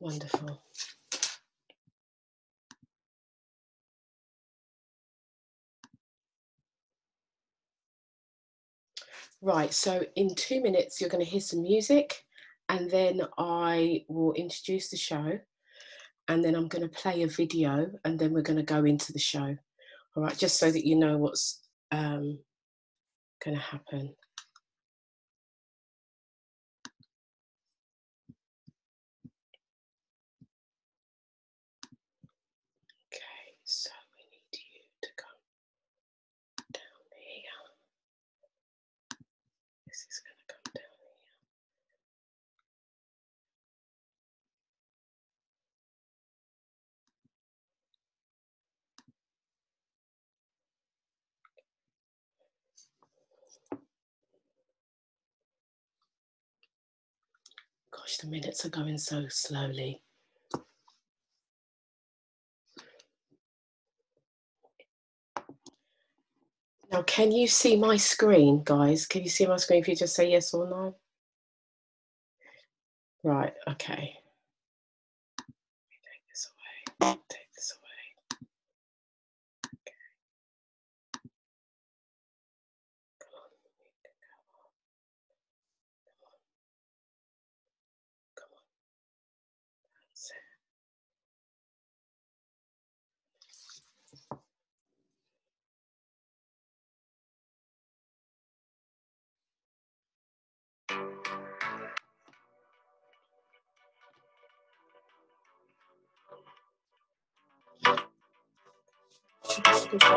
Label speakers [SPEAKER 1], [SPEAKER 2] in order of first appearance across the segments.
[SPEAKER 1] Wonderful. Right, so in two minutes, you're going to hear some music, and then I will introduce the show, and then I'm going to play a video, and then we're going to go into the show. All right, just so that you know what's um, going to happen. Okay, so we need you to come down here. This is going to come down here. Gosh, the minutes are going so slowly. Now, can you see my screen, guys? Can you see my screen if you just say yes or no? Right, okay. Take this away.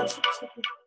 [SPEAKER 2] I'm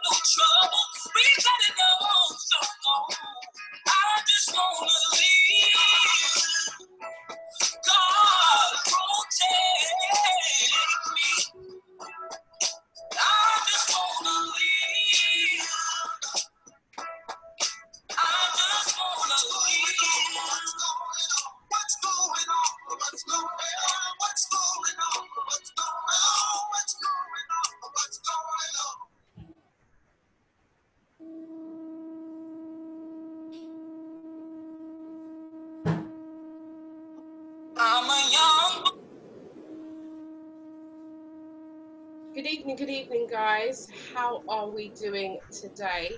[SPEAKER 2] no trouble. We've had it
[SPEAKER 1] guys. How are we doing today?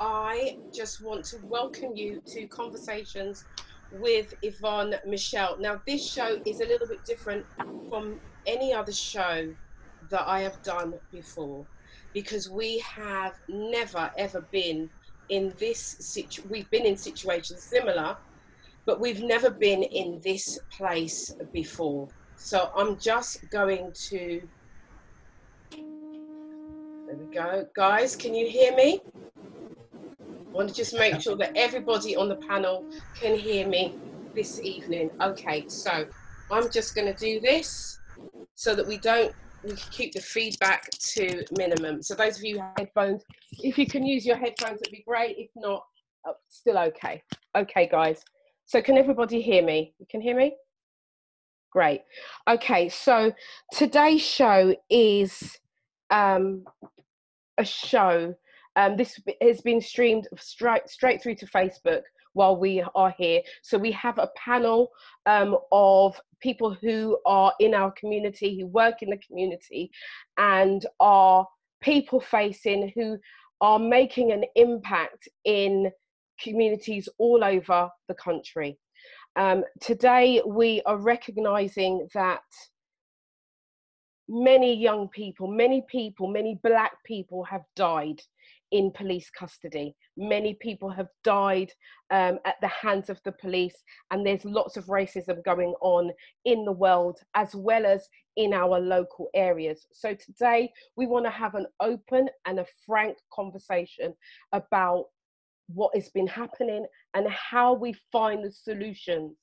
[SPEAKER 1] I just want to welcome you to Conversations with Yvonne Michele. Now, this show is a little bit different from any other show that I have done before. because we have never ever been in this situ. We've been in situations similar, but we've never been in this place before. So I'm just going to. There we go, guys. Can you hear me? I want to just make sure that everybody on the panel can hear me this evening. Okay, so I'm just going to do this so that we don't we keep the feedback to minimum. So those of you headphones, if you can use your headphones, it'd be great. If not, uh, still okay. Okay, guys. So can everybody hear me? You can hear me? Great. Okay, so today's show is um, a show. Um, this has been streamed straight straight through to Facebook while we are here. So we have a panel um, of people who are in our community, who work in the community, and are people facing who are making an impact in communities all over the country. Um, today, we are recognizing that many young people, many people, many black people have died in police custody. Many people have died um, at the hands of the police, and there's lots of racism going on in the world as well as in our local areas. So, today we want to have an open and a frank conversation about what has been happening and how we find the solutions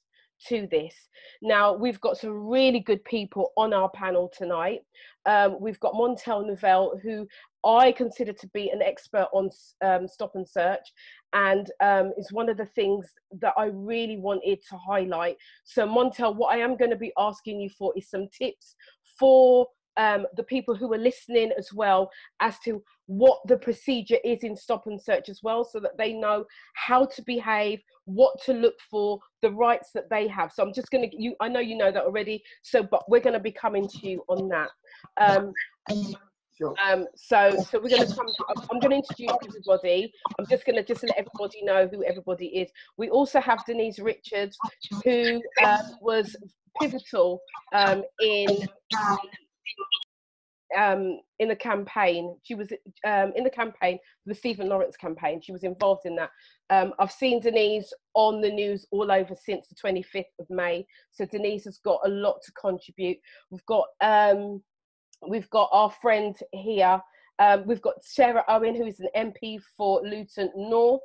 [SPEAKER 1] to this. Now, we've got some really good people on our panel tonight. Um, we've got Montel Neufville, who I consider to be an expert on um, stop and search, and um, it's one of the things that I really wanted to highlight. So, Montel, what I am going to be asking you for is some tips for um, the people who are listening as well as to what the procedure is in stop and search as well, so that they know how to behave, what to look for, the rights that they have. So I'm just going to you. I know you know that already. So, but we're going to be coming to you on that. Um, Sure. Um, so, so we're going to come. I'm going to introduce everybody. I'm just going to just let everybody know who everybody is. We also have Denise Richards, who uh, was pivotal um, in um, in the campaign. She was um, in the campaign, the Stephen Lawrence campaign. She was involved in that. Um, I've seen Denise on the news all over since the 25th of May. So Denise has got a lot to contribute. We've got um, we've got our friend here. Um, we've got Sarah Owen, who is an MP for Luton North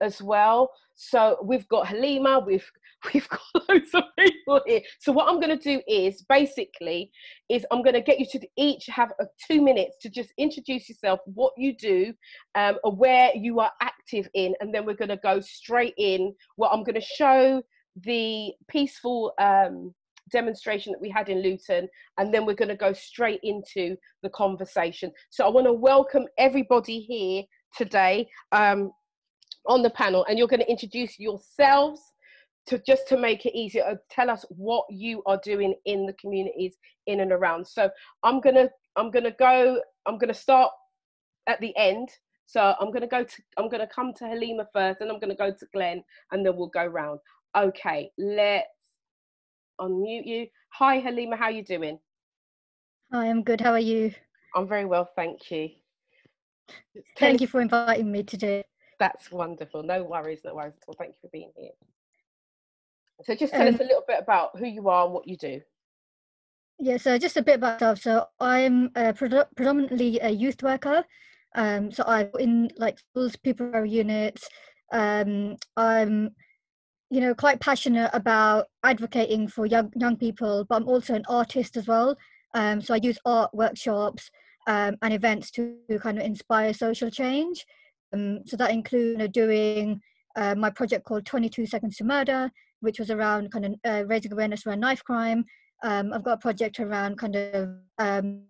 [SPEAKER 1] as well. So we've got Halima, we've we've got loads of people here. So what I'm going to do is basically is I'm going to get you to each have a two minutes to just introduce yourself, what you do, um, where you are active in, and then we're going to go straight in. Well, I'm going to show the peaceful um, demonstration that we had in Luton, and then we're going to go straight into the conversation. So I want to welcome everybody here today. Um, on the panel and you're going to introduce yourselves to just to make it easier uh, tell us what you are doing in the communities in and around. So i'm going to i'm going to go i'm going to start at the end. So i'm going to go to i'm going to come to halima first and i'm going to go to glenn and then we'll go round. Okay let's unmute you. Hi halima how you doing?
[SPEAKER 3] Hi i'm good. How are you?
[SPEAKER 1] I'm very well thank you.
[SPEAKER 3] Thank you for inviting me today
[SPEAKER 1] that's wonderful. No worries, no worries. At all. Thank you for being here. So just tell um, us a little bit about who you are and what you do.
[SPEAKER 3] Yeah, so just a bit about myself. So I'm a predominantly a youth worker. Um, so I'm in like schools, people power units. Um, I'm, you know, quite passionate about advocating for young young people, but I'm also an artist as well. Um, so I use art workshops um, and events to kind of inspire social change. Um, so that includes you know, doing uh, my project called 22 Seconds to Murder, which was around kind of uh, raising awareness around knife crime. Um, I've got a project around kind of um,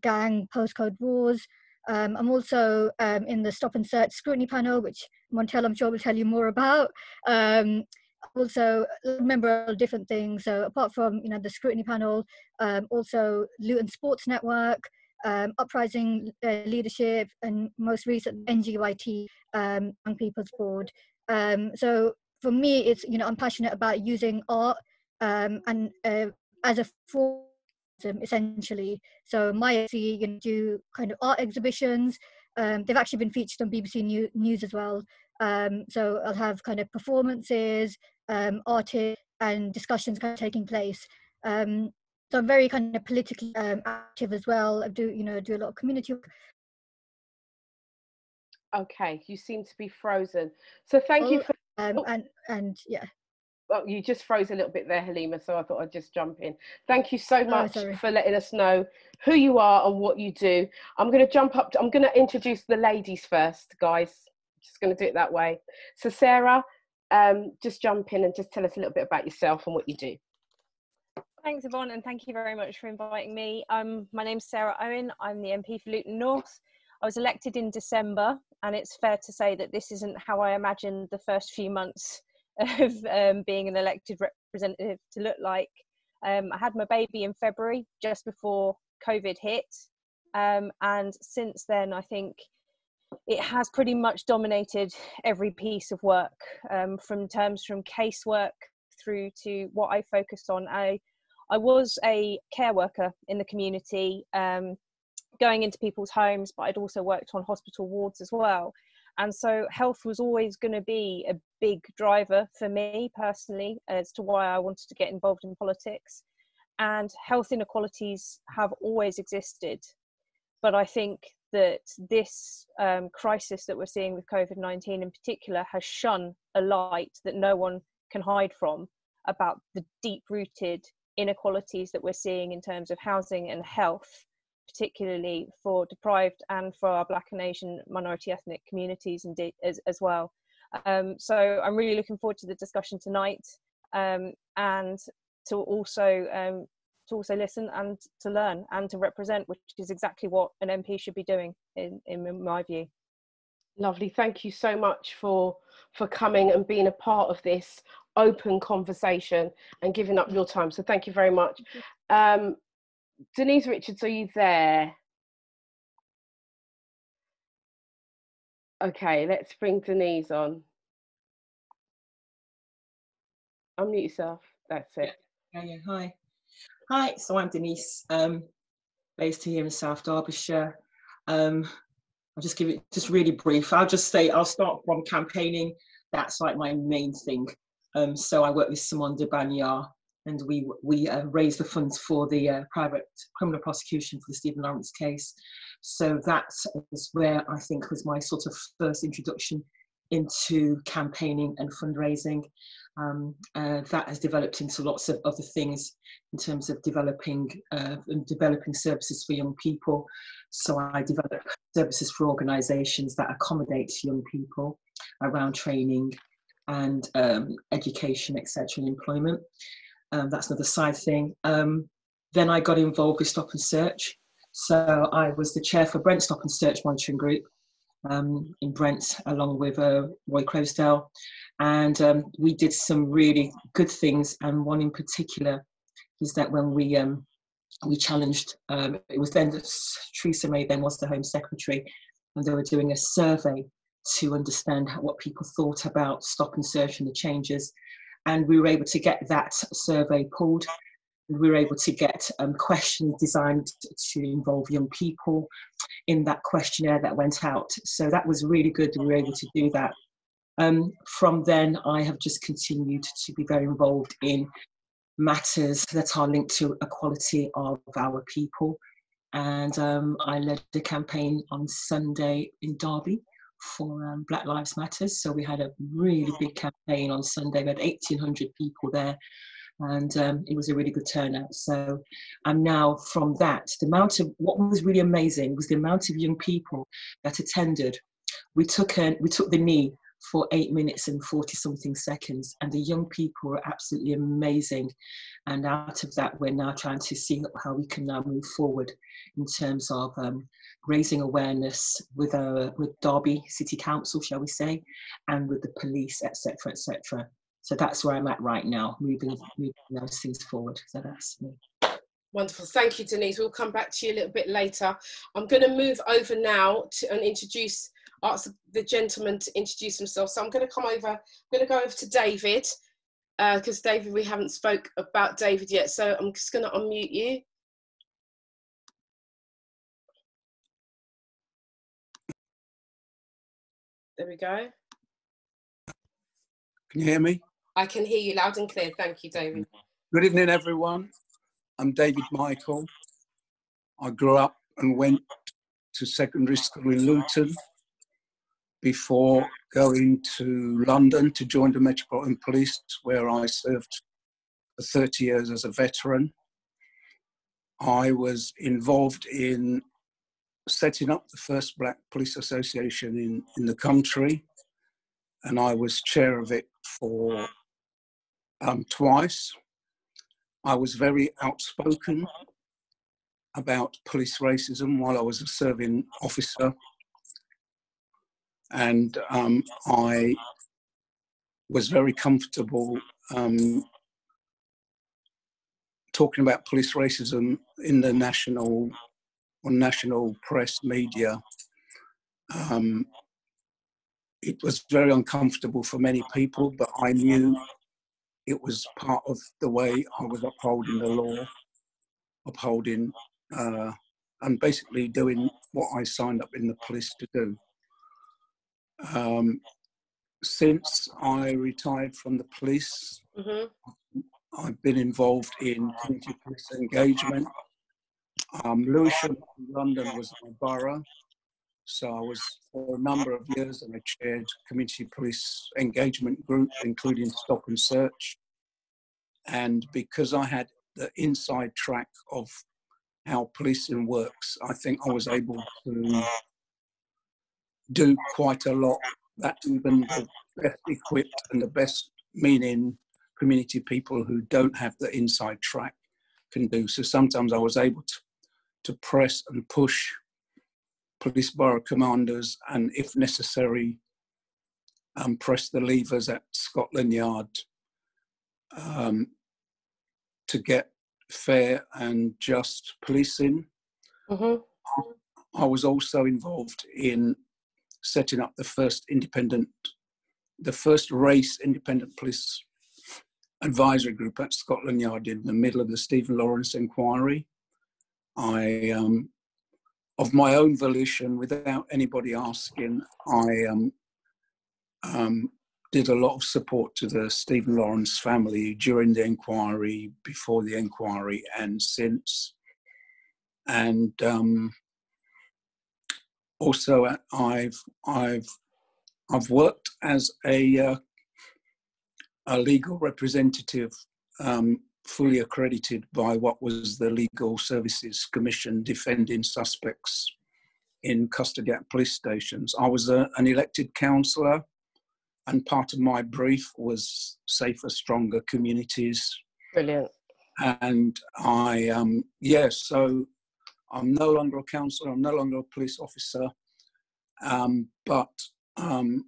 [SPEAKER 3] gang postcode wars. Um, I'm also um, in the stop and search scrutiny panel, which Montel I'm sure will tell you more about. Um, also a member of different things. So apart from you know the scrutiny panel, um, also Luton Sports Network, um, Uprising uh, Leadership, and most recent NGYT um, Young People's Board. Um, so for me, it's you know I'm passionate about using art um, and uh, as a form essentially. So my you know, do kind of art exhibitions. Um, they've actually been featured on BBC New- News as well. Um, so I'll have kind of performances, um, artists, and discussions kind of taking place. Um, so I'm very kind of politically um, active as well. I do, you know, do a lot of community work.
[SPEAKER 1] Okay, you seem to be frozen. So thank you
[SPEAKER 3] Oh,
[SPEAKER 1] for.
[SPEAKER 3] Um,
[SPEAKER 1] Oh.
[SPEAKER 3] and and yeah,
[SPEAKER 1] Well, you just froze a little bit there, Halima. So I thought I'd just jump in. Thank you so much
[SPEAKER 3] sorry.
[SPEAKER 1] for letting us know who you are and what you do. I'm going to jump up. To, I'm going to introduce the ladies first, guys. Just going to do it that way. So Sarah, um, just jump in and just tell us a little bit about yourself and what you do.
[SPEAKER 4] Thanks, Yvonne, and thank you very much for inviting me. Um, my name's Sarah Owen. I'm the MP for Luton North. I was elected in December, and it's fair to say that this isn't how I imagined the first few months of um, being an elected representative to look like. Um, I had my baby in February, just before COVID hit, um, and since then, I think it has pretty much dominated every piece of work, um, from terms from casework through to what I focused on. I I was a care worker in the community, um, going into people's homes, but I'd also worked on hospital wards as well. And so health was always going to be a big driver for me personally as to why I wanted to get involved in politics. And health inequalities have always existed. But I think that this um, crisis that we're seeing with COVID 19 in particular has shone a light that no one can hide from about the deep rooted inequalities that we're seeing in terms of housing and health, particularly for deprived and for our Black and Asian minority ethnic communities indeed, as, as well. Um, so I'm really looking forward to the discussion tonight um, and to also um, to also listen and to learn and to represent, which is exactly what an MP should be doing in, in my view.
[SPEAKER 1] Lovely. Thank you so much for for coming and being a part of this open conversation and giving up your time. So thank you very much. Um, Denise Richards, are you there? Okay, let's bring Denise on. Unmute yourself. That's it.
[SPEAKER 5] Yeah, yeah, hi. Hi, so I'm Denise, um, based here in South Derbyshire. Um, I'll just give it just really brief. I'll just say I'll start from campaigning. That's like my main thing. Um, so I work with Simone de Bagnard and we we uh, raise the funds for the uh, private criminal prosecution for the Stephen Lawrence case. So that is where I think was my sort of first introduction into campaigning and fundraising. Um, uh, that has developed into lots of other things in terms of developing uh, developing services for young people. So I develop services for organisations that accommodate young people around training and um, education, etc., and employment. Um, that's another side thing. Um, then I got involved with Stop and Search. So I was the chair for Brent Stop and Search Monitoring Group um, in Brent, along with uh, Roy Crosdale. And um, we did some really good things. And one in particular is that when we um, we challenged, um, it was then Theresa May then was the Home Secretary, and they were doing a survey to understand what people thought about Stop and Search and the changes. And we were able to get that survey pulled we were able to get um, questions designed to involve young people in that questionnaire that went out. So that was really good. We were able to do that. Um, from then, I have just continued to be very involved in matters that are linked to equality of our people. And um, I led a campaign on Sunday in Derby for um, Black Lives Matters. So we had a really big campaign on Sunday. We had 1,800 people there and um, it was a really good turnout. So I'm now from that. The amount of what was really amazing was the amount of young people that attended. We took a, we took the knee for eight minutes and 40 something seconds, and the young people were absolutely amazing. And out of that, we're now trying to see how we can now move forward in terms of um, raising awareness with uh, with Derby City Council, shall we say, and with the police, etc., etc. So that's where I'm at right now, moving, moving those things forward. So that's me.
[SPEAKER 1] Wonderful. Thank you, Denise. We'll come back to you a little bit later. I'm going to move over now to, and introduce, ask the gentleman to introduce himself. So I'm going to come over, I'm going to go over to David, because uh, David, we haven't spoke about David yet. So I'm just going to unmute you. There we go.
[SPEAKER 6] Can you hear me?
[SPEAKER 1] I can hear you loud and clear. Thank you, David.
[SPEAKER 6] Good evening, everyone. I'm David Michael. I grew up and went to secondary school in Luton before going to London to join the Metropolitan Police, where I served for 30 years as a veteran. I was involved in setting up the first Black Police Association in, in the country, and I was chair of it for um, twice. I was very outspoken about police racism while I was a serving officer, and um, I was very comfortable um, talking about police racism in the national on national press media. Um, it was very uncomfortable for many people, but I knew it was part of the way I was upholding the law, upholding uh, and basically doing what I signed up in the police to do. Um, since I retired from the police,
[SPEAKER 1] hmm
[SPEAKER 6] I've been involved in community police engagement. Um, Lewisham, London was my borough, so I was for a number of years and I chaired community police engagement group, including stop and search. And because I had the inside track of how policing works, I think I was able to do quite a lot that even the best equipped and the best meaning community people who don't have the inside track can do. So sometimes I was able to, to press and push police borough commanders and, if necessary, um, press the levers at Scotland Yard um, to get fair and just policing.
[SPEAKER 1] hmm
[SPEAKER 6] I was also involved in setting up the first independent, the first race independent police advisory group at Scotland Yard in the middle of the Stephen Lawrence inquiry. I, um, of my own volition, without anybody asking, I um, um, did a lot of support to the Stephen Lawrence family during the inquiry, before the inquiry, and since. And um, also, uh, I've I've I've worked as a uh, a legal representative, um, fully accredited by what was the Legal Services Commission defending suspects in custody at police stations. I was a, an elected councillor, and part of my brief was safer, stronger communities.
[SPEAKER 1] Brilliant.
[SPEAKER 6] And I, um, yes, so I'm no longer a councillor, I'm no longer a police officer, um, but um,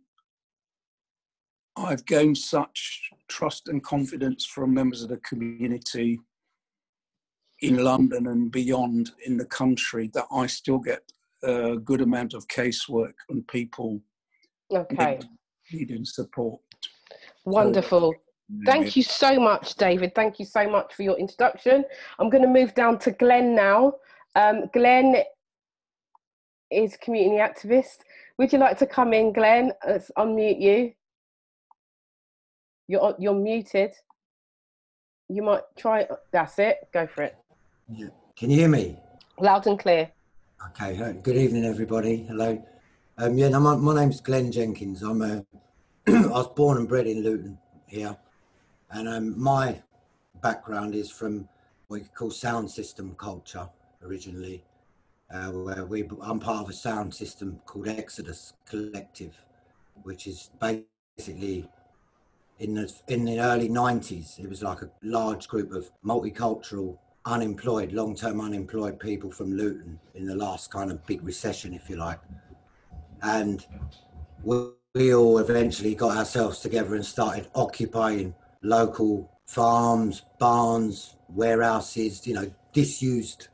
[SPEAKER 6] I've gained such trust and confidence from members of the community in London and beyond in the country that I still get a good amount of casework and people
[SPEAKER 1] Okay.
[SPEAKER 6] needing support.
[SPEAKER 1] Wonderful. Thank you so much, David. Thank you so much for your introduction. I'm going to move down to Glenn now. Um, Glenn is a community activist. Would you like to come in, Glenn? Let's unmute you. You're you're muted. You might try. That's it. Go for it.
[SPEAKER 7] Yeah. Can you hear me?
[SPEAKER 1] Loud and clear.
[SPEAKER 7] Okay. Good evening, everybody. Hello. Um, yeah, no, my, my name's Glenn Jenkins. I'm a. I was born and bred in Luton here, and um, my background is from what you call sound system culture originally, uh, where we I'm part of a sound system called Exodus Collective, which is basically in the in the early 90s it was like a large group of multicultural unemployed long-term unemployed people from luton in the last kind of big recession if you like. And we, we all eventually got ourselves together and started occupying local farms barns warehouses you know disused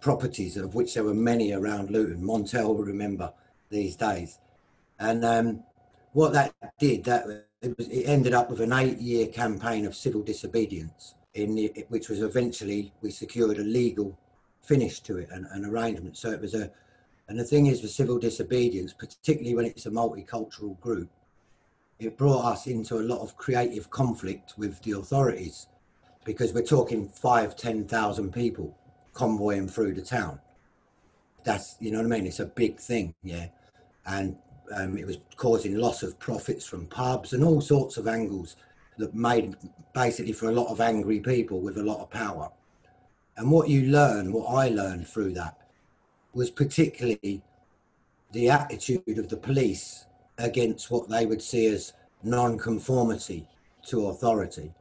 [SPEAKER 7] properties of which there were many around luton. Montel will remember these days. And um, what that did that it, was, it ended up with an eight-year campaign of civil disobedience, in the, which was eventually we secured a legal finish to it, an, an arrangement. So it was a And the thing is, with civil disobedience, particularly when it's a multicultural group, it brought us into a lot of creative conflict with the authorities because we're talking five, 10,000 people convoying through the town. That's, you know what I mean? It's a big thing, yeah. And um, it was causing loss of profits from pubs and all sorts of angles that made basically for a lot of angry people with a lot of power. And what you learn, what I learned through that, was particularly the attitude of the police against what they would see as non-conformity to authority,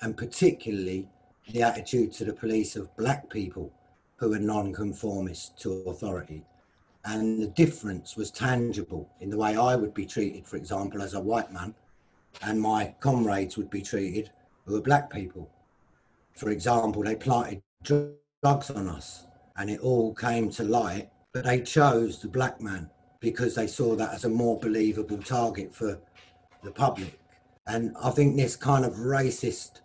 [SPEAKER 7] and particularly the attitude to the police of black people who are non-conformist to authority. And the difference was tangible in the way I would be treated, for example, as a white man, and my comrades would be treated who were black people. For example, they planted drugs on us and it all came to light, but they chose the black man because they saw that as a more believable target for the public. And I think this kind of racist,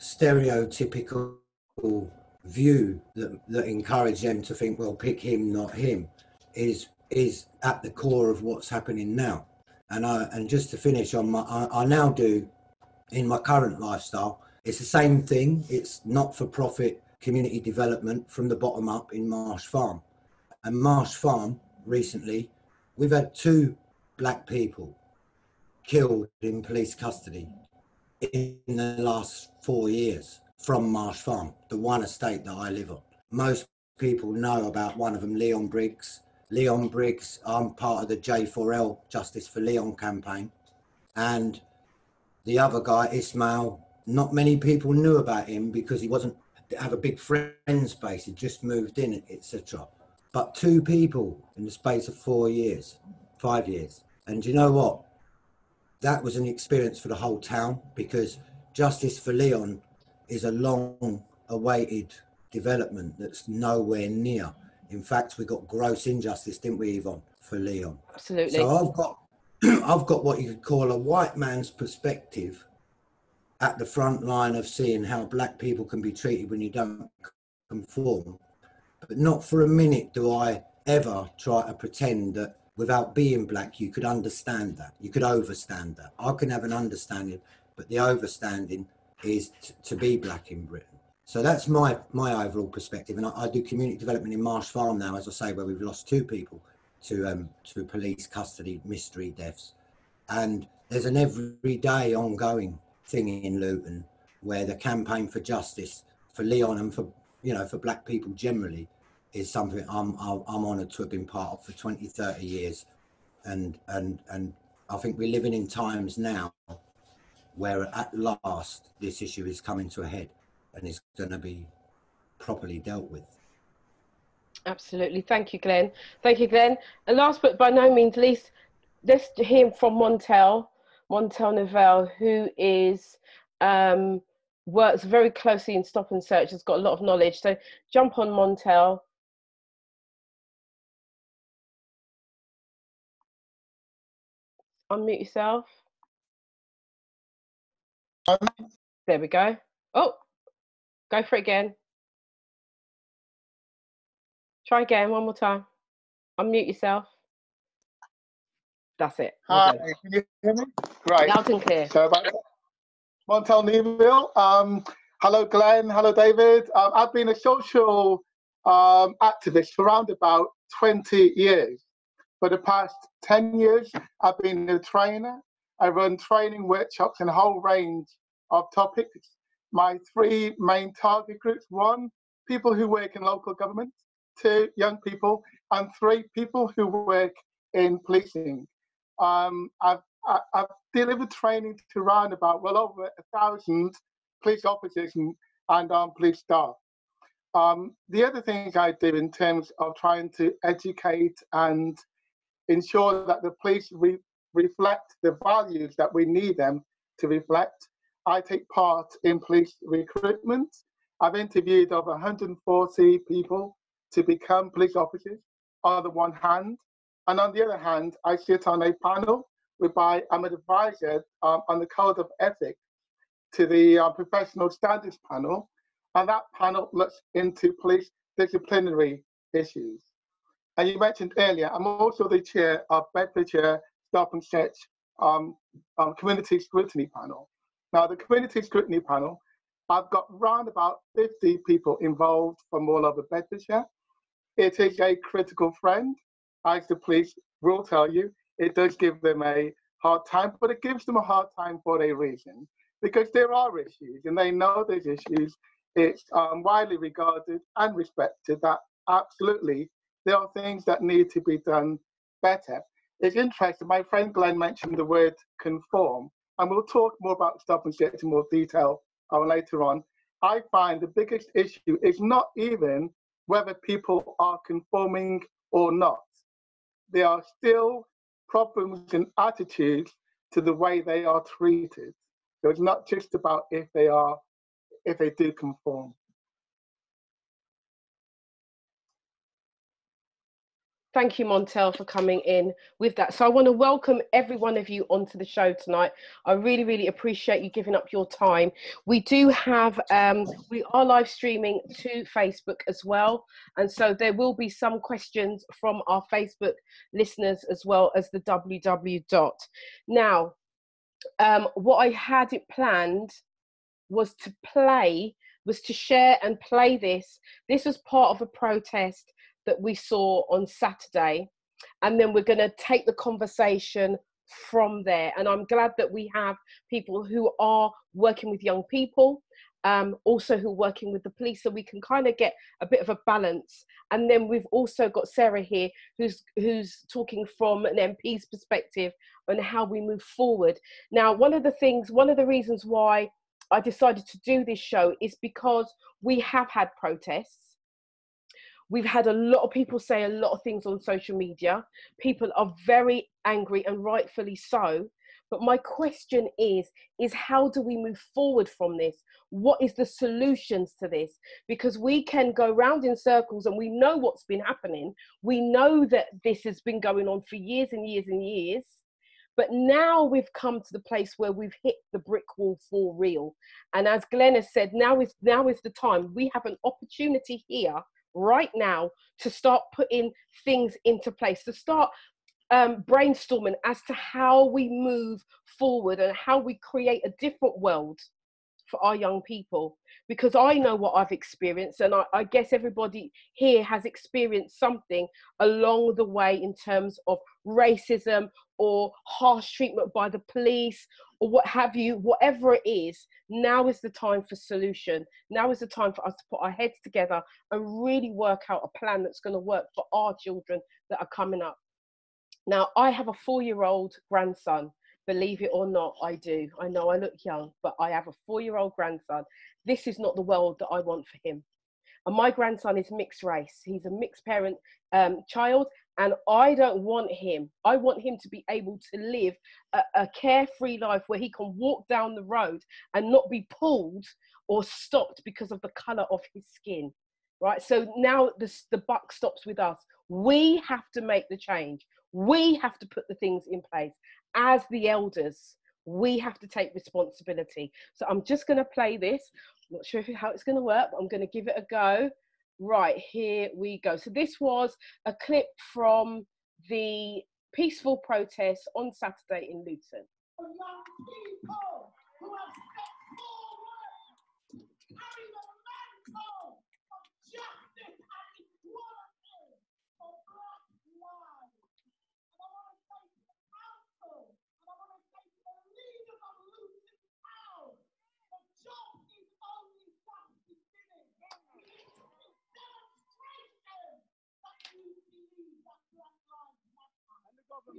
[SPEAKER 7] stereotypical view that, that encouraged them to think, well, pick him, not him, is is at the core of what's happening now. And I and just to finish on my, I, I now do in my current lifestyle. It's the same thing. It's not for profit community development from the bottom up in Marsh Farm. And Marsh Farm recently, we've had two black people killed in police custody in the last four years from Marsh Farm, the one estate that I live on. Most people know about one of them, Leon Briggs. Leon Briggs, I'm part of the J4L Justice for Leon campaign. And the other guy, Ismail, not many people knew about him because he wasn't have a big friend space. He just moved in, etc. But two people in the space of four years, five years. And you know what? That was an experience for the whole town because justice for Leon is a long awaited development that's nowhere near. In fact, we got gross injustice, didn't we, Yvonne, for Leon?
[SPEAKER 1] Absolutely.
[SPEAKER 7] So I've got I've got what you could call a white man's perspective at the front line of seeing how black people can be treated when you don't conform. But not for a minute do I ever try to pretend that without being black, you could understand that, you could overstand that. I can have an understanding, but the overstanding is t- to be black in Britain. So that's my my overall perspective, and I, I, do community development in Marsh Farm now, as I say, where we've lost two people to um, to police custody mystery deaths, and there's an everyday ongoing thing in Luton where the campaign for justice for Leon and for you know for black people generally is something I'm I'm honoured to have been part of for 20 30 years. And and and I think we're living in times now where at last this issue is coming to a head and is going to be properly dealt with.
[SPEAKER 1] Absolutely. Thank you, Glenn. Thank you, Glenn. And last but by no means least, let's hear from Montel Montel Neufville, who is um, works very closely in stop and search, has got a lot of knowledge. So jump on Montel. Unmute yourself. There we go. Oh, go for it again. Try again one more time. Unmute yourself. That's it.
[SPEAKER 8] Hi, can you hear me? Great.
[SPEAKER 1] Loud and clear.
[SPEAKER 8] So about Montel Neufville. Um, hello, Glenn. Hello, David. Um, I've been a social um, activist for around about 20 years. For the past 10 years, I've been a trainer. I run training workshops in a whole range of topics. My three main target groups one, people who work in local government, two, young people, and three, people who work in policing. Um, I've, I've delivered training to around about well over a thousand police officers and, and um, police staff. Um, the other things I do in terms of trying to educate and ensure that the police re- reflect the values that we need them to reflect. I take part in police recruitment. I've interviewed over 140 people to become police officers on the one hand. And on the other hand, I sit on a panel whereby I'm an advisor um, on the code of ethics to the uh, professional standards panel. And that panel looks into police disciplinary issues. And you mentioned earlier, I'm also the chair of Bedfordshire Stop and Search um, um, Community Scrutiny Panel. Now, the Community Scrutiny Panel, I've got round about 50 people involved from all over Bedfordshire. It is a critical friend, as the police will tell you. It does give them a hard time, but it gives them a hard time for a reason because there are issues and they know there's issues. It's um, widely regarded and respected that absolutely there are things that need to be done better. It's interesting, my friend Glenn mentioned the word conform, and we'll talk more about stop and search in more detail uh, later on. I find the biggest issue is not even whether people are conforming or not. There are still problems and attitudes to the way they are treated. So it's not just about if they are, if they do conform.
[SPEAKER 1] Thank you, Montel, for coming in with that. So I want to welcome every one of you onto the show tonight. I really, really appreciate you giving up your time. We do have, um, we are live streaming to Facebook as well. And so there will be some questions from our Facebook listeners as well as the www dot. Now, um, what I had it planned was to play, was to share and play this. This was part of a protest that we saw on Saturday. And then we're going to take the conversation from there. And I'm glad that we have people who are working with young people, um, also who are working with the police, so we can kind of get a bit of a balance. And then we've also got Sarah here, who's who's talking from an MP's perspective on how we move forward. Now, one of the things, one of the reasons why I decided to do this show is because we have had protests We've had a lot of people say a lot of things on social media. People are very angry and rightfully so. But my question is, is how do we move forward from this? What is the solutions to this? Because we can go round in circles and we know what's been happening. We know that this has been going on for years and years and years. But now we've come to the place where we've hit the brick wall for real. And as Glenn has said, now is now is the time. We have an opportunity here right now to start putting things into place, to start um, brainstorming as to how we move forward and how we create a different world for our young people. Because I know what I've experienced, and I, I, guess everybody here has experienced something along the way in terms of racism or harsh treatment by the police or what have you, whatever it is. Now is the time for solution. Now is the time for us to put our heads together and really work out a plan that's going to work for our children that are coming up. Now, I have a four year old grandson Believe it or not, I do. I know I look young, but I have a four year old grandson. This is not the world that I want for him. And my grandson is mixed race. He's a mixed parent um, child, and I don't want him. I want him to be able to live a, a carefree life where he can walk down the road and not be pulled or stopped because of the color of his skin right so now the, the buck stops with us we have to make the change we have to put the things in place as the elders, we have to take responsibility. So I'm just going to play this. I'm not sure how it's going to work, but I'm going to give it a go. Right, here we go. So this was a clip from the peaceful protest on Saturday in Luton. government. You need to see your, your money where your mouth is. And the government. You need to see your streets have a lot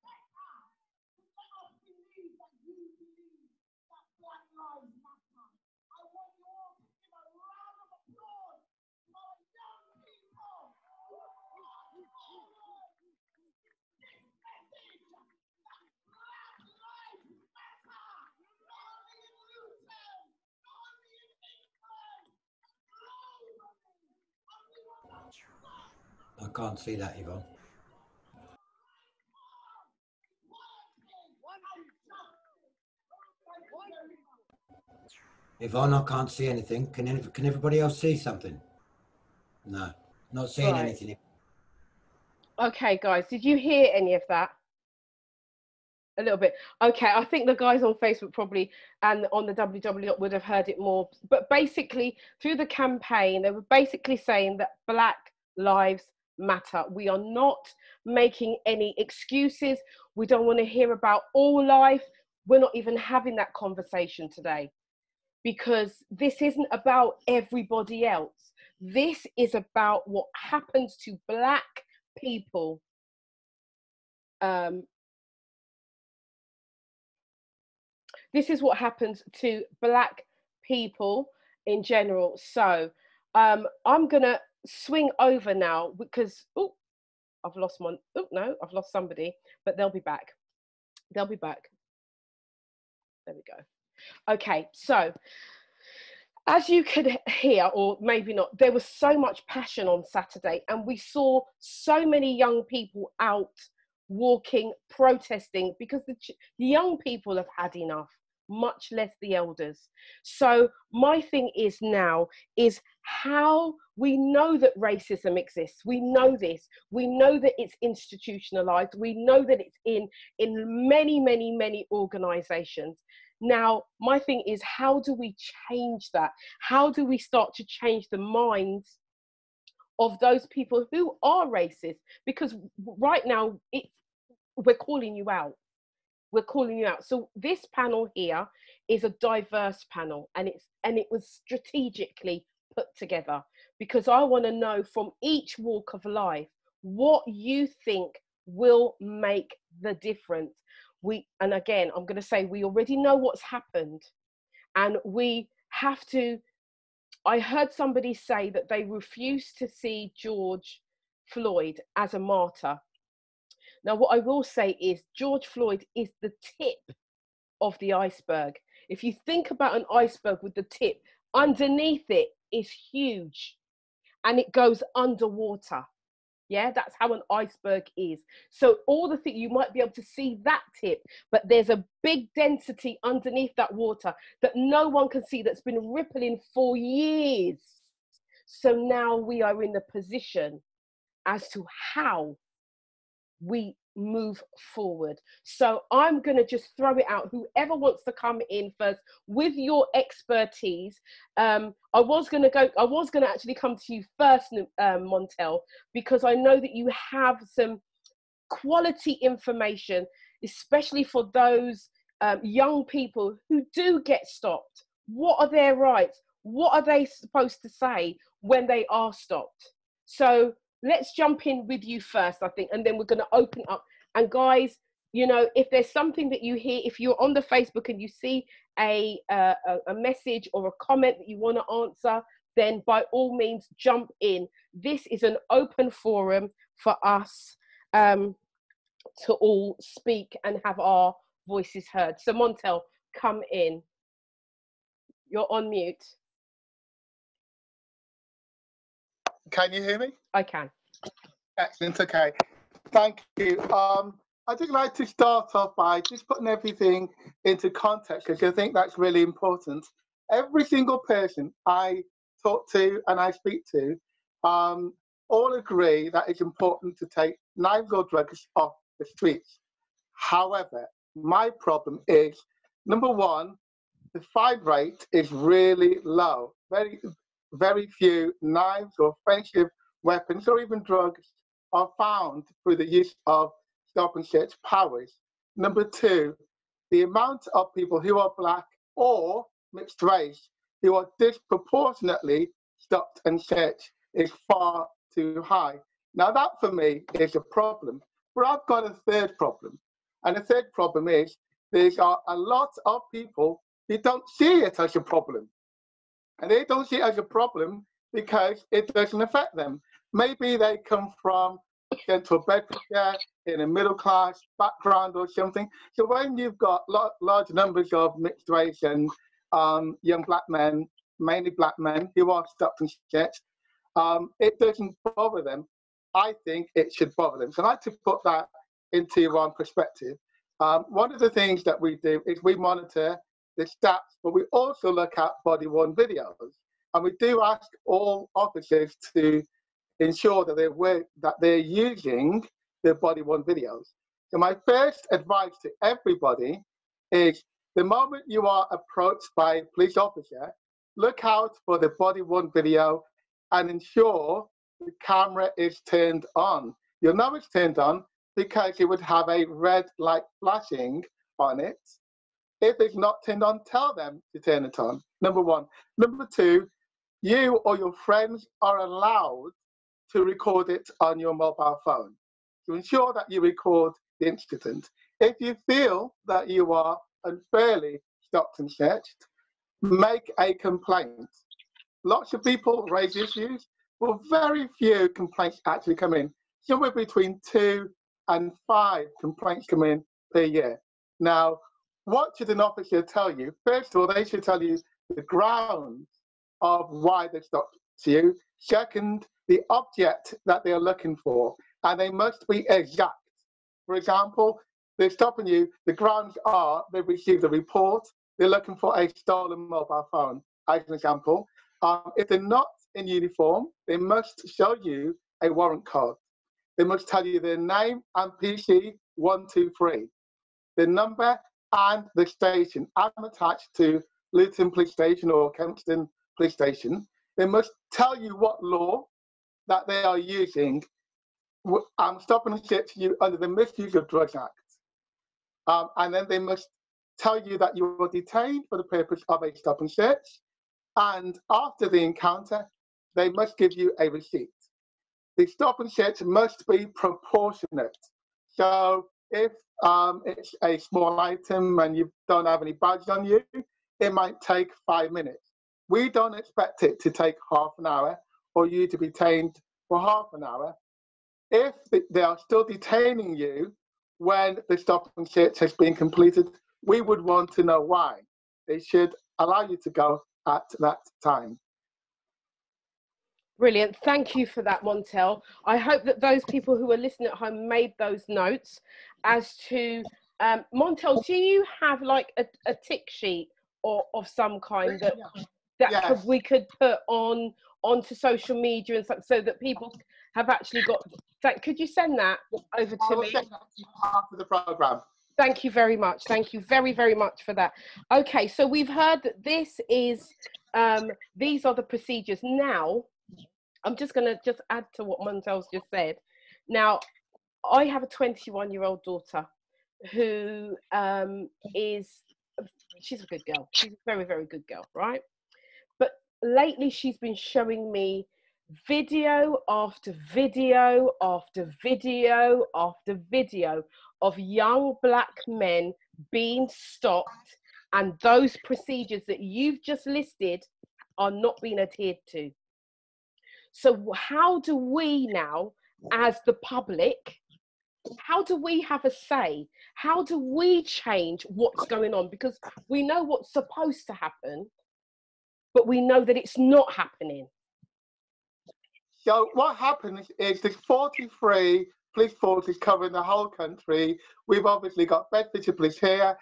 [SPEAKER 1] better. To let us believe that you believe that Black Lives Matter. I want you all to give a round of applause to our young people who are forward. This message that Black Lives Matter. Not only in Luton, not only in England,
[SPEAKER 7] I can't see that, Yvonne. Yvonne, I can't see anything. Can, any, can everybody else see something? No, not seeing
[SPEAKER 1] Right.
[SPEAKER 7] anything.
[SPEAKER 1] Okay, guys, did you hear any of that? A little bit. Okay, I think the guys on Facebook probably and on the WW would have heard it more. But basically, through the campaign, they were basically saying that Black Lives Matter. We are not making any excuses. We don't want to hear about all life. We're not even having that conversation today because this isn't about everybody else. This is about what happens to Black people um, this is what happens to black people in general so um, i'm gonna swing over now because oh i've lost one. Oh no i've lost somebody but they'll be back. They'll be back. There we go. Okay so as you could hear, or maybe not, there was so much passion on Saturday, and we saw so many young people out walking, protesting, because the, the young people have had enough, much less the elders. So, my thing is now is how we know that racism exists. We know this. We know that it's institutionalized. We know that it's in in many, many, many organizations. Now, my thing is, how do we change that? How do we start to change the minds of those people who are racist? Because right now, it, we're calling you out. We're calling you out. So this panel here is a diverse panel, and it's and it was strategically put together because I want to know from each walk of life what you think will make the difference we and again i'm going to say we already know what's happened and we have to i heard somebody say that they refuse to see george floyd as a martyr now what i will say is george floyd is the tip of the iceberg if you think about an iceberg with the tip underneath it is huge and it goes underwater yeah, that's how an iceberg is. So all the things you might be able to see that tip, but there's a big density underneath that water that no one can see that's been rippling for years. So now we are in the position as to how we move forward. So I'm going to just throw it out. Whoever wants to come in first with your expertise. Um, I was going to go, I was going to actually come to you first, um, Montel, because I know that you have some quality information, especially for those um, young people who do get stopped. What are their rights? What are they supposed to say when they are stopped? So let's jump in with you first, I think, and then we're going to open up. And guys, you know, if there's something that you hear, if you're on the Facebook and you see a uh, a, message or a comment that you want to answer, then by all means jump in. This is an open forum for us um, to all speak and have our voices heard. So Montel, come in. You're on mute.
[SPEAKER 8] Can you hear me?
[SPEAKER 1] I can.
[SPEAKER 8] Excellent. Okay. Thank you. Um, I'd just like to start off by just putting everything into context because I think that's really important. Every single person I talk to and I speak to um, all agree that it's important to take knives or drugs off the streets. However, my problem is number one, the find rate is really low. Very, very few knives or offensive weapons or even drugs are found through the use of stop and search powers. Number two, the amount of people who are black or mixed race who are disproportionately stopped and searched is far too high. Now that for me is a problem, but I've got a third problem. And the third problem is there's a, a lot of people who don't see it as a problem. And they don't see it as a problem because it doesn't affect them. Maybe they come from Central Bedfordshire in a middle class background or something. So when you've got lo- large numbers of mixed race and um, young black men, mainly black men, who are stopped and searched, um, it doesn't bother them. I think it should bother them. So I'd like to put that into one perspective. Um, one of the things that we do is we monitor the stats, but we also look at body worn videos. And we do ask all officers to ensure that they're, that they're using their body worn videos. So my first advice to everybody is the moment you are approached by a police officer, look out for the body worn video and ensure the camera is turned on. You'll know it's turned on because it would have a red light flashing on it. If it's not turned on, tell them to turn it on. Number one. Number two, you or your friends are allowed to record it on your mobile phone to ensure that you record the incident. If you feel that you are unfairly stopped and searched, make a complaint. Lots of people raise issues, but very few complaints actually come in. Somewhere between two and five complaints come in per year. Now, what should an officer tell you? First of all, they should tell you the grounds of why they stopped you. Second, the object that they are looking for, and they must be exact. For example, they're stopping you, the grounds are they've received a report, they're looking for a stolen mobile phone, as an example. Um, if they're not in uniform, they must show you a warrant card. They must tell you their name and PC 123, the number and the station. I'm attached to Luton Police Station or Kempston Police Station. They must tell you what law that they are using. I'm stopping and searching you under the Misuse of Drugs Act. Um, and then they must tell you that you were detained for the purpose of a stop and search. And after the encounter, they must give you a receipt. The stop and search must be proportionate. So if um, it's a small item and you don't have any badge on you, it might take five minutes. We don't expect it to take half an hour or you to be detained for half an hour. If they are still detaining you when the stop and search has been completed, we would want to know why. They should allow you to go at that time.
[SPEAKER 1] Brilliant. Thank you for that, Montel. I hope that those people who are listening at home made those notes as to um, Montel. Do you have like a, a tick sheet or of some kind that that
[SPEAKER 8] Yes.
[SPEAKER 1] could, we could put on onto social media and stuff so that people have actually got? That, could you send that over to me?
[SPEAKER 8] after the program.
[SPEAKER 1] Thank you very much. Thank you very, very much for that. Okay, so we've heard that this is, um, these are the procedures. Now, I'm just going to just add to what Montel's just said. Now, I have a 21 year old daughter who um, is, she's a good girl. She's a very, very good girl, right? But lately she's been showing me video after video after video after video of young black men being stopped and those procedures that you've just listed are not being adhered to. So, how do we now, as the public, how do we have a say? How do we change what's going on? Because we know what's supposed to happen, but we know that it's not happening.
[SPEAKER 8] So what happens is there's 43 police forces covering the whole country. We've obviously got Bedfordshire Police here.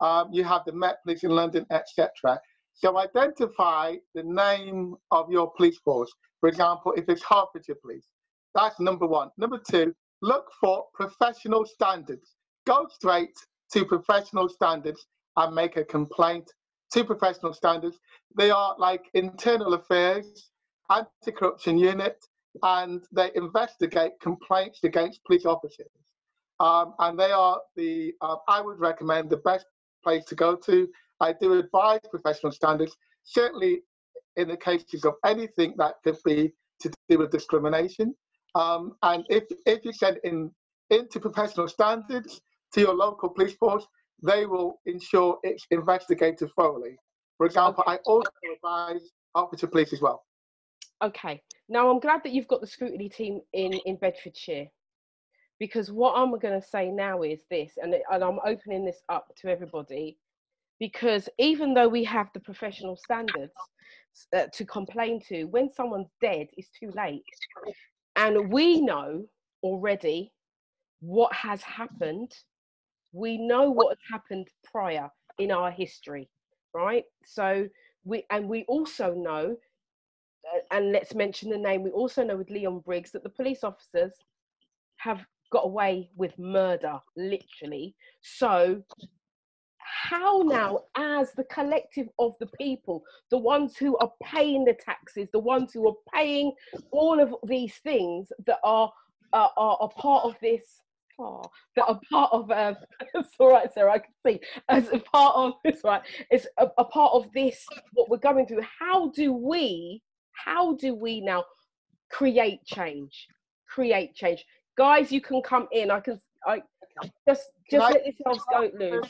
[SPEAKER 8] Um, you have the Met Police in London, etc. So identify the name of your police force. For example, if it's Hertfordshire Police, that's number one. Number two, look for professional standards. Go straight to professional standards and make a complaint to professional standards. They are like internal affairs, anti-corruption unit, and they investigate complaints against police officers. Um, and they are the, uh, I would recommend the best place to go to. I do advise professional standards, certainly in the cases of anything that could be to do with discrimination. Um, and if, if you send in into professional standards to your local police force, they will ensure it's investigated thoroughly. For example, I also advise Hertfordshire Police as well.
[SPEAKER 1] Okay. Now I'm glad that you've got the scrutiny team in in Bedfordshire, because what I'm going to say now is this, and and I'm opening this up to everybody, because even though we have the professional standards uh, to complain to, when someone's dead, it's too late, and we know already what has happened. We know what has happened prior in our history. right? So we and we also know, uh, and let's mention the name. We also know with Leon Briggs that the police officers have got away with murder, literally. So how now, as the collective of the people, the ones who are paying the taxes, the ones who are paying all of these things that are are, are, are part of this oh, that are part of um, it's all right sarah i can see as a part of this right it's a, a part of this what we're going through. How do we how do we now create change? Create change. Guys you can come in. I can i just
[SPEAKER 8] Can
[SPEAKER 1] just
[SPEAKER 8] I-
[SPEAKER 1] let yourselves go loose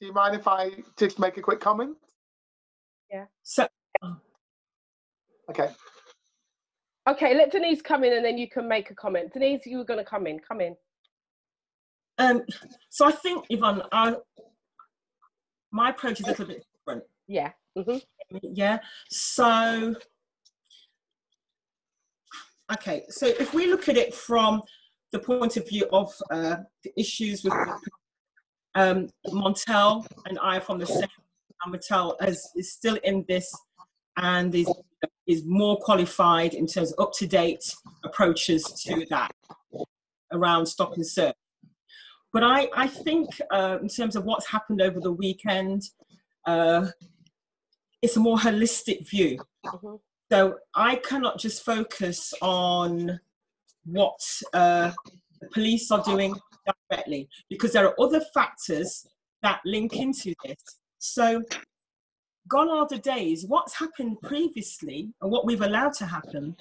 [SPEAKER 8] Do you mind if I just make a quick comment? Yeah.
[SPEAKER 5] So
[SPEAKER 8] Okay.
[SPEAKER 1] okay let denise come in and then you can make a comment denise you were going to come in come in
[SPEAKER 5] um so I think Yvonne, I, my approach is a little bit different.
[SPEAKER 1] yeah hmm
[SPEAKER 5] Yeah. So okay, so if we look at it from the point of view of uh, the issues with um, Montel and I from the same, and Montel is, is still in this and is is more qualified in terms of up to date approaches to that around stop and search. But I, I think uh, in terms of what's happened over the weekend, uh, it's a more holistic view.
[SPEAKER 1] Mhm.
[SPEAKER 5] So I cannot just focus on what uh, the police are doing directly because there are other factors that link into this. So gone are the days. What's happened previously and what we've allowed to happen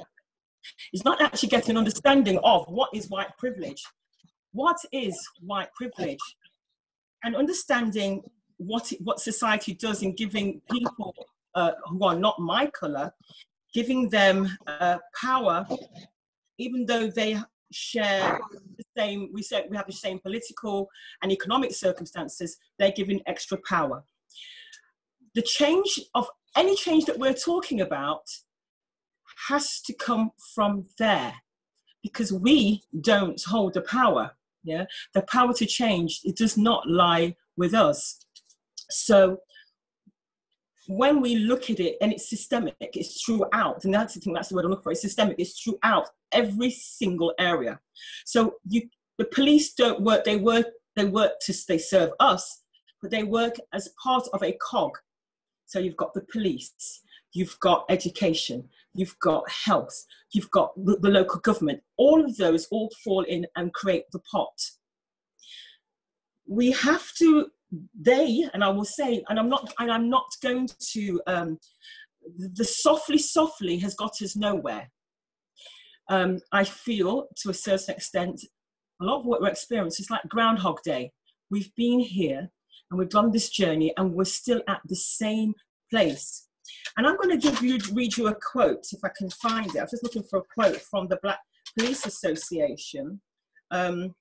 [SPEAKER 5] is not actually getting an understanding of what is white privilege. What is white privilege? And understanding what it, what society does in giving people uh, who are not my color, giving them uh, power, even though they share the same. We say we have the same political and economic circumstances. They're given extra power. The change of any change that we're talking about has to come from there because we don't hold the power yeah the power to change it does not lie with us so when we look at it and it's systemic it's throughout and that's the thing that's the word i'm looking for it's systemic it's throughout every single area. So you the police don't work they work they work to they serve us but they work as part of a cog. So you've got the police you've got education you've got health you've got the, the local government. All of those all fall in and create the pot. We have to they and i will say and i'm not and i'm not going to um the softly softly has got us nowhere. Um i feel to a certain extent a lot of what we're experiencing is like groundhog day. We've been here and we've done this journey and we're still at the same place. And i'm going to give you read you a quote if i can find it. I'm just looking for a quote from the black police association um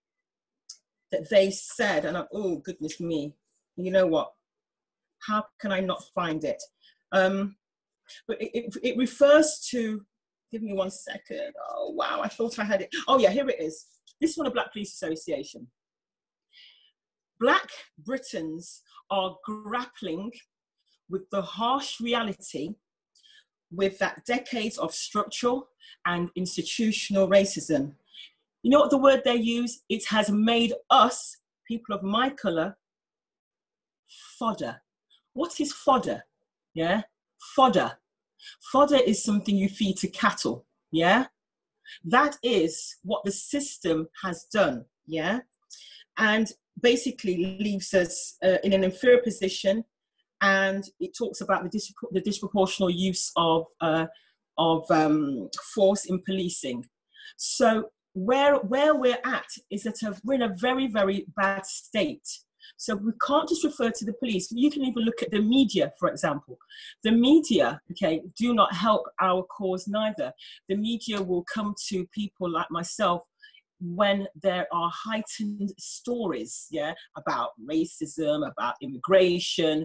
[SPEAKER 5] that they said and I'm, oh goodness me you know what? How can i not find it? Um but it, it, it refers to give me one second. Oh wow i thought i had it. Oh yeah here it is. This one, the black police association. Black britons are grappling with the harsh reality with that decades of structural and institutional racism. You know what the word they use? It has made us people of my color fodder. What is fodder? Yeah? Fodder. Fodder is something you feed to cattle. Yeah? That is what the system has done. Yeah? And basically leaves us uh, in an inferior position and it talks about the, dispro- the disproportional use of uh, of um, force in policing. So where where we're at is that we're in a very very bad state so we can't just refer to the police. You can even look at the media for example. The media okay do not help our cause neither. The media will come to people like myself when there are heightened stories yeah about racism about immigration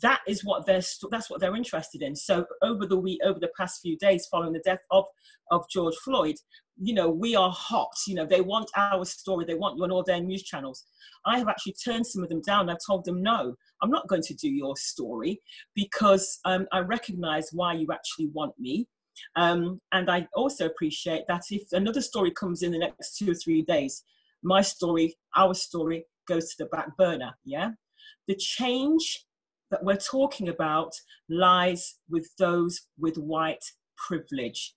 [SPEAKER 5] that is what they're that's what they're interested in. So over the week over the past few days following the death of of george floyd you know we are hot you know they want our story they want you on all their news channels. I have actually turned some of them down i've told them no i'm not going to do your story because um, i recognize why you actually want me. Um, and i also appreciate that if another story comes in the next two or three days my story our story goes to the back burner yeah? The change that we're talking about lies with those with white privilege.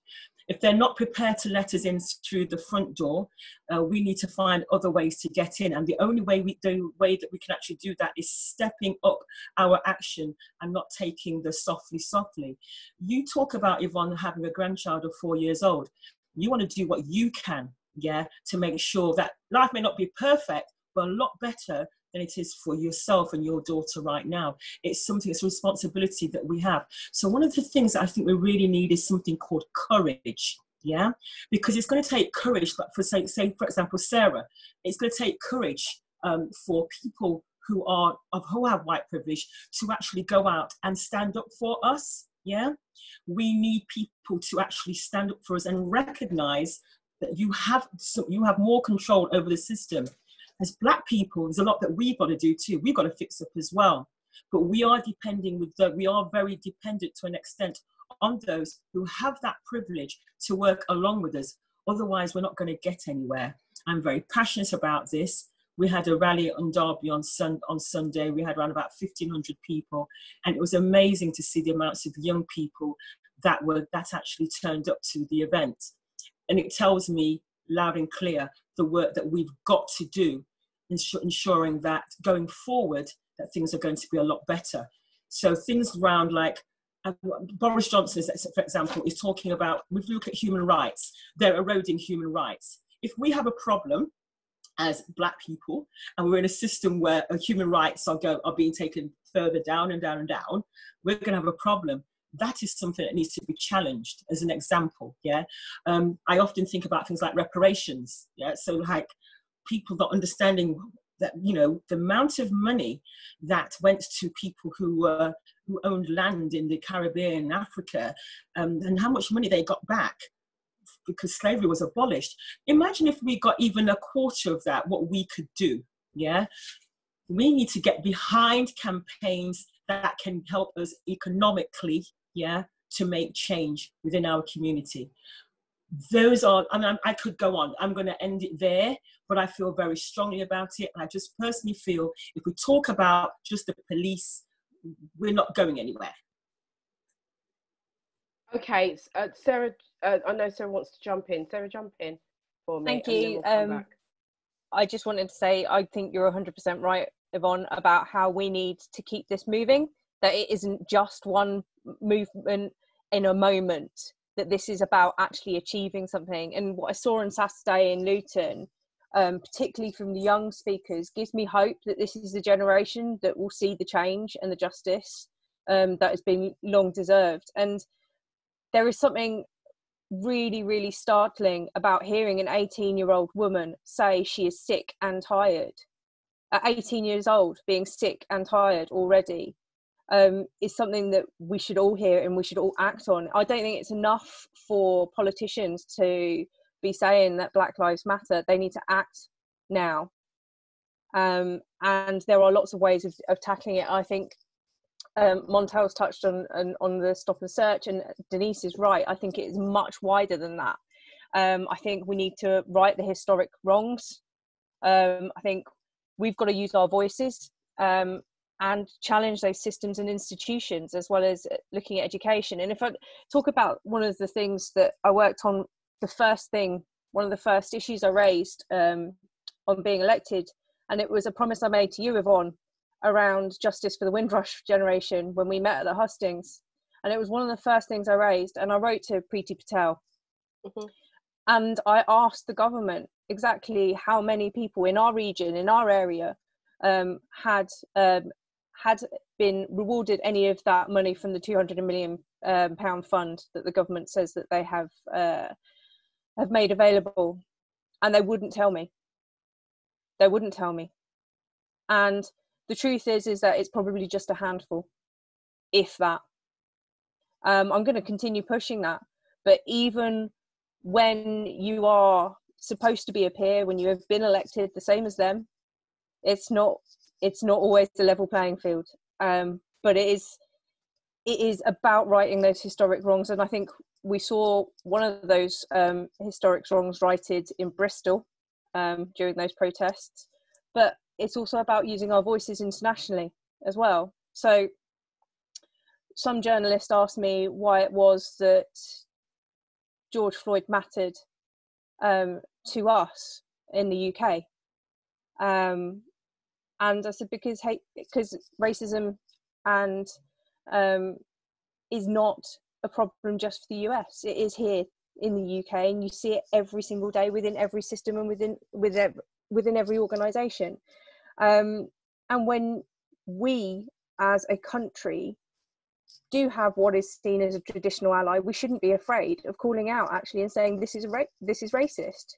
[SPEAKER 5] If they're not prepared to let us in through the front door, uh, we need to find other ways to get in. And the only way we the way that we can actually do that is stepping up our action and not taking the softly, softly. You talk about Yvonne having a grandchild of four years old. You want to do what you can, yeah, to make sure that life may not be perfect, but a lot better than it is for yourself and your daughter right now. It's something, it's a responsibility that we have. So, one of the things that I think we really need is something called courage. Yeah, because it's going to take courage. But for say, say for example, Sarah, it's going to take courage um, for people who are of who have white privilege to actually go out and stand up for us. Yeah, we need people to actually stand up for us and recognize that you have you have more control over the system as black people, there's a lot that we've got to do too. We've got to fix up as well. But we are depending with the, we are very dependent to an extent on those who have that privilege to work along with us. Otherwise, we're not going to get anywhere. I'm very passionate about this. We had a rally on Derby on, sun, on Sunday. We had around about 1,500 people, and it was amazing to see the amounts of young people that were that actually turned up to the event. And it tells me loud and clear the work that we've got to do ensuring that going forward that things are going to be a lot better so things around like uh, Boris Johnson, for example, is talking about, if we look at human rights, they're eroding human rights. If we have a problem as black people and we're in a system where human rights are, go, are being taken further down and down and down, we're going to have a problem that is something that needs to be challenged as an example yeah? Um, i often think about things like reparations yeah? So like people not understanding that you know the amount of money that went to people who uh, who owned land in the caribbean africa um, and how much money they got back because slavery was abolished. Imagine if we got even a quarter of that what we could do yeah? We need to get behind campaigns that can help us economically yeah, to make change within our community. Those are, I mean, I could go on. I'm going to end it there, but I feel very strongly about it. I just personally feel if we talk about just the police, we're not going anywhere.
[SPEAKER 1] Okay, uh, Sarah, uh, I know Sarah wants to jump in. Sarah, jump in for me.
[SPEAKER 4] Thank you. We'll um, I just wanted to say I think you're 100% right, Yvonne, about how we need to keep this moving that it isn't just one movement in a moment that this is about actually achieving something. And what i saw on saturday in luton um, particularly from the young speakers gives me hope that this is a generation that will see the change and the justice um, that has been long deserved. And there is something really really startling about hearing an 18 year old woman say she is sick and tired at 18 years old being sick and tired already um, is something that we should all hear and we should all act on. I don't think it's enough for politicians to be saying that Black Lives Matter. They need to act now. Um, and there are lots of ways of, of tackling it. I think um, Montel's touched on, on, on the stop and search, and Denise is right. I think it is much wider than that. Um, I think we need to right the historic wrongs. Um, I think we've got to use our voices um, and challenge those systems and institutions as well as uh, looking at education. And if I talk about one of the things that I worked on, the first thing, one of the first issues I raised um, on being elected, and it was a promise I made to you, Yvonne, around justice for the Windrush generation when we met at the hustings. And it was one of the first things I raised, and I wrote to Priti Patel. Mm-hmm. And I asked the government exactly how many people in our region, in our area, um, had um, had been rewarded any of that money from the 200 million um, pound fund that the government says that they have uh, have made available, and they wouldn't tell me. They wouldn't tell me, and the truth is is that it's probably just a handful. if that. Um, I'm going to continue pushing that. But even when you are supposed to be a peer, when you have been elected the same as them, it's not it's not always a level playing field. Um, but it is it is about righting those historic wrongs, and I think we saw one of those um, historic wrongs righted in Bristol um, during those protests. But it's also about using our voices internationally as well. So some journalist asked me why it was that George Floyd mattered um, to us in the UK. Um, and I said because hate, because racism and um, is not a problem just for the US. It is here in the UK, and you see it every single day within every system and within within within every organisation. Um, and when we, as a country, do have what is seen as a traditional ally, we shouldn't be afraid of calling out actually and saying this is ra- this is racist.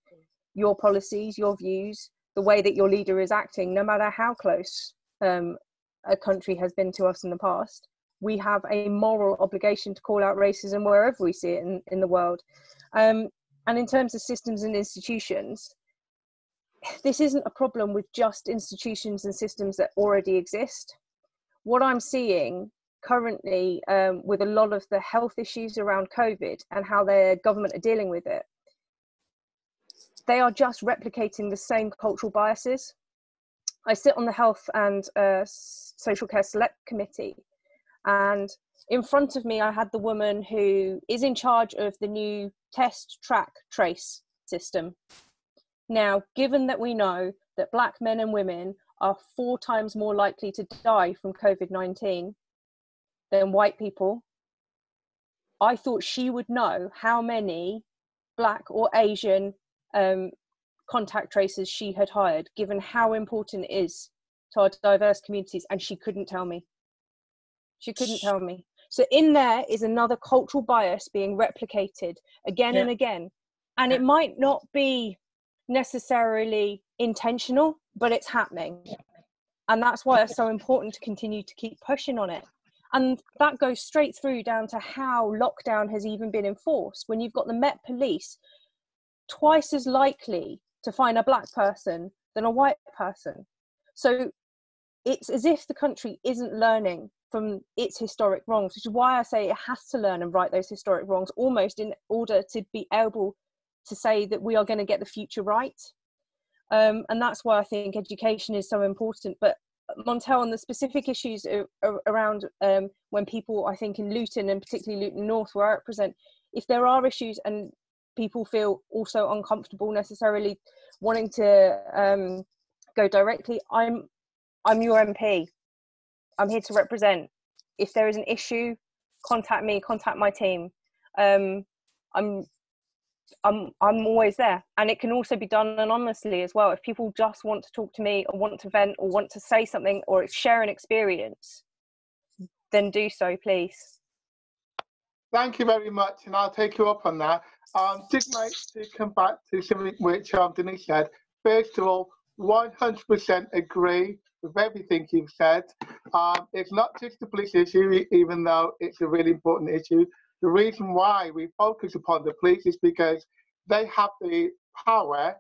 [SPEAKER 4] Your policies, your views, the way that your leader is acting, no matter how close um, a country has been to us in the past, we have a moral obligation to call out racism wherever we see it in, in the world. Um, and in terms of systems and institutions, this isn't a problem with just institutions and systems that already exist. What I'm seeing currently um, with a lot of the health issues around COVID and how their government are dealing with it, they are just replicating the same cultural biases. I sit on the Health and uh, Social Care Select Committee, and in front of me, I had the woman who is in charge of the new test, track, trace system. Now, given that we know that black men and women are four times more likely to die from COVID 19 than white people, I thought she would know how many black or Asian um, contact tracers she had hired, given how important it is to our diverse communities, and she couldn't tell me. She couldn't tell me. So in there is another cultural bias being replicated again yeah. and again. And it might not be necessarily intentional, but it's happening. And that's why it's so important to continue to keep pushing on it. And that goes straight through down to how lockdown has even been enforced. When you've got the Met Police twice as likely to find a black person than a white person. So it's as if the country isn't learning from its historic wrongs, which is why I say it has to learn and right those historic wrongs almost in order to be able to say that we are going to get the future right. Um, and that's why I think education is so important. But Montel, on the specific issues around um, when people, I think in Luton and particularly Luton North, where I represent, if there are issues and people feel also uncomfortable necessarily wanting to um, go directly, I'm I'm your MP. I'm here to represent. If there is an issue, contact me, contact my team. Um, I'm I'm I'm always there, and it can also be done anonymously as well. If people just want to talk to me, or want to vent, or want to say something, or share an experience, then do so, please.
[SPEAKER 8] Thank you very much, and I'll take you up on that. Um, just like to come back to something which um, Denise said. First of all, 100% agree with everything you've said. Um, it's not just a police issue, even though it's a really important issue. The reason why we focus upon the police is because they have the power,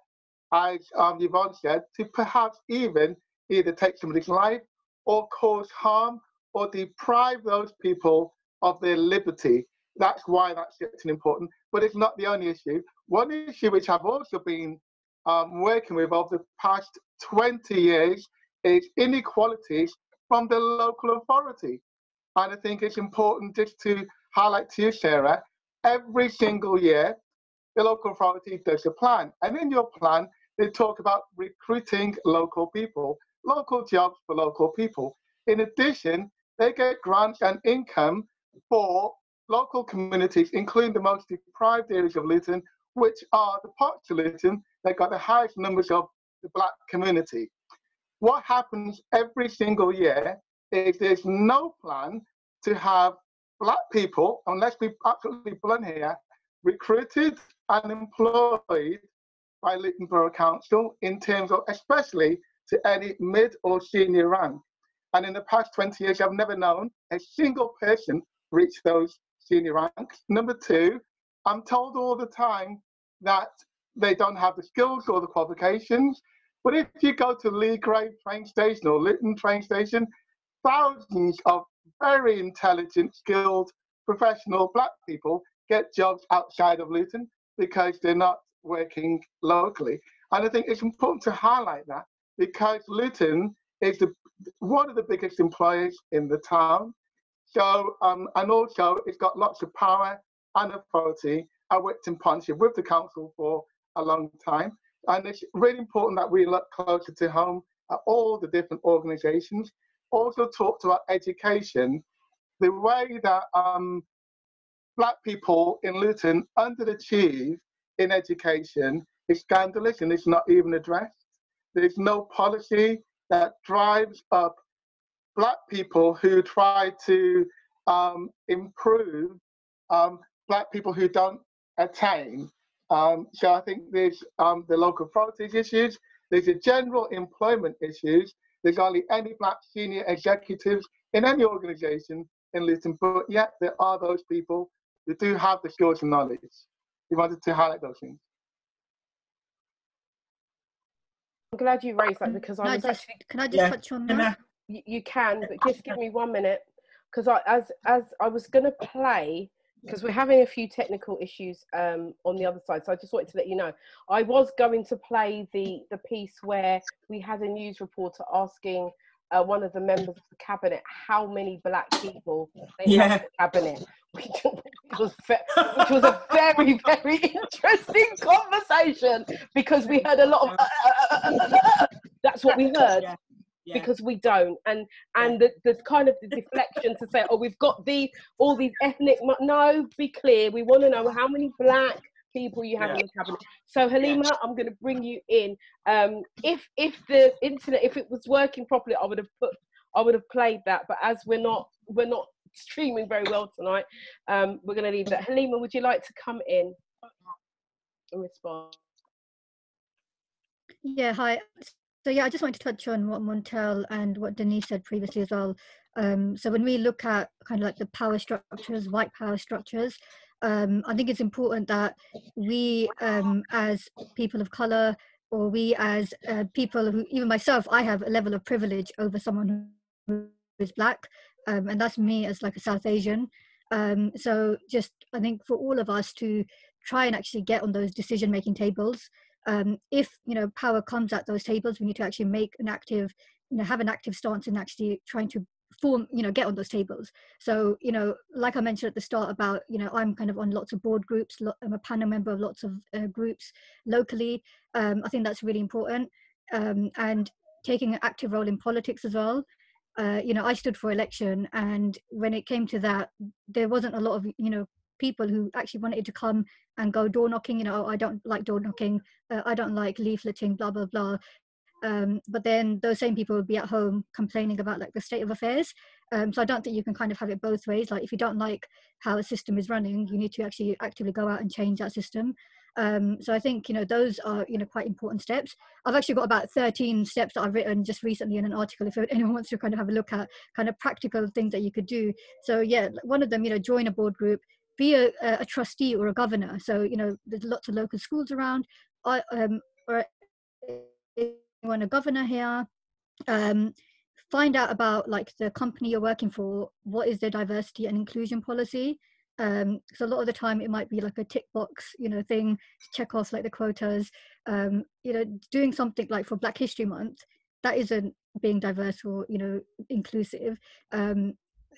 [SPEAKER 8] as um, Yvonne said, to perhaps even either take somebody's life or cause harm or deprive those people of their liberty. That's why that's an important, but it's not the only issue. One issue which I've also been um, working with over the past 20 years is inequalities from the local authority. And I think it's important just to highlight to you, Sarah, every single year, the local authority does a plan. And in your plan, they talk about recruiting local people, local jobs for local people. In addition, they get grants and income for local communities, including the most deprived areas of Luton, which are the parts of Luton that got the highest numbers of the black community. What happens every single year is there's no plan to have black people, and let's be absolutely blunt here, recruited and employed by Luton Borough Council in terms of especially to any mid or senior rank. And in the past 20 years, I've never known a single person reach those senior ranks. Number two, I'm told all the time that they don't have the skills or the qualifications. But if you go to Leagrave train station or Luton train station, thousands of very intelligent, skilled, professional black people get jobs outside of Luton because they're not working locally. And I think it's important to highlight that because Luton is the, one of the biggest employers in the town. So, um, and also it's got lots of power and authority. I worked in partnership with the council for a long time. And it's really important that we look closer to home at all the different organizations. Also talk about education, the way that um, black people in Luton underachieve in education is scandalous and it's not even addressed. There's no policy that drives up black people who try to um, improve um, black people who don't attain. Um, so I think there's um, the local authorities issues, there's a general employment issues. There's only any black senior executives in any organization in Luton, but yet there are those people who do have the skills and knowledge. We wanted to highlight those things.
[SPEAKER 1] I'm glad you raised that because
[SPEAKER 3] Can
[SPEAKER 1] I
[SPEAKER 3] I
[SPEAKER 1] was
[SPEAKER 3] just,
[SPEAKER 1] actually
[SPEAKER 3] can I just
[SPEAKER 5] Yeah.
[SPEAKER 3] touch on
[SPEAKER 5] Can
[SPEAKER 3] that?
[SPEAKER 1] You, you can, but just give me one minute because I as as I was gonna play because we're having a few technical issues um, on the other side. So I just wanted to let you know I was going to play the the piece where we had a news reporter asking uh, one of the members of the cabinet how many black people they
[SPEAKER 5] Yeah.
[SPEAKER 1] have in the cabinet, which was which was a very very interesting conversation because we heard a lot of. uh, uh, uh, uh, uh, uh, that's what we heard
[SPEAKER 5] Yeah. Yeah.
[SPEAKER 1] because we don't. And and the, the kind of the deflection to say oh we've got the all these ethnic mu- no be clear. We want to know how many black people you have in the cabinet. So halima i'm going to bring you in. Um if if the internet if it was working properly i would have put i would have played that. But as we're not we're not streaming very well tonight um we're going to leave that. Halima would you like to come in and respond?
[SPEAKER 3] Yeah, hi. So yeah, I just wanted to touch on what Montel and what Denise said previously as well. Um, so when we look at kind of like the power structures, white power structures, um, I think it's important that we, um, as people of color, or we as uh, people who, even myself, I have a level of privilege over someone who is black, um, and that's me as like a South Asian. Um, so just I think for all of us to try and actually get on those decision-making tables um, if you know power comes at those tables we need to actually make an active you know have an active stance in actually trying to form you know get on those tables. So you know like i mentioned at the start about you know i'm kind of on lots of board groups i'm a panel member of lots of uh, groups locally. Um, i think that's really important. Um, and taking an active role in politics as well. Uh, you know i stood for election and when it came to that there wasn't a lot of you know people who actually wanted to come and go door knocking you know "Oh, i don't like door knocking uh, I don't like leafleting, blah blah blah. Um, but then those same people would be at home complaining about like the state of affairs. Um, so I don't think you can kind of have it both ways. Like if you don't like how a system is running, you need to actually actively go out and change that system. Um, so I think you know those are you know quite important steps. I've actually got about 13 steps that I've written just recently in an article. If anyone wants to kind of have a look at kind of practical things that you could do. So yeah, one of them, you know, join a board group, be a, a trustee or a governor. So you know, there's lots of local schools around. I um or anyone a governor here. Um, find out about like the company you're working for. What is their diversity and inclusion policy? Um, so a lot of the time it might be like a tick box, you know, thing to check off like the quotas. Um, you know, doing something like for Black History Month that isn't being diverse or you know inclusive. Um,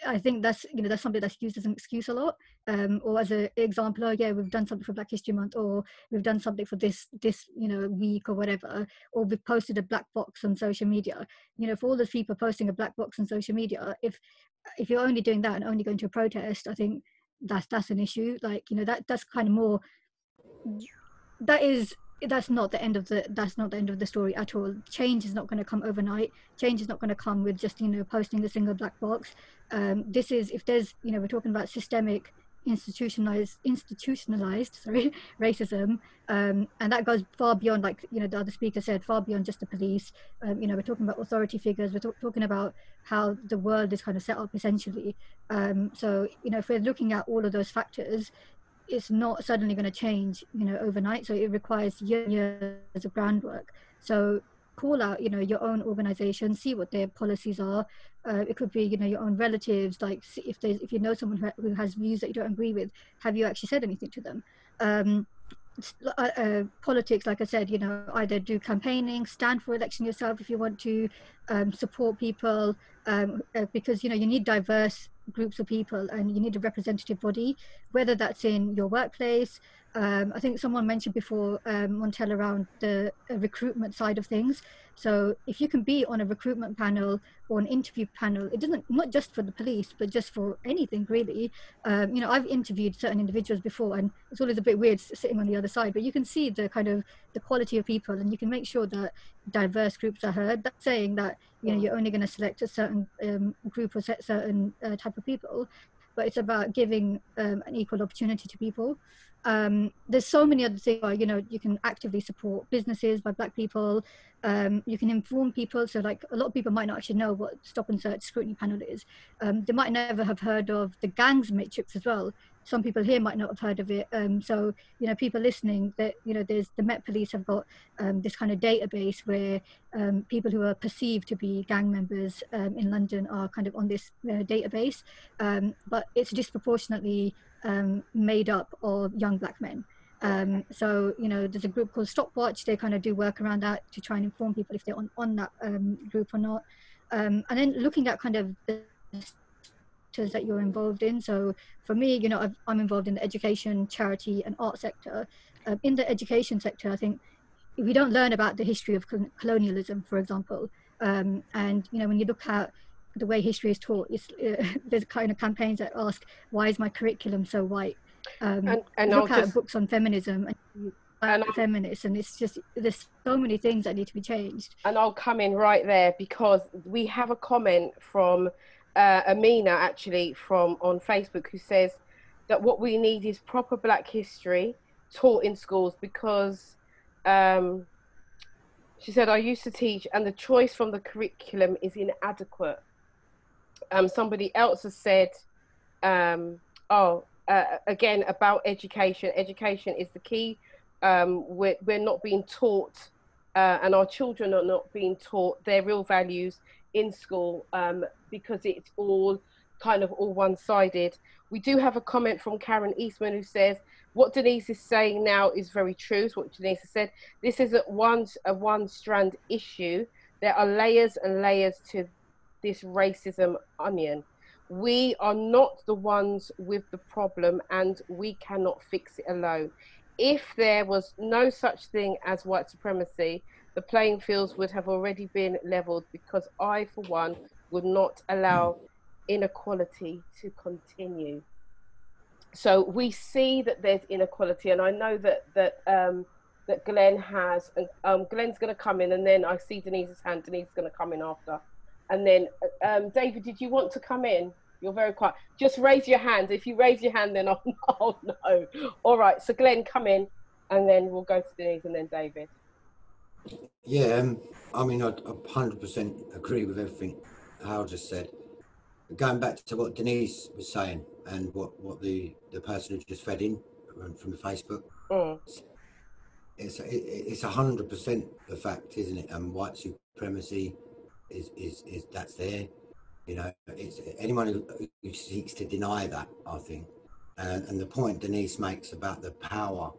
[SPEAKER 3] I think that's you know that's something that's used as an excuse a lot, um, or as an example. Oh yeah, we've done something for Black History Month, or we've done something for this this you know week or whatever, or we've posted a black box on social media. You know, for all those people posting a black box on social media, if if you're only doing that and only going to a protest, I think that's that's an issue. Like you know that that's kind of more. That is that's not the end of the that's not the end of the story at all. Change is not going to come overnight. Change is not going to come with just you know posting a single black box. Um, this is if there's you know we're talking about systemic institutionalized institutionalized sorry racism um, and that goes far beyond like you know the other speaker said far beyond just the police. Um, you know we're talking about authority figures. We're talk- talking about how the world is kind of set up essentially. Um, so you know if we're looking at all of those factors it's not suddenly going to change you know overnight. So it requires years of groundwork. So call out you know your own organization see what their policies are. Uh, it could be you know your own relatives like if there's if you know someone who, who has views that you don't agree with have you actually said anything to them? Um, uh, uh, politics like i said you know either do campaigning stand for election yourself if you want to um, support people um, uh, because you know you need diverse groups of people and you need a representative body whether that's in your workplace um, I think someone mentioned before, um, Montel, around the uh, recruitment side of things. So if you can be on a recruitment panel or an interview panel, it doesn't not just for the police, but just for anything really. Um, you know, I've interviewed certain individuals before, and it's always a bit weird sitting on the other side. But you can see the kind of the quality of people, and you can make sure that diverse groups are heard. That's saying that you know you're only going to select a certain um, group or certain uh, type of people, but it's about giving um, an equal opportunity to people um, there's so many other things you know you can actively support businesses by black people. Um, you can inform people so like a lot of people might not actually know what stop and search scrutiny panel is. Um, they might never have heard of the gangs matrix as well. Some people here might not have heard of it. Um, so you know people listening that you know there's the met police have got um, this kind of database where um, people who are perceived to be gang members in london are kind of on this uh, database. But it's disproportionately um, made up of young black men. Um, so you know, there's a group called Stopwatch. They kind of do work around that to try and inform people if they're on on that um, group or not. Um, and then looking at kind of the sectors that you're involved in. So for me, you know, i am involved in the education, charity, and art sector. Uh, in the education sector, I think we don't learn about the history of colonialism, for example, um, and you know, when you look at the way history is taught is uh, there's kind of campaigns that ask why is my curriculum so white? Um, and, and look I'll at just, books on feminism and, and feminists and it's just there's so many things that need to be changed.
[SPEAKER 1] And i'll come in right there because we have a comment from uh, amina actually from on facebook who says that what we need is proper black history taught in schools because um, she said i used to teach and the choice from the curriculum is inadequate um, somebody else has said, um, oh, uh, again about education. Education is the key. Um, we're, we're not being taught, uh, and our children are not being taught their real values in school um, because it's all kind of all one-sided. We do have a comment from Karen Eastman who says, what Denise is saying now is very true. Is what Denise has said. This isn't one a one strand issue. There are layers and layers to this racism onion. We are not the ones with the problem and we cannot fix it alone. If there was no such thing as white supremacy, the playing fields would have already been leveled because I, for one, would not allow inequality to continue. So we see that there's inequality, and I know that that um, that Glenn has, and um, Glenn's going to come in, and then I see Denise's hand. Denise is going to come in after. And then, um, David, did you want to come in? You're very quiet. Just raise your hand. If you raise your hand, then I'll, I'll know. All right. So, Glenn, come in, and then we'll go to Denise and then David.
[SPEAKER 7] Yeah, um, I mean, I 100% agree with everything Hal just said. Going back to what Denise was saying and what, what the, the person who just fed in from Facebook, mm. it's, it, it's 100% the fact, isn't it? And white supremacy, is is, is that's there. You know, it's anyone who, who seeks to deny that. I think, and, and the point Denise makes about the power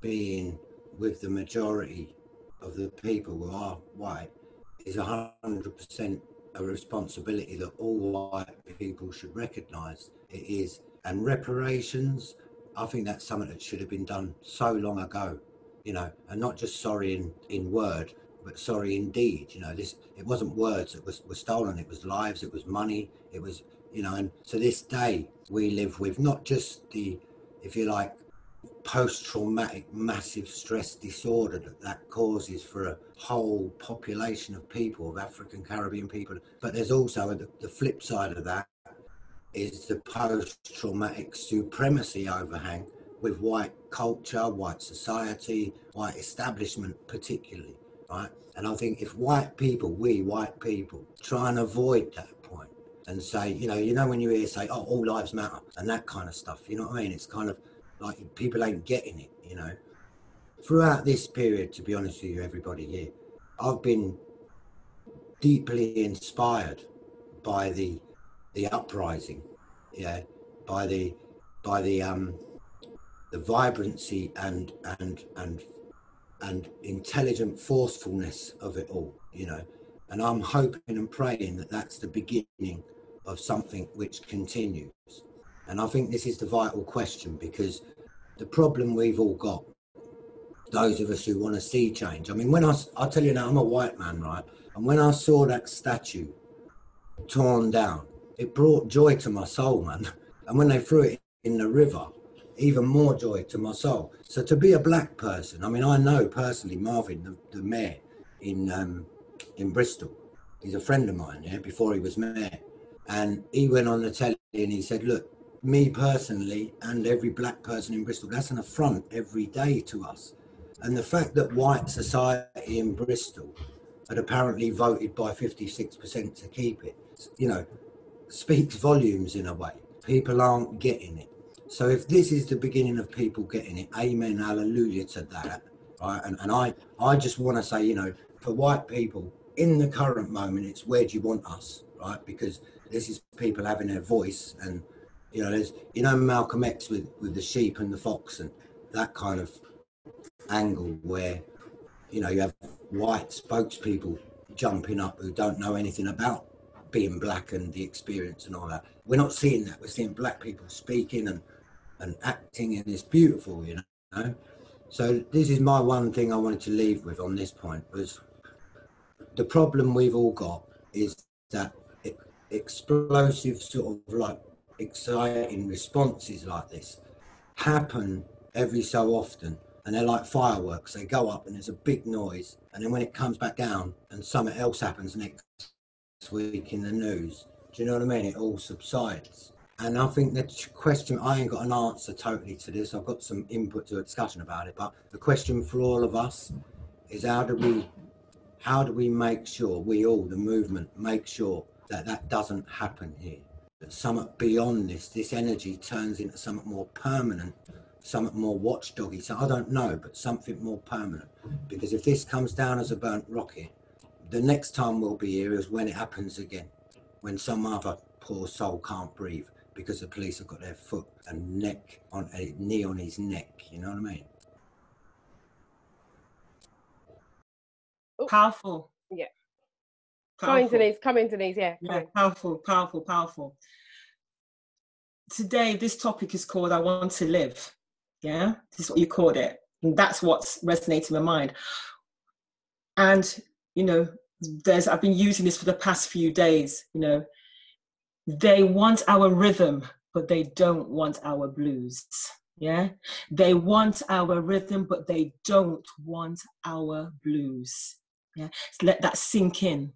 [SPEAKER 7] being with the majority of the people who are white is hundred percent a responsibility that all white people should recognise. It is, and reparations. I think that's something that should have been done so long ago, you know, and not just sorry in, in word, but sorry indeed. You know, this it wasn't words that was, were stolen, it was lives, it was money, it was, you know, and to this day we live with not just the, if you like, post-traumatic massive stress disorder that that causes for a whole population of people of african caribbean people but there's also the, the flip side of that is the post-traumatic supremacy overhang with white culture, white society, white establishment particularly, right? And I think if white people, we white people, try and avoid that point and say, you know, you know when you hear say, oh, all lives matter and that kind of stuff, you know what I mean? It's kind of like people ain't getting it, you know. Throughout this period, to be honest with you, everybody here, I've been deeply inspired by the the uprising, yeah, by the by the um the vibrancy and and and and intelligent forcefulness of it all, you know. And I'm hoping and praying that that's the beginning of something which continues. And I think this is the vital question because the problem we've all got, those of us who want to see change. I mean, when I, I'll tell you now, I'm a white man, right? And when I saw that statue torn down, it brought joy to my soul, man. And when they threw it in the river, even more joy to my soul. So to be a black person, I mean, I know personally Marvin, the, the mayor in um, in Bristol. He's a friend of mine, yeah, before he was mayor. And he went on the telly and he said, look, me personally and every black person in Bristol, that's an affront every day to us. And the fact that white society in Bristol had apparently voted by 56% to keep it, you know, speaks volumes in a way. People aren't getting it. So if this is the beginning of people getting it, amen, hallelujah to that. Right? And, and I, I just want to say, you know, for white people in the current moment, it's where do you want us, right? Because this is people having their voice and, you know, there's, you know, Malcolm X with, with the sheep and the fox and that kind of angle where, you know, you have white spokespeople jumping up who don't know anything about being black and the experience and all that. We're not seeing that. We're seeing black people speaking and and acting, and it's beautiful, you know. So this is my one thing I wanted to leave with on this point was the problem we've all got is that explosive sort of like exciting responses like this happen every so often and they're like fireworks. They go up and there's a big noise and then when it comes back down and something else happens next week in the news do you know what i mean? It all subsides and I think the question, I ain't got an answer totally to this. I've got some input to a discussion about it, but the question for all of us is how do we, how do we make sure we all, the movement, make sure that that doesn't happen here? That something beyond this, this energy turns into something more permanent, something more watchdoggy. So I don't know, but something more permanent. Because if this comes down as a burnt rocket, the next time we'll be here is when it happens again, when some other poor soul can't breathe because the police have got their foot and neck on a knee on his neck. You know what I mean?
[SPEAKER 5] Powerful.
[SPEAKER 1] Yeah.
[SPEAKER 5] Powerful.
[SPEAKER 1] Come in, Denise. Come in, Denise. Yeah.
[SPEAKER 5] Yeah, powerful, powerful, powerful. Today, this topic is called I Want to Live. Yeah, this is what you called it. And that's what's resonating in my mind. And, you know, there's I've been using this for the past few days, you know, they want our rhythm, but they don't want our blues. Yeah, they want our rhythm, but they don't want our blues. Yeah, so let that sink in.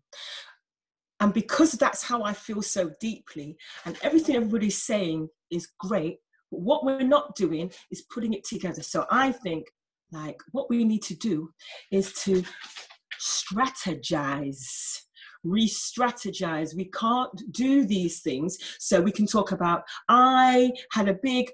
[SPEAKER 5] And because that's how I feel so deeply, and everything everybody's saying is great, but what we're not doing is putting it together. So I think, like, what we need to do is to strategize re-strategize we can't do these things so we can talk about i had a big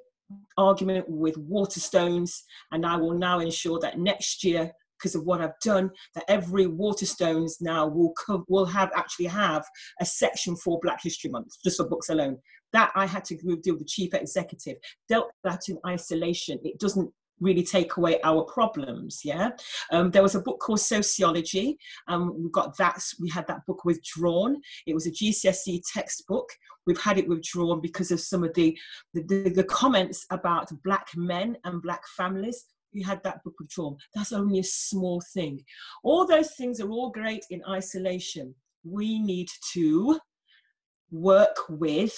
[SPEAKER 5] argument with waterstones and i will now ensure that next year because of what I've done, that every Waterstones now will co- will have actually have a section for Black History Month, just for books alone. That I had to deal with the chief executive, dealt that in isolation. It doesn't really take away our problems yeah? Um, there was a book called sociology um, we got that we had that book withdrawn. It was a gcse textbook. We've had it withdrawn because of some of the the, the, the comments about black men and black families. We had that book withdrawn. That's only a small thing. All those things are all great in isolation. We need to work with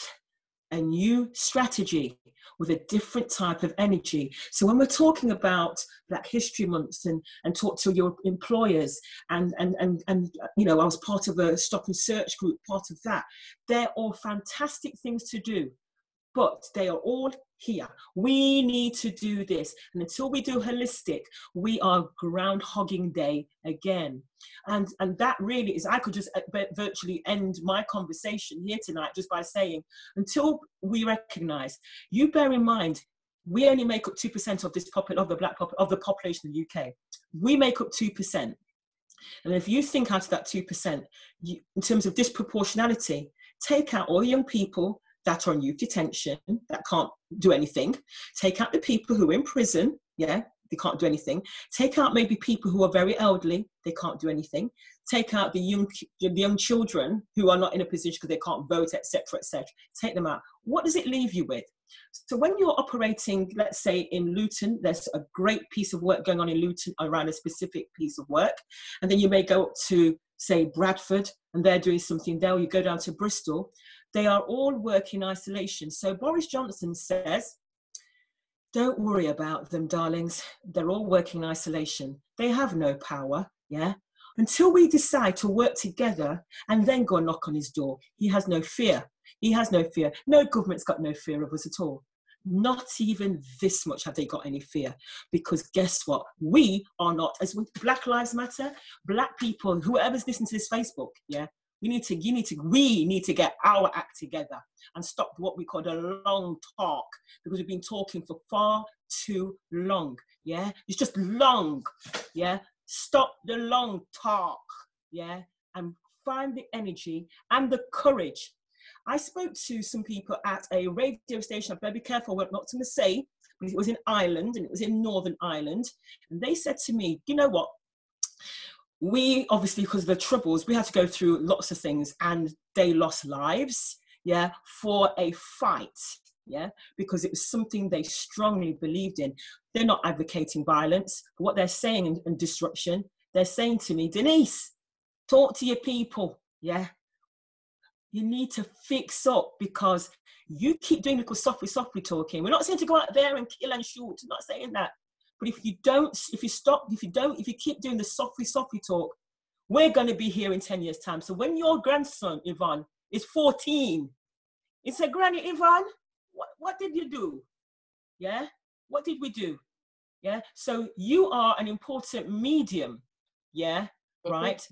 [SPEAKER 5] a new strategy with a different type of energy. So when we're talking about Black History Month and, and talk to your employers and, and, and, and, you know, I was part of a stop and search group, part of that, they're all fantastic things to do. but they are all here. We need to do this. And until we do holistic, we are groundhogging day again. And, and that really is, I could just uh, virtually end my conversation here tonight just by saying, until we recognize, you bear in mind, we only make up 2% of this popul- of the black pop- of the population in the UK. We make up 2%. And if you think out of that 2%, you, in terms of disproportionality, take out all the young people that are in youth detention that can't do anything, take out the people who are in prison, yeah, they can't do anything, take out maybe people who are very elderly, they can't do anything, take out the young, the young children who are not in a position because they can't vote, etc., etc. Take them out. What does it leave you with? So when you're operating, let's say in Luton, there's a great piece of work going on in Luton around a specific piece of work, and then you may go up to say Bradford, and they're doing something there. Or you go down to Bristol. They are all work in isolation. So Boris Johnson says, "Don't worry about them, darlings. They're all working in isolation. They have no power. Yeah." Until we decide to work together and then go and knock on his door, he has no fear. He has no fear. No government's got no fear of us at all. Not even this much have they got any fear. Because guess what? We are not, as with Black Lives Matter, Black people, whoever's listening to this Facebook, yeah, we need to, you need to, we need to get our act together and stop what we call the long talk because we've been talking for far too long. Yeah, it's just long. Yeah, stop the long talk. Yeah, and find the energy and the courage I spoke to some people at a radio station. I'm very careful what not to say, but it was in Ireland and it was in Northern Ireland. And they said to me, you know what? We obviously, because of the troubles, we had to go through lots of things and they lost lives, yeah, for a fight, yeah, because it was something they strongly believed in. They're not advocating violence, what they're saying and, disruption, they're saying to me, Denise, talk to your people, yeah, you need to fix up because you keep doing little softly, softly talking. We're not saying to go out there and kill and shoot. Not saying that. But if you don't, if you stop, if you don't, if you keep doing the softly, softly talk, we're going to be here in 10 years' time. So when your grandson, Ivan, is 14, it's a granny, Ivan, what, what did you do? Yeah? What did we do? Yeah? So you are an important medium. Yeah? Mm-hmm. Right?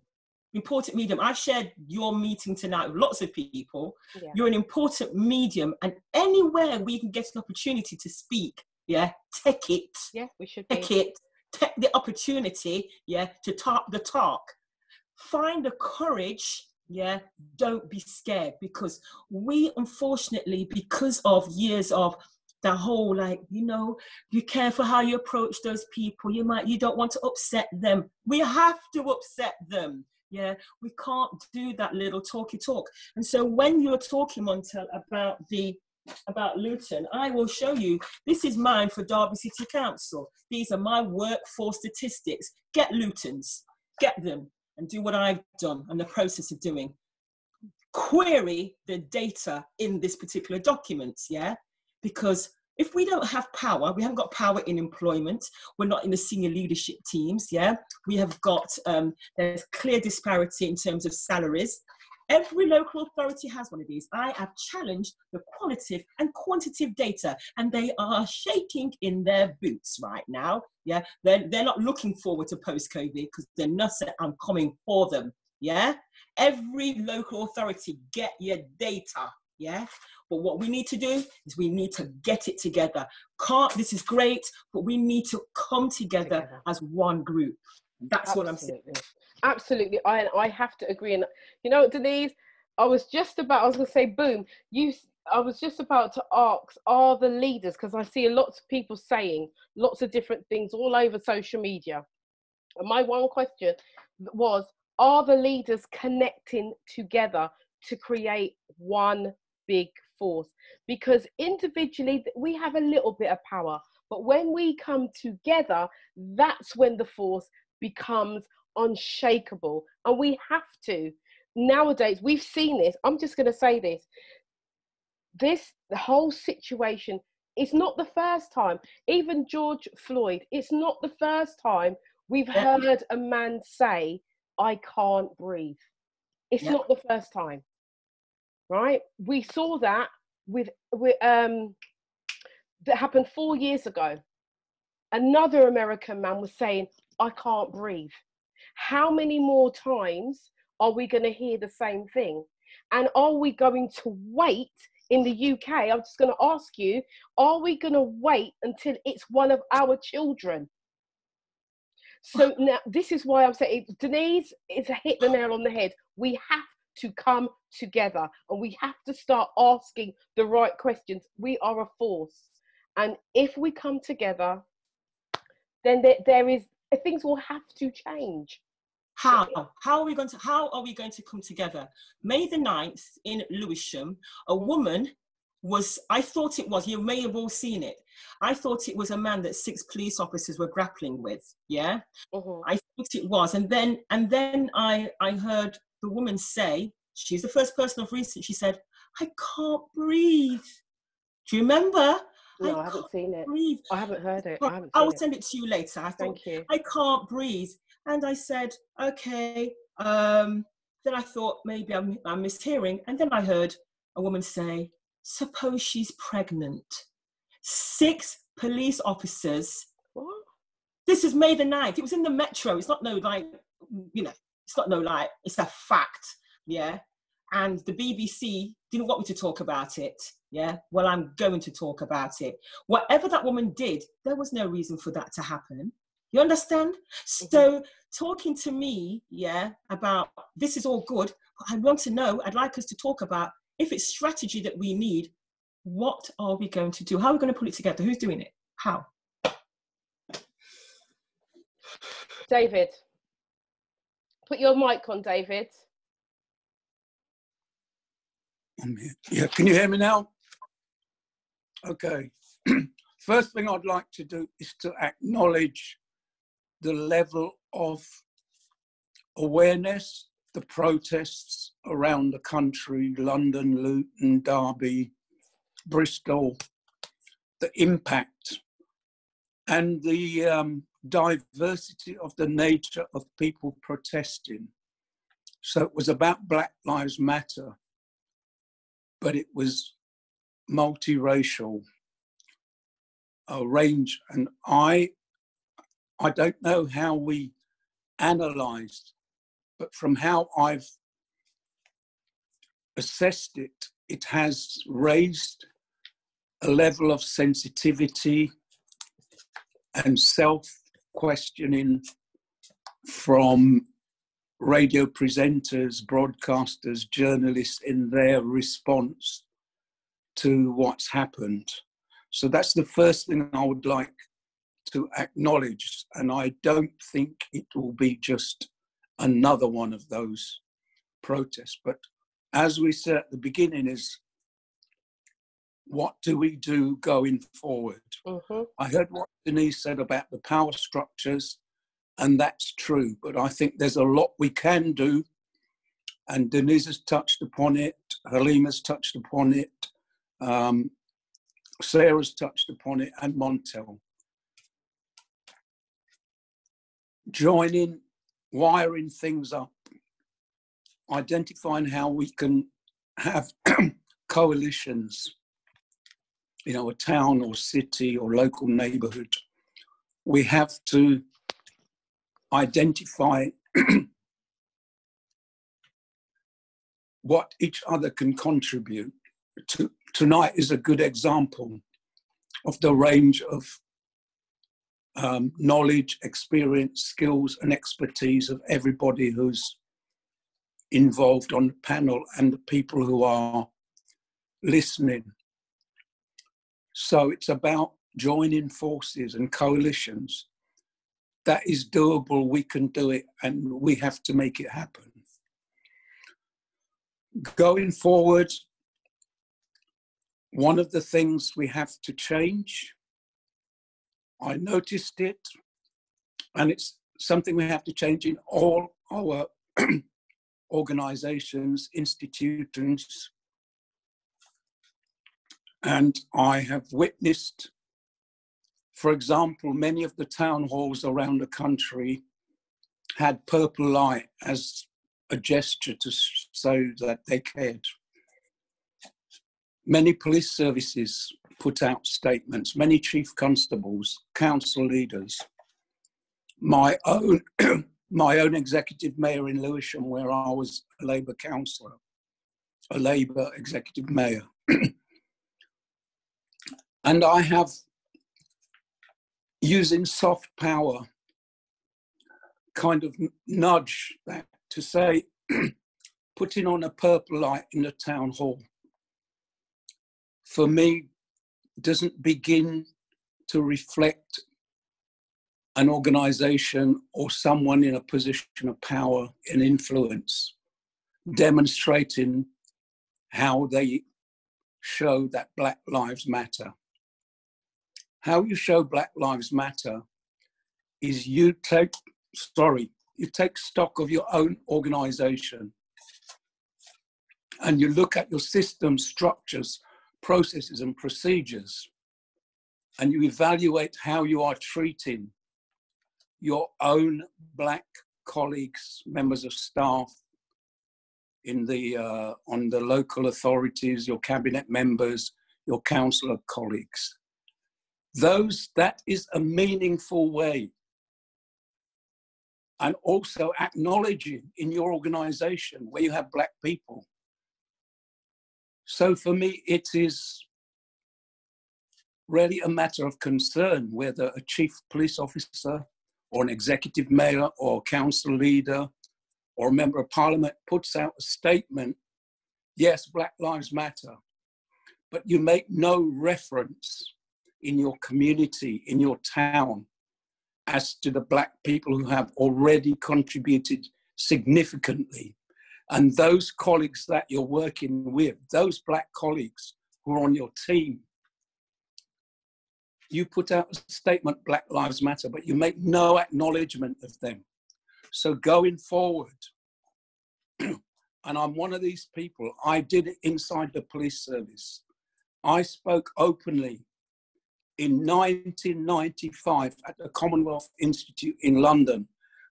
[SPEAKER 5] important medium. I shared your meeting tonight with lots of people. Yeah. You're an important medium, and anywhere we can get an opportunity to speak, yeah, take it.
[SPEAKER 1] Yeah, we should
[SPEAKER 5] take be. it. Take the opportunity, yeah, to talk the talk. Find the courage, yeah. Don't be scared because we, unfortunately, because of years of the whole like you know be careful how you approach those people you might you don't want to upset them we have to upset them yeah, we can't do that little talky talk. And so when you're talking, Montel, about the about Luton, I will show you. This is mine for Derby City Council. These are my workforce statistics. Get Lutons, get them, and do what I've done and the process of doing. Query the data in this particular document, yeah, because if we don't have power, we haven't got power in employment, we're not in the senior leadership teams, yeah? We have got, um, there's clear disparity in terms of salaries. Every local authority has one of these. I have challenged the qualitative and quantitative data, and they are shaking in their boots right now. Yeah, they're, they're not looking forward to post COVID because they're not saying I'm coming for them. Yeah, every local authority, get your data. Yeah, but what we need to do is we need to get it together. Can't, this is great, but we need to come together, together. as one group. That's Absolutely. what I'm saying.
[SPEAKER 1] Absolutely. I, I have to agree. And you know, Denise, I was just about, I was going to say, boom, you, I was just about to ask, are the leaders, because I see lots of people saying lots of different things all over social media. And my one question was, are the leaders connecting together to create one big force because individually we have a little bit of power but when we come together that's when the force becomes unshakable and we have to nowadays we've seen this i'm just going to say this this the whole situation it's not the first time even george floyd it's not the first time we've heard a man say i can't breathe it's not the first time right? We saw that with, with um, that happened four years ago. Another American man was saying, I can't breathe. How many more times are we going to hear the same thing? And are we going to wait in the UK? I'm just going to ask you, are we going to wait until it's one of our children? So now this is why I'm saying Denise is a hit the nail on the head. We have to come together and we have to start asking the right questions. We are a force. And if we come together, then there, there is things will have to change.
[SPEAKER 5] How? How are we going to how are we going to come together? May the 9th in Lewisham, a woman was I thought it was, you may have all seen it. I thought it was a man that six police officers were grappling with. Yeah.
[SPEAKER 1] Mhm.
[SPEAKER 5] I thought it was. And then and then I I heard the woman say, she's the first person of recent, she said, I can't breathe. Do you remember?
[SPEAKER 1] No, I haven't seen it.
[SPEAKER 5] breathe.
[SPEAKER 1] I haven't heard it. I, haven't
[SPEAKER 5] I will
[SPEAKER 1] it.
[SPEAKER 5] send it to you later. I thought
[SPEAKER 1] Thank you.
[SPEAKER 5] I can't breathe. And I said, okay. Um, then I thought maybe I'm, I'm mishearing. And then I heard a woman say, suppose she's pregnant. Six police officers.
[SPEAKER 1] What?
[SPEAKER 5] This is May the 9th. It was in the metro. It's not no like, you know, it's not no like, it's a fact. Yeah. And the BBC didn't want me to talk about it. Yeah. Well, I'm going to talk about it. Whatever that woman did, there was no reason for that to happen. You understand? Mm-hmm. So, talking to me, yeah, about this is all good. I want to know, I'd like us to talk about if it's strategy that we need, what are we going to do? How are we going to put it together? Who's doing it? How?
[SPEAKER 1] David, put your mic on, David.
[SPEAKER 6] I'm here. Yeah, can you hear me now? Okay. First thing I'd like to do is to acknowledge the level of awareness, the protests around the country, London, Luton, Derby, Bristol, the impact and the um, diversity of the nature of people protesting. So it was about Black Lives Matter, but it was multiracial, a range. And I, I don't know how we analysed, but from how I've assessed it, it has raised a level of sensitivity and self questioning from radio presenters, broadcasters, journalists in their response to what's happened. So that's the first thing I would like to acknowledge. And I don't think it will be just another one of those protests. But as we said at the beginning, is what do we do going forward?
[SPEAKER 1] hmm
[SPEAKER 6] I heard what Denise said about the power structures, and that's true. But I think there's a lot we can do, and Denise has touched upon it, Halima's touched upon it, um, Sarah's touched upon it, and Montel. Joining, wiring things up, identifying how we can have coalitions you know, a town or city or local neighborhood, we have to identify what each other can contribute. To, tonight is a good example of the range of um, knowledge, experience, skills, and expertise of everybody who's involved on the panel and the people who are listening. So it's about joining forces and coalitions. That is doable. We can do it, and we have to make it happen. Going forward, one of the things we have to change, I noticed it, and it's something we have to change in all our organizations, institutions, and I have witnessed, for example, many of the town halls around the country had purple light as a gesture to show that they cared. many police services put out statements, many chief constables, council leaders, my own, my own executive mayor in Lewisham, where I was a Labour councillor, a Labour executive mayor. and I have, using soft power, kind of nudge that to say, putting on a purple light in the town hall, for me, doesn't begin to reflect an organization or someone in a position of power and influence demonstrating how they show that Black Lives Matter. How you show Black Lives Matter is you take, sorry, you take stock of your own organization and you look at your system structures, processes, and procedures, and you evaluate how you are treating your own black colleagues, members of staff in the uh, on the local authorities, your cabinet members, your councillor colleagues. Those that is a meaningful way. And also acknowledging in your organization where you have black people. So for me, it is really a matter of concern whether a chief police officer or an executive mayor or council leader or a member of parliament puts out a statement, yes, Black Lives Matter, but you make no reference in your community, in your town, as to the black people who have already contributed significantly. And those colleagues that you're working with, those black colleagues who are on your team, you put out a statement, Black Lives Matter, but you make no acknowledgement of them. So going forward, and I'm one of these people, I did it inside the police service. I spoke openly in 1995 at the Commonwealth Institute in London.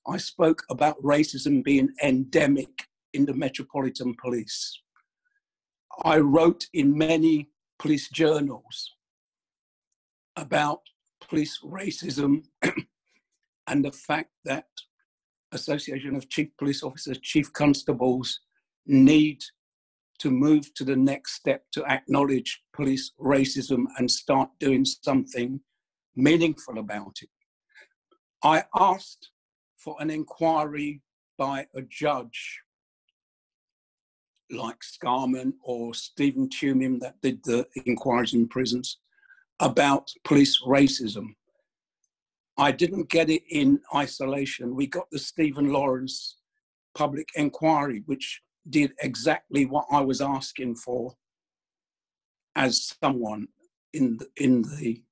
[SPEAKER 6] I spoke about racism being endemic in the Metropolitan Police. I wrote in many police journals about police racism and the fact that Association of Chief Police Officers, Chief Constables need to move to the next step to acknowledge police racism and start doing something meaningful about it. I asked for an inquiry by a judge like Scarman or Stephen Tumim that did the inquiries in prisons about police racism. I didn't get it in isolation. We got the Stephen Lawrence public inquiry, which did exactly what I was asking for as someone in the, in the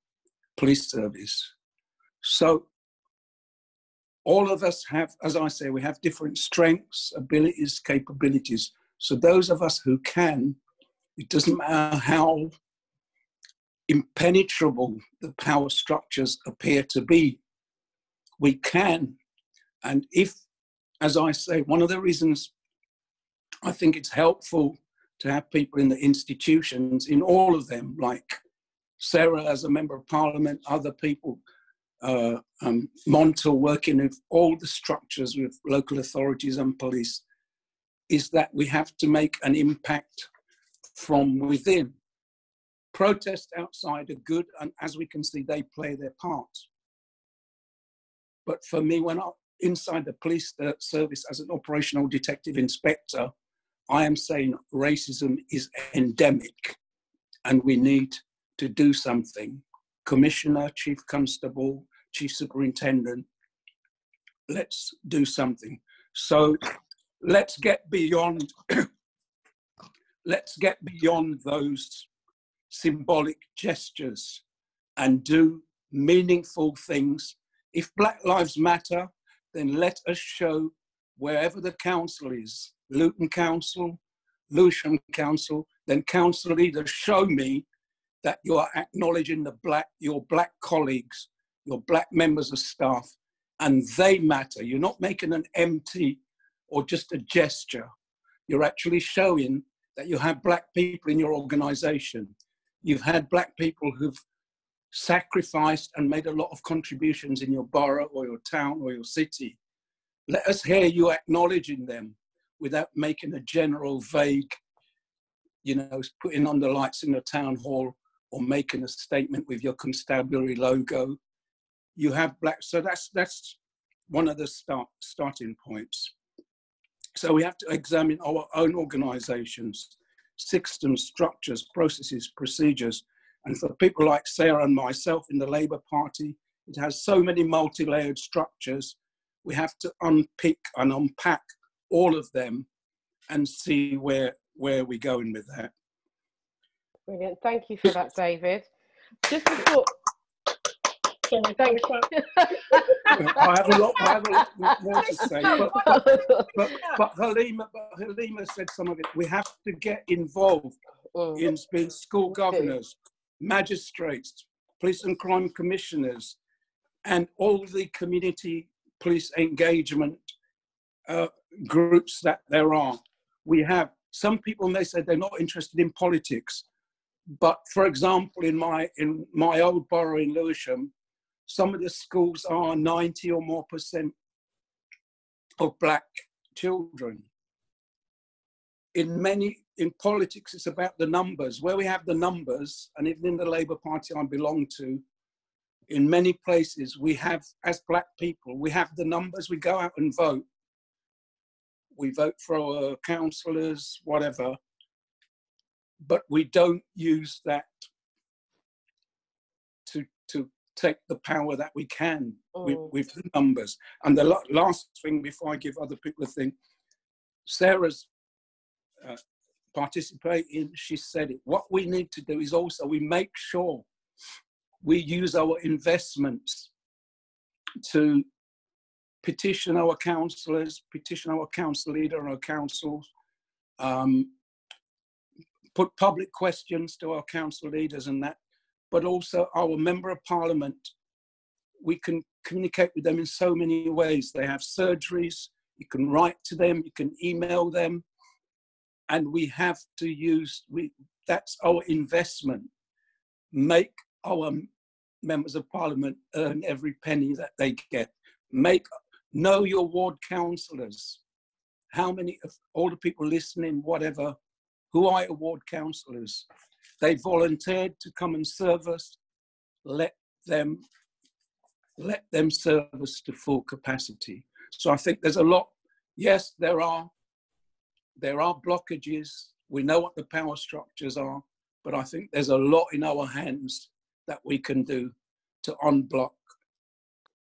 [SPEAKER 6] police service. So all of us have, as I say, we have different strengths, abilities, capabilities. So those of us who can, it doesn't matter how impenetrable the power structures appear to be. We can, and if, as I say, one of the reasons I think it's helpful to have people in the institutions, in all of them, like Sarah as a member of parliament, other people, uh, um, Montel working with all the structures with local authorities and police, is that we have to make an impact from within Protests outside are good, and as we can see, they play their part. But for me, when I'm inside the police uh, service as an operational detective inspector, I am saying racism is endemic and we need to do something. Commissioner, Chief Constable, Chief Superintendent, let's do something. So let's get beyond let's get beyond those symbolic gestures and do meaningful things. If Black Lives Matter, then let us show wherever the council is, Luton Council, Lewisham Council, then council leaders show me that you are acknowledging the black, your black colleagues, your black members of staff, and they matter. You're not making an empty or just a gesture. You're actually showing that you have black people in your organization. You've had black people who've sacrificed and made a lot of contributions in your borough or your town or your city. Let us hear you acknowledging them without making a general, vague, you know, putting on the lights in the town hall or making a statement with your constabulary logo. You have black, so that's that's one of the start starting points. So we have to examine our own organizations, systems, structures, processes, procedures. And for people like Sarah and myself in the Labour Party, it has so many multi-layered structures. We have to unpick and unpack all of them and see where where we're going with that.
[SPEAKER 1] Brilliant. Thank you for that, David. Just before. Sorry, thank you.
[SPEAKER 6] I have a lot, I have a lot more to say, but, but, but, but Halima, but Halima said some of it. We have to get involved
[SPEAKER 1] Mm.
[SPEAKER 6] in being school governors, magistrates, police and crime commissioners, and all the community police engagement uh, groups that there are. We have some people and they say they're not interested in politics, but for example, in my in my old borough in Lewisham, some of the schools are 90 or more percent of black children. In many in politics, it's about the numbers. Where we have the numbers, and even in the Labour Party I belong to, in many places we have, as black people, we have the numbers. We go out and vote. We vote for our councillors, whatever, but we don't use that to to take the power that we can with,
[SPEAKER 1] Mm.
[SPEAKER 6] with the numbers. And the last thing before I give other people a thing, Sarah's uh, participating. She said it. What we need to do is also we make sure we use our investments to petition our councillors, petition our council leader and our councils, um, put public questions to our council leaders and that, but also our member of parliament. We can communicate with them in so many ways. They have surgeries, you can write to them, you can email them, and we have to use, we, that's our investment. Make our members of parliament earn every penny that they get. Make, know your ward councillors. How many of all the people listening, whatever, who are your ward councillors? They volunteered to come and serve us. Let them, let them serve us to full capacity. So I think there's a lot. Yes, there are, there are blockages. We know what the power structures are, but I think there's a lot in our hands that we can do to unblock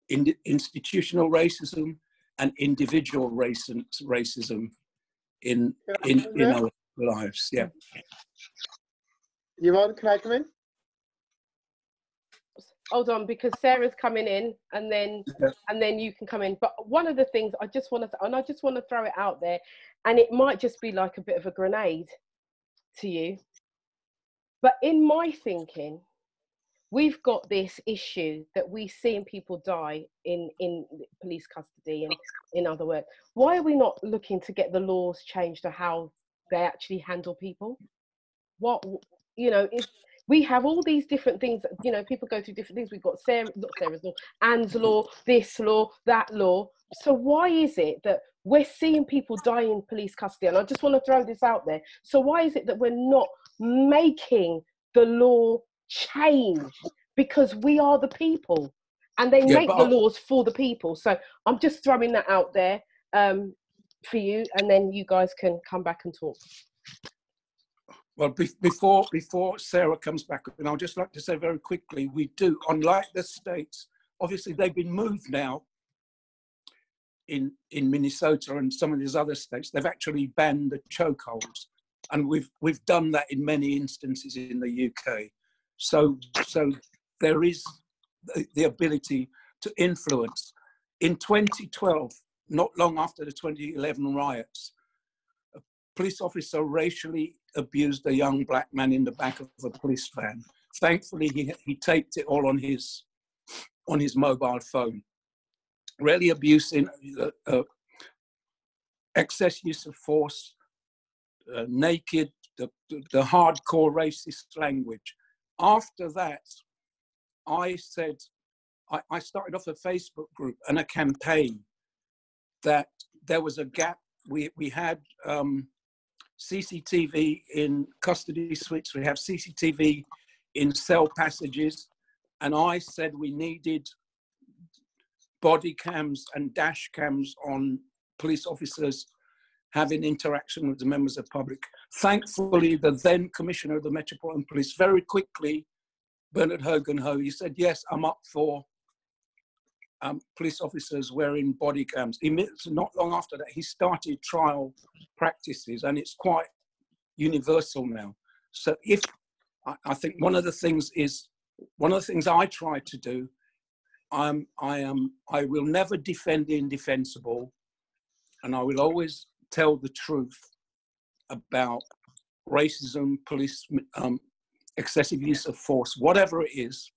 [SPEAKER 6] in, institutional racism and individual racism, racism in, in, in our lives. Yeah.
[SPEAKER 8] You on? Can I come in?
[SPEAKER 1] Hold on, because Sarah's coming in, and then
[SPEAKER 6] Yeah.
[SPEAKER 1] and then you can come in. But one of the things I just want to, and I just want to throw it out there, and it might just be like a bit of a grenade to you. But in my thinking, we've got this issue that we seeing people die in in police custody and in other words why are we not looking to get the laws changed to how they actually handle people what you know if we have all these different things that, you know people go through different things. We've got sarah not sarah's law anne's law this law that law. So why is it that we're seeing people die in police custody? And i just want to throw this out there. So why is it that we're not making the law change? Because we are the people and they
[SPEAKER 6] Yeah,
[SPEAKER 1] make the
[SPEAKER 6] I-
[SPEAKER 1] laws for the people. So i'm just throwing that out there um, for you and then you guys can come back and talk
[SPEAKER 6] Well, be- before before Sarah comes back, and I'd just like to say very quickly, we do, unlike the states, obviously they've been moved now in in Minnesota and some of these other states. They've actually banned the chokeholds, and we've we've done that in many instances in the UK. So so there is the, the ability to influence. In 2012, not long after the 2011 riots, a police officer racially abused a young black man in the back of a police van. Thankfully, he, he taped it all on his on his mobile phone. Really abusing, uh, uh, excess use of force, uh, naked the, the, hardcore racist language. After that, I said, I, I started off a Facebook group and a campaign that there was a gap. We, we had um, CCTV in custody suites, we have CCTV in cell passages, and I said we needed body cams and dash cams on police officers having interaction with the members of public. Thankfully, the then Commissioner of the Metropolitan Police very quickly, Bernard Hogan-Howe, he said, yes, I'm up for um, police officers wearing body cams. not long after that, he started trial practices and it's quite universal now. So if, I, think one of the things is, one of the things I try to do, I'm, I am, I will never defend the indefensible and I will always tell the truth about racism, police, um, excessive use of force, whatever it is.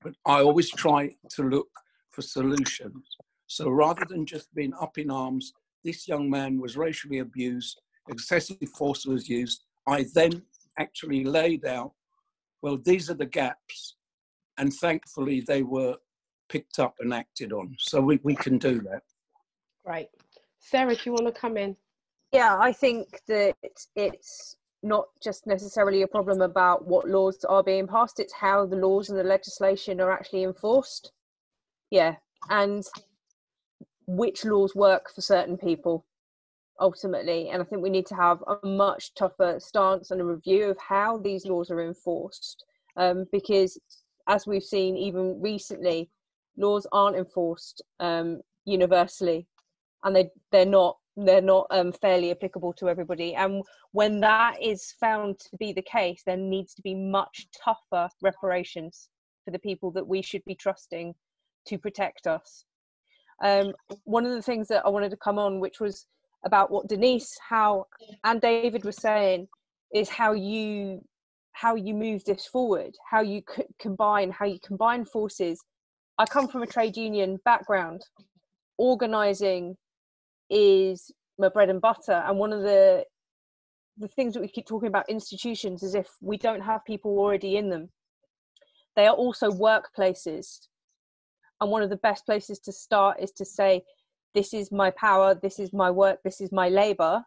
[SPEAKER 6] But I always try to look for solutions. So rather than just being up in arms, this young man was racially abused, excessive force was used. I then actually laid out, well, these are the gaps. And thankfully, they were picked up and acted on. So we, we can do that.
[SPEAKER 1] Right. Sarah, do you want to come in?
[SPEAKER 4] Yeah, I think that it's not just necessarily a problem about what laws are being passed, it's how the laws and the legislation are actually enforced. Yeah, and which laws work for certain people ultimately. And I think we need to have a much tougher stance and a review of how these laws are enforced. Um, because as we've seen even recently, laws aren't enforced um, universally and they they're not they're not um, fairly applicable to everybody. And when that is found to be the case, there needs to be much tougher reparations for the people that we should be trusting to protect us. Um, one of the things that I wanted to come on, which was about what Denise, how and David were saying, is how you how you move this forward, how you c- combine, how you combine forces. I come from a trade union background, organizing is my bread and butter and one of the the things that we keep talking about institutions is if we don't have people already in them they are also workplaces and one of the best places to start is to say this is my power this is my work this is my labor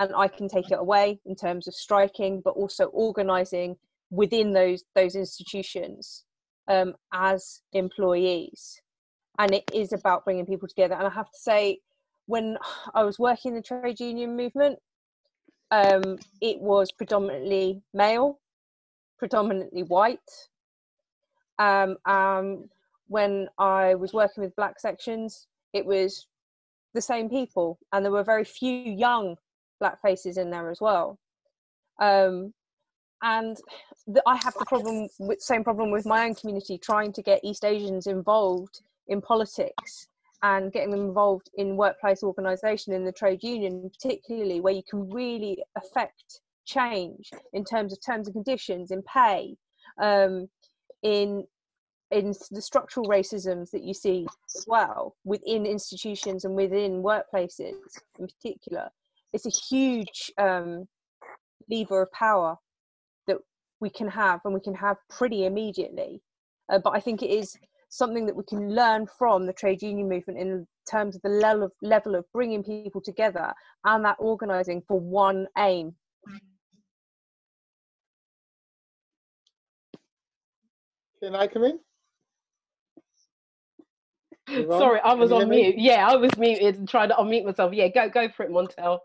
[SPEAKER 4] and i can take it away in terms of striking but also organizing within those those institutions um, as employees and it is about bringing people together and i have to say when I was working in the trade union movement, um, it was predominantly male, predominantly white. Um, um, when I was working with black sections, it was the same people, and there were very few young black faces in there as well. Um, and the, I have the problem with same problem with my own community, trying to get East Asians involved in politics and getting them involved in workplace organisation in the trade union, particularly where you can really affect change in terms of terms and conditions, in pay, um, in in the structural racisms that you see as well within institutions and within workplaces in particular. It's a huge um, lever of power that we can have and we can have pretty immediately. Uh, but I think it is something that we can learn from the trade union movement in terms of the level of level of bringing people together and that organizing for one aim
[SPEAKER 8] Can I come in?
[SPEAKER 1] Sorry, I was on mute. Yeah, I was muted and trying to unmute myself. Yeah, go go for it, Montel.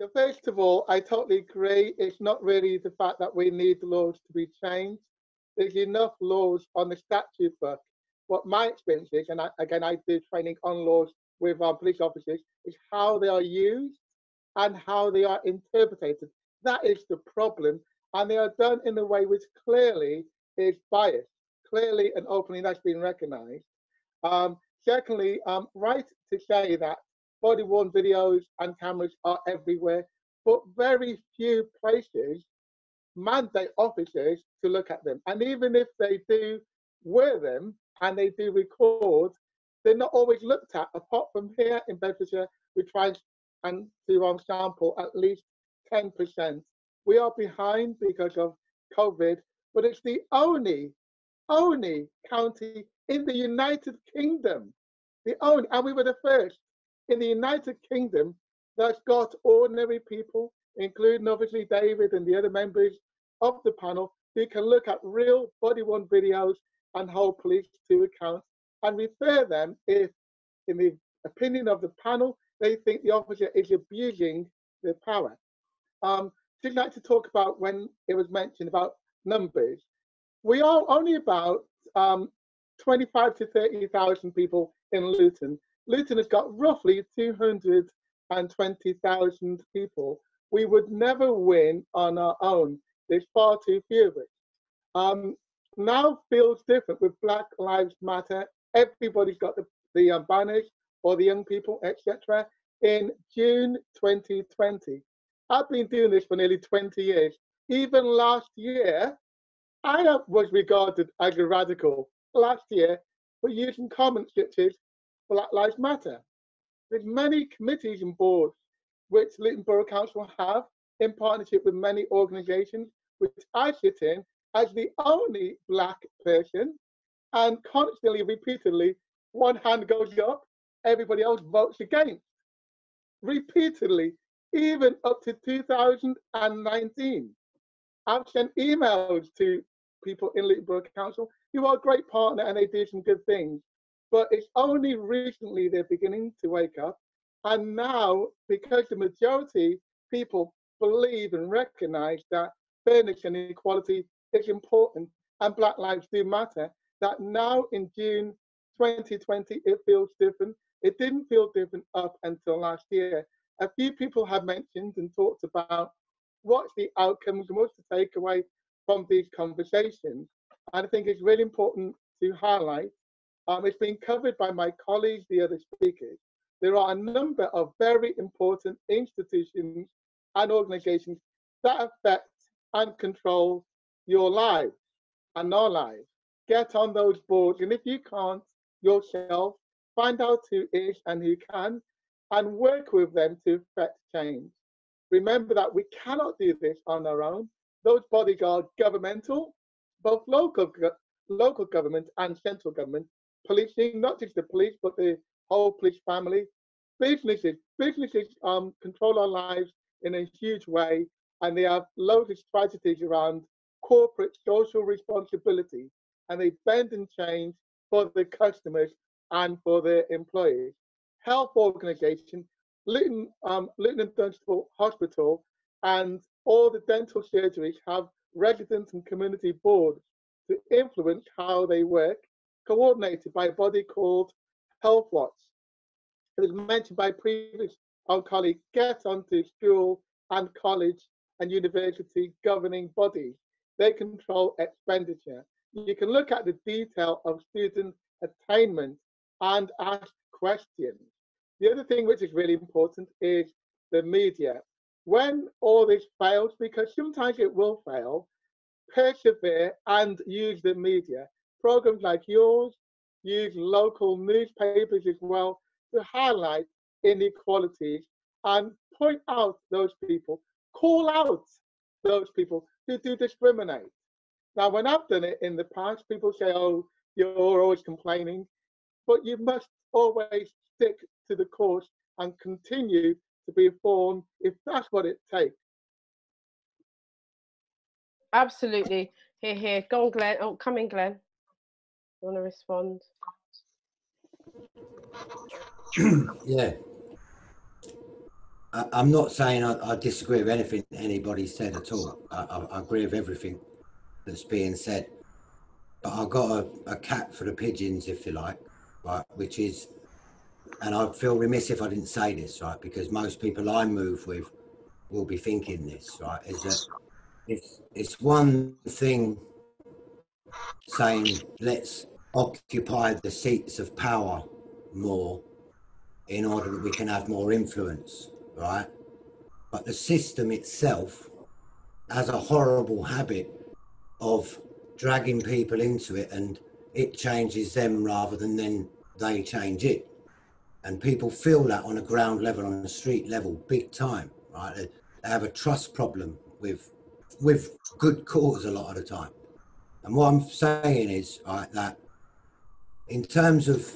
[SPEAKER 8] So first of all, I totally agree. It's not really the fact that we need laws to be changed there's enough laws on the statute book. What my experience is, and I, again, I do training on laws with our police officers, is how they are used and how they are interpreted. That is the problem. And they are done in a way which clearly is biased, clearly and openly that's been recognized. Um, secondly, um, right to say that body worn videos and cameras are everywhere, but very few places mandate officers to look at them. And even if they do wear them and they do record, they're not always looked at. Apart from here in Bedfordshire, we try and to um, sample at least 10%. We are behind because of COVID, but it's the only, only county in the United Kingdom, the only, and we were the first in the United Kingdom that's got ordinary people, including obviously David and the other members of the panel, who can look at real body worn videos and hold police to account and refer them if, in the opinion of the panel, they think the officer is abusing their power. Um, just like to talk about when it was mentioned about numbers. We are only about um, 25 to 30,000 people in Luton. Luton has got roughly 220,000 people. We would never win on our own. There's far too few of us. Um, now feels different with Black Lives Matter. Everybody's got the, the uh, banners or the young people, etc. In June 2020, I've been doing this for nearly 20 years. Even last year, I was regarded as a radical last year for using comments such as Black Lives Matter. There's many committees and boards which Luton Borough Council have in partnership with many organisations, which I sit in as the only black person, and constantly, repeatedly, one hand goes up, everybody else votes against. Repeatedly, even up to 2019. I've sent emails to people in Luton Borough Council who are a great partner and they do some good things. But it's only recently they're beginning to wake up. And now, because the majority people believe and recognize that fairness and equality is important and Black lives do matter, that now in June 2020 it feels different. It didn't feel different up until last year a few people have mentioned and talked about what's the outcomes and what's the takeaway from these conversations. And I think it's really important to highlight, um, it's been covered by my colleagues, the other speakers. There are a number of very important institutions and organizations that affect and control your lives and our lives. Get on those boards, and if you can't yourself, find out who is and who can, and work with them to effect change. Remember that we cannot do this on our own. Those bodies are governmental, both local, local government and central government, policing, not just the police, but the whole police family. Businesses, businesses um, control our lives in a huge way, and they have loads of strategies around corporate social responsibility, and they bend and change for the customers and for their employees health organization, Luton, um, and Dunstable Hospital, and all the dental surgeries have residents and community boards to influence how they work, coordinated by a body called Health Watch. It was mentioned by previous our colleague, get onto school and college and university governing bodies. They control expenditure. You can look at the detail of student attainment and ask questions. The other thing which is really important is the media. When all this fails, because sometimes it will fail, persevere and use the media. Programs like yours, use local newspapers as well to highlight inequalities and point out those people, call out those people who do discriminate. Now, when I've done it in the past, people say, oh, you're always complaining, but you must always stick to the course and continue to be informed if that's what it takes.
[SPEAKER 1] Absolutely. Here, here. Go on, Glenn. Oh, come in, Glenn. You want to respond?
[SPEAKER 7] yeah. I, I'm not saying I, I disagree with anything anybody said at all. I, I, I agree with everything that's being said. But I've got a, a cat for the pigeons, if you like, right, which is and I feel remiss if I didn't say this, right? Because most people I move with will be thinking this, right? Is that it's it's one thing saying let's occupy the seats of power more in order that we can have more influence, right? But the system itself has a horrible habit of dragging people into it and it changes them rather than then they change it and people feel that on a ground level, on a street level, big time, right? They, have a trust problem with with good cause a lot of the time. And what I'm saying is right, that in terms of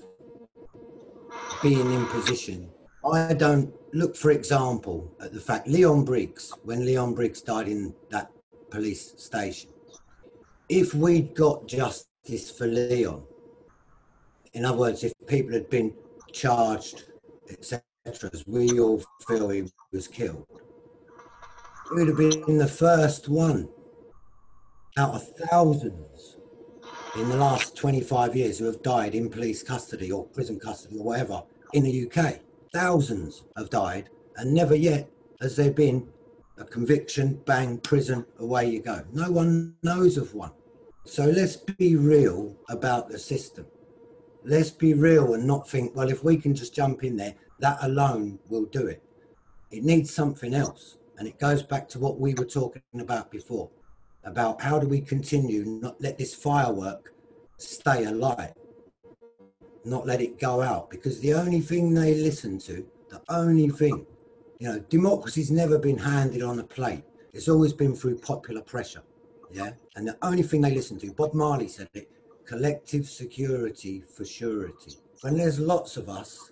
[SPEAKER 7] being in position, I don't look, for example, at the fact Leon Briggs, when Leon Briggs died in that police station, if we'd got justice for Leon, in other words, if people had been charged, etc., as we all feel he was killed, it would have been the first one out of thousands in the last 25 years who have died in police custody or prison custody or whatever in the UK. Thousands have died, and never yet has there been a conviction, bang, prison, away you go. No one knows of one. So let's be real about the system. Let's be real and not think, well, if we can just jump in there, that alone will do it. It needs something else. And it goes back to what we were talking about before about how do we continue, not let this firework stay alight, not let it go out. Because the only thing they listen to, the only thing, you know, democracy's never been handed on a plate. It's always been through popular pressure. Yeah. And the only thing they listen to, Bob Marley said it, collective security for surety. When there's lots of us,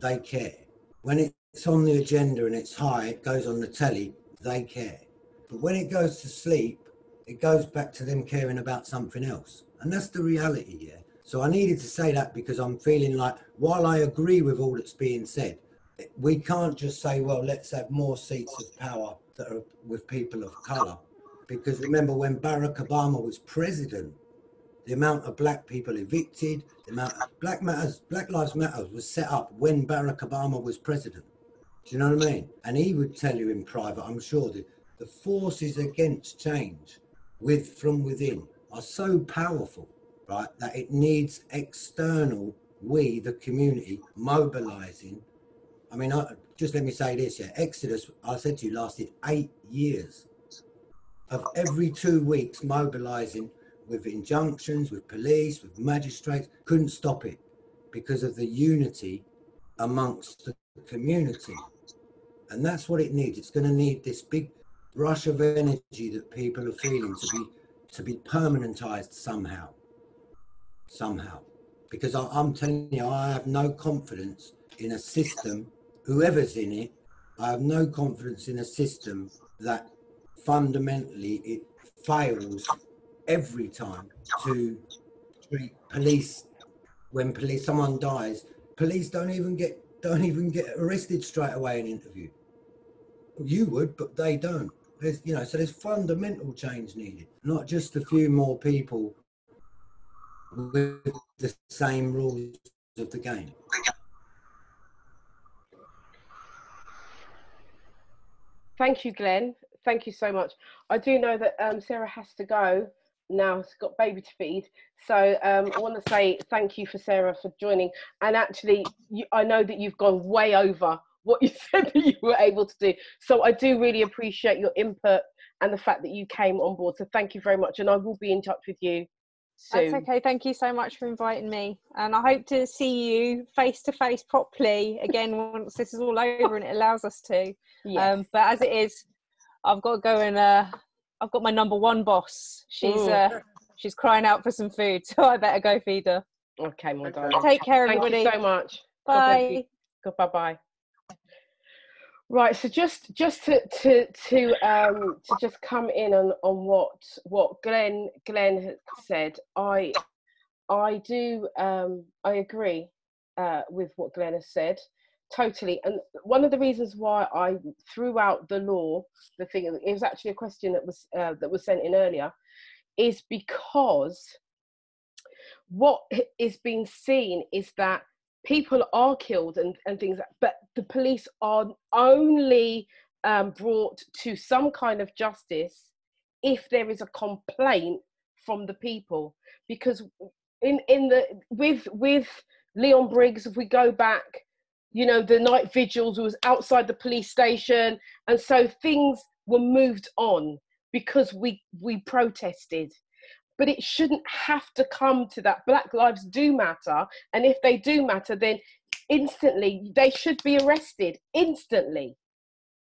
[SPEAKER 7] they care. When it's on the agenda and it's high, it goes on the telly, they care. But when it goes to sleep, it goes back to them caring about something else. And that's the reality, yeah. So I needed to say that because I'm feeling like, while I agree with all that's being said, we can't just say, well, let's have more seats of power that are with people of colour. Because remember, when Barack Obama was president, the amount of black people evicted, the amount of Black Matters, Black Lives Matter was set up when Barack Obama was president. Do you know what I mean? And he would tell you in private, I'm sure, that the forces against change with from within are so powerful, right, that it needs external, we, the community, mobilizing. I mean, I, just let me say this, yeah, Exodus, I said to you, lasted eight years of every two weeks mobilizing with injunctions, with police, with magistrates, couldn't stop it because of the unity amongst the community. And that's what it needs. It's going to need this big rush of energy that people are feeling to be to be permanentized somehow. Somehow. Because I, I'm telling you, I have no confidence in a system, whoever's in it, I have no confidence in a system that fundamentally it fails every time to treat police. When police someone dies police don't even get don't even get arrested straight away and interview. You would but they don't. There's you know so there's fundamental change needed not just a few more people with the same rules of the game.
[SPEAKER 1] Thank you, Glenn. Thank you so much. I do know that um, Sarah has to go now. She's got baby to feed. So um, I want to say thank you for Sarah for joining. And actually, you, I know that you've gone way over what you said that you were able to do. So I do really appreciate your input and the fact that you came on board. So thank you very much. And I will be in touch with you soon.
[SPEAKER 4] That's okay. Thank you so much for inviting me. And I hope to see you face to face properly again once this is all over and it allows us to.
[SPEAKER 1] Yes.
[SPEAKER 4] Um, but as it is, I've got to go and uh, I've got my number one boss. She's uh, she's crying out for some food, so I better go feed her.
[SPEAKER 1] Okay, my darling.
[SPEAKER 4] Take care,
[SPEAKER 1] Thank
[SPEAKER 4] everybody.
[SPEAKER 1] you so much. God.
[SPEAKER 4] Bye.
[SPEAKER 1] Goodbye bye. Right, so just just to to to um to just come in on on what what Glenn Glenn had said, I I do um I agree uh with what Glenn has said totally. And one of the reasons why I threw out the law, the thing it was actually a question that was uh, that was sent in earlier, is because what is being seen is that people are killed and, and things but the police are only um, brought to some kind of justice if there is a complaint from the people because in in the with with leon briggs if we go back you know the night vigils was outside the police station and so things were moved on because we we protested. But it shouldn't have to come to that. Black lives do matter and if they do matter then instantly they should be arrested. Instantly.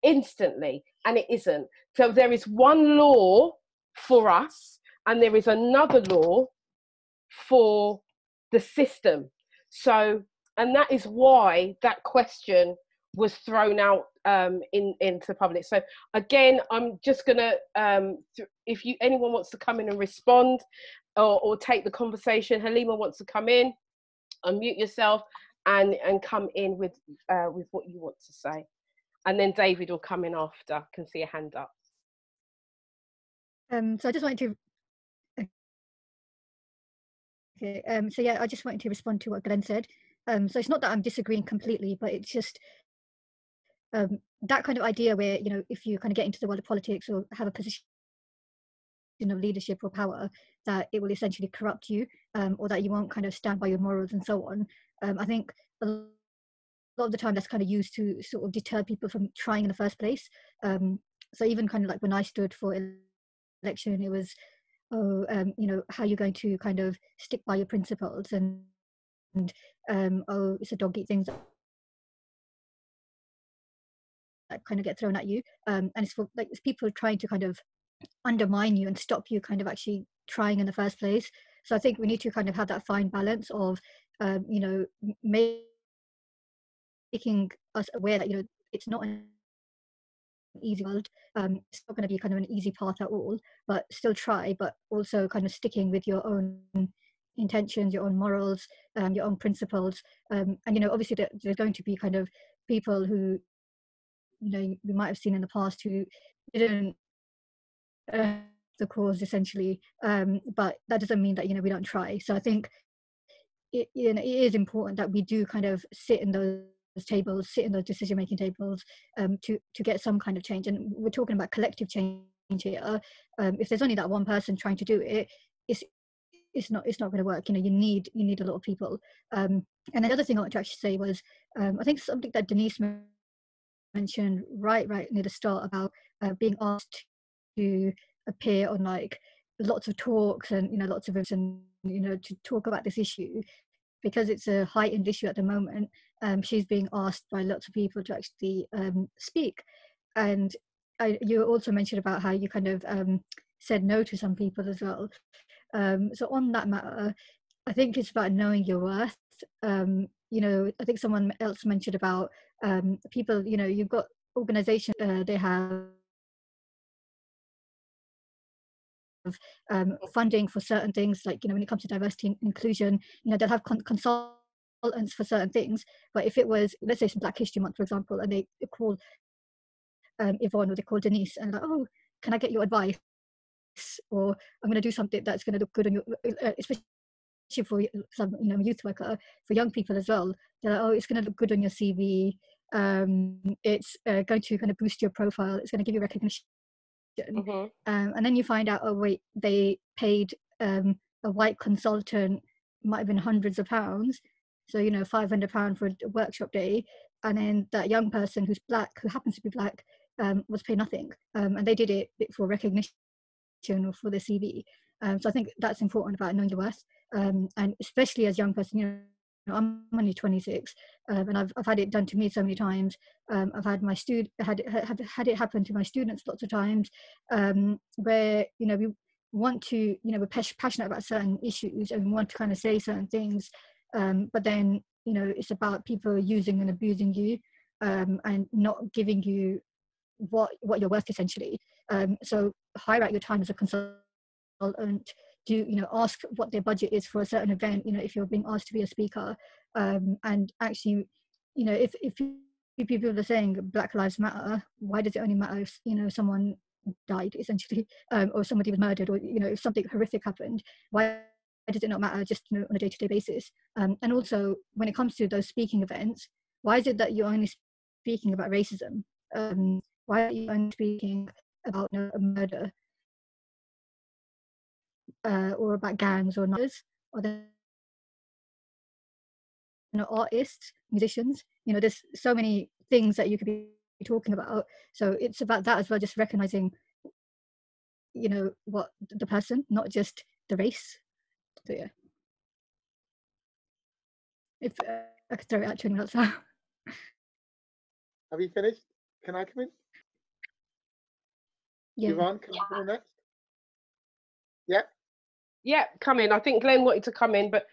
[SPEAKER 1] Instantly, and it isn't. So there is one law for us, and there is another law for the system. So, and that is why that question was thrown out um, in into the public. So again, I'm just gonna um, if you anyone wants to come in and respond or, or take the conversation, Halima wants to come in, unmute yourself and and come in with uh, with what you want to say, and then David will come in after. I can see a hand up.
[SPEAKER 3] Um, so I just wanted to. Okay. Um, so yeah, I just wanted to respond to what Glenn said. Um, so it's not that I'm disagreeing completely, but it's just um, that kind of idea where you know if you kind of get into the world of politics or have a position of leadership or power, that it will essentially corrupt you, um, or that you won't kind of stand by your morals and so on. Um, I think a lot of the time that's kind of used to sort of deter people from trying in the first place. Um, so even kind of like when I stood for election, it was, oh, um, you know, how you're going to kind of stick by your principles and, and um, oh, it's a dog eat things that kind of get thrown at you. Um, and it's for like it's people trying to kind of undermine you and stop you kind of actually trying in the first place. So I think we need to kind of have that fine balance of, um, you know, making us aware that you know it's not an easy world. Um, it's not going to be kind of an easy path at all, but still try. But also kind of sticking with your own intentions, your own morals, um, your own principles. Um, and you know, obviously there, there's going to be kind of people who, you know, we might have seen in the past who didn't. Uh, the cause essentially um, but that doesn't mean that you know we don't try so i think it, you know, it is important that we do kind of sit in those tables sit in those decision making tables um, to to get some kind of change and we're talking about collective change here um, if there's only that one person trying to do it it's it's not it's not going to work you know you need you need a lot of people. Um, and another thing i want to actually say was um, i think something that denise mentioned right right near the start about uh, being asked to appear on like lots of talks and you know lots of and you know to talk about this issue because it's a heightened issue at the moment um, she's being asked by lots of people to actually um, speak. And I, you also mentioned about how you kind of um, said no to some people as well um, so on that matter i think it's about knowing your worth um, you know i think someone else mentioned about um, people you know you've got organizations uh, they have um, funding for certain things, like you know when it comes to diversity and inclusion, you know they'll have con- consultants for certain things. But if it was, let's say, it's Black History Month, for example, and they, they call um, Yvonne or they call Denise and like, oh, can I get your advice? Or I'm going to do something that's going to look good on your, uh, especially for some you know youth worker for young people as well. They're like, oh, it's going to look good on your CV. Um, it's uh, going to kind of boost your profile. It's going to give you recognition
[SPEAKER 1] Mhm.
[SPEAKER 3] um, and then you find out oh wait they paid um, a white consultant might have been hundreds of pounds so you know 500 pound for a workshop day and then that young person who's black who happens to be black um, was paid nothing um, and they did it for recognition or for the cv um, so i think that's important about knowing your worth um, and especially as a young person you know I'm only 26, um, and I've, I've had it done to me so many times. Um, I've had my student had it, had, had it happen to my students lots of times, um, where you know we want to you know we're passionate about certain issues and we want to kind of say certain things, um, but then you know it's about people using and abusing you and not giving you what what you're worth essentially. Um, so hire out your time as a consultant do you know ask what their budget is for a certain event you know if you're being asked to be a speaker um, and actually you know if if people are saying black lives matter why does it only matter if you know someone died essentially um, or somebody was murdered or you know if something horrific happened why does it not matter just you know, on a day-to-day basis? Um, and also when it comes to those speaking events why is it that you're only speaking about racism? Um, why are you only speaking about you know, a murder uh, or about gangs or others, or the you know, artists, musicians. You know, there's so many things that you could be talking about. So it's about that as well, just recognizing, you know, what the person, not just the race. So yeah. If uh, I could throw it anyone else.
[SPEAKER 8] Have you finished? Can I come in?
[SPEAKER 3] Yeah.
[SPEAKER 8] Yvonne, can you come in next? Yeah.
[SPEAKER 1] Yeah, come in. I think Glenn wanted to come in, but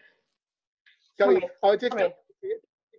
[SPEAKER 8] So
[SPEAKER 1] Come in,
[SPEAKER 8] I just
[SPEAKER 1] come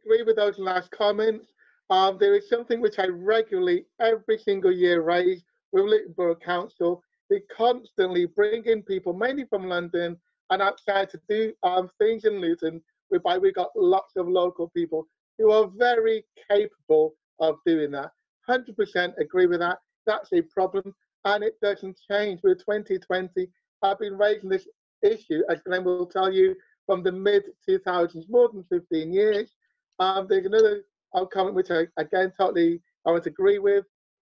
[SPEAKER 8] agree with those last comments. Um, there is something which I regularly, every single year, raise with Luton Borough Council. They constantly bring in people, mainly from London and outside, to do um, things in Luton, whereby we got lots of local people who are very capable of doing that. 100% agree with that. That's a problem, and it doesn't change. With 2020, I've been raising this issue, as Glenn will tell you, from the mid 2000s, more than 15 years. Um, there's another comment which I again totally I would agree with.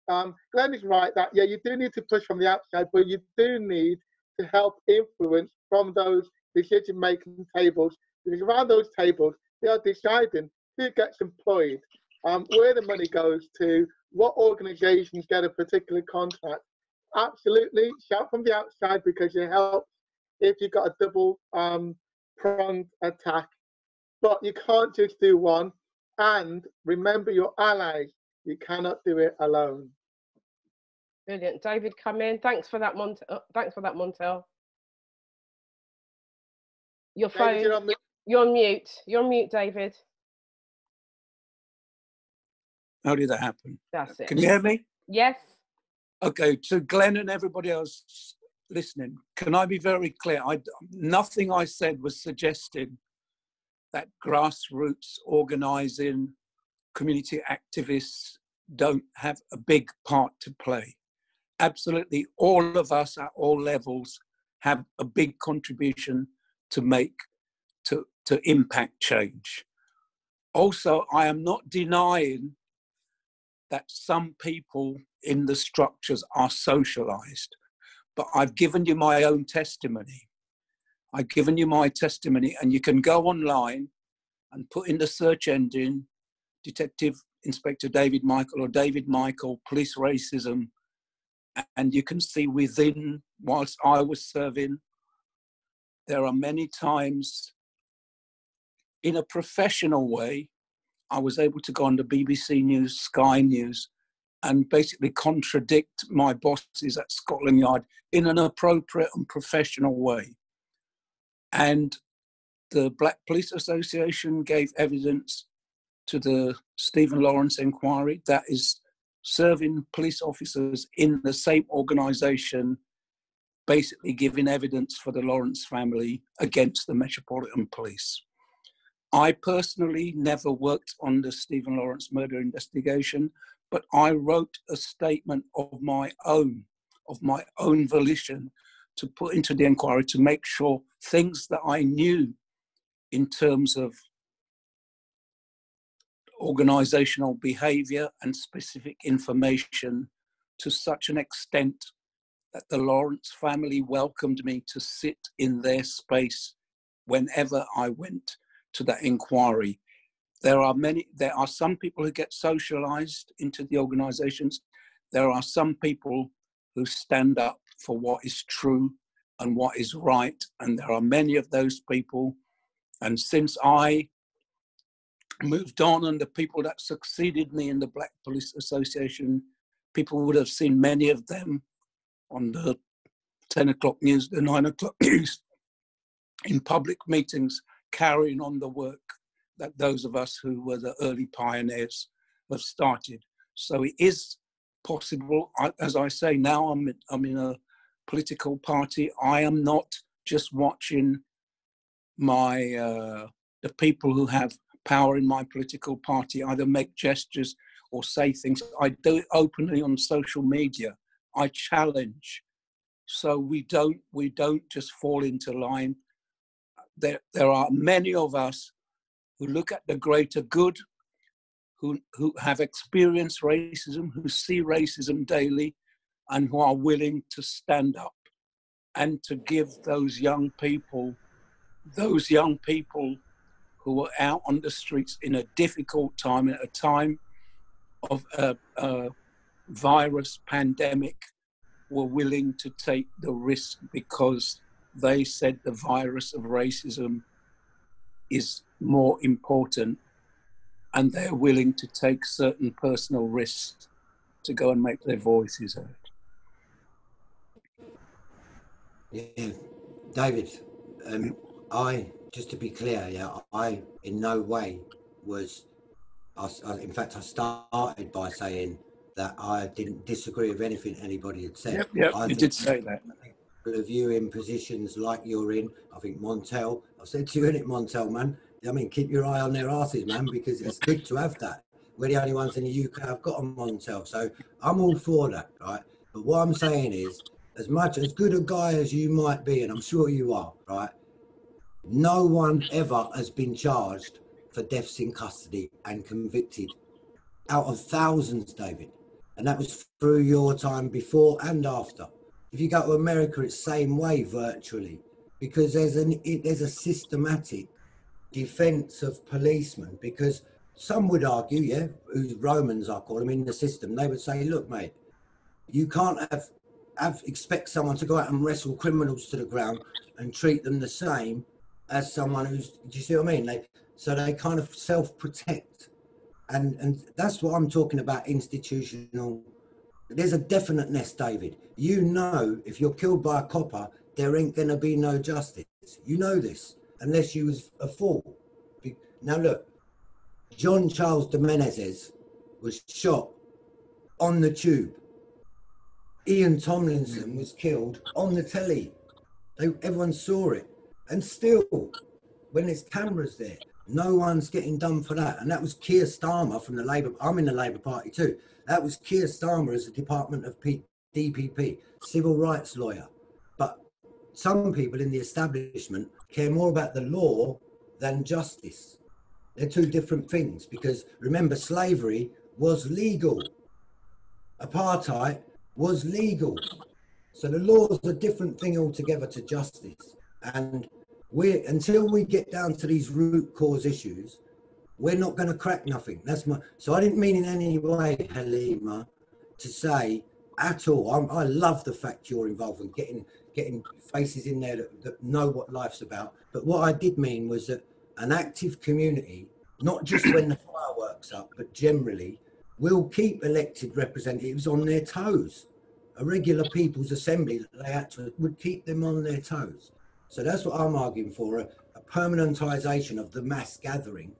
[SPEAKER 8] Um, Glenn is right that yeah, you do need to push from the outside, but you do need to help influence from those decision-making tables because around those tables they are deciding who gets employed, um, where the money goes to, what organisations get a particular contract. Absolutely, shout from the outside because it helps if you've got a double um, pronged attack. But you can't just do one. And remember your allies. You cannot do it alone.
[SPEAKER 1] brilliant. David, come in. Thanks for that, Mont. uh, thanks for that, Montel. Your
[SPEAKER 8] David,
[SPEAKER 1] phone.
[SPEAKER 8] you're on the-
[SPEAKER 1] You're on mute. You're on mute, David.
[SPEAKER 6] How did that happen?
[SPEAKER 1] That's it.
[SPEAKER 6] Can you hear me?
[SPEAKER 1] Yes.
[SPEAKER 6] Okay, to Glenn and everybody else listening, can I be very clear? I, nothing I said was suggesting that grassroots organising, community activists don't have a big part to play. Absolutely, all of us at all levels have a big contribution to make to, to impact change. Also, I am not denying that some people in the structures are socialized. But I've given you my own testimony. I've given you my testimony, and you can go online and put in the search engine Detective Inspector David Michael or David Michael, police racism, and you can see within, whilst I was serving, there are many times in a professional way I was able to go on the BBC News, Sky News, and basically contradict my bosses at Scotland Yard in an appropriate and professional way. And the Black Police Association gave evidence to the Stephen Lawrence inquiry that is serving police officers in the same organisation, basically giving evidence for the Lawrence family against the Metropolitan Police. I personally never worked on the Stephen Lawrence murder investigation, but I wrote a statement of my own, of my own volition, to put into the inquiry to make sure things that I knew in terms of organizational behavior and specific information to such an extent that the Lawrence family welcomed me to sit in their space whenever I went to that inquiry. There are many, there are some people who get socialized into the organizations. There are some people who stand up for what is true and what is right. And there are many of those people. And since I moved on and the people that succeeded me in the Black Police Association, people would have seen many of them on the 10 o'clock news, the 9 o'clock news, in public meetings carrying on the work that those of us who were the early pioneers have started. So it is possible, as I say, now I'm, in- I'm in a political party. I am not just watching my uh, the people who have power in my political party either make gestures or say things. I do it openly on social media. I challenge. So we don't we don't just fall into line. There there are many of us who look at the greater good, who who have experienced racism, who see racism daily, and who are willing to stand up and to give those young people, those young people who were out on the streets in a difficult time, at a time of a, a virus pandemic, were willing to take the risk because they said the virus of racism is more important and they're willing to take certain personal risks to go and make their voices heard.
[SPEAKER 7] Yeah, David, um, I just to be clear, yeah, I in no way was. I, I- in fact, I started by saying that I didn't disagree with anything anybody had said.
[SPEAKER 6] Yep, yep,
[SPEAKER 7] I
[SPEAKER 6] you did say that.
[SPEAKER 7] people of you in positions like you're in. I think Montel, I've said to you in it, Montel, man. I mean, keep your eye on their asses, man, because it's good to have that. We're the only ones in the UK I've got on Montel, so I'm all for that, right? But what I'm saying is, as much as good a guy as you might be, and I'm sure you are, right? No one ever has been charged for deaths in custody and convicted out of thousands, David. And that was through your time before and after. If you go to America, it's same way virtually because there's an it, there's a systematic defense of policemen because some would argue, yeah, who's Romans I call them in the system, they would say, look, mate, you can't have have expect someone to go out and wrestle criminals to the ground and treat them the same as someone who's do you see what I mean? They so they kind of self-protect. And and that's what I'm talking about institutional there's a definiteness, David. You know, if you're killed by a copper, there ain't going to be no justice. You know this, unless you was a fool. Now look, John Charles de Menezes was shot on the tube. Ian Tomlinson was killed on the telly. They, everyone saw it, and still, when there's cameras there, no one's getting done for that. And that was Keir Starmer from the Labour. I'm in the Labour Party too. That was Keir Starmer as the Department of P, DPP, civil rights lawyer. Some people in the establishment care more about the law than justice. They're two different things because remember, slavery was legal. Apartheid was legal. So the law is a different thing altogether to justice. And we until we get down to these root cause issues, we're not going to crack nothing. That's my. So I didn't mean in any way, Halima, to say at all. I'm, I love the fact you're involved in getting getting faces in there that, that know what life's about. But what I did mean was that an active community, not just when the fireworks up, but generally, will keep elected representatives on their toes. A regular people's assembly that they actually would keep them on their toes. So that's what I'm arguing for a, a permanentisation of the mass gathering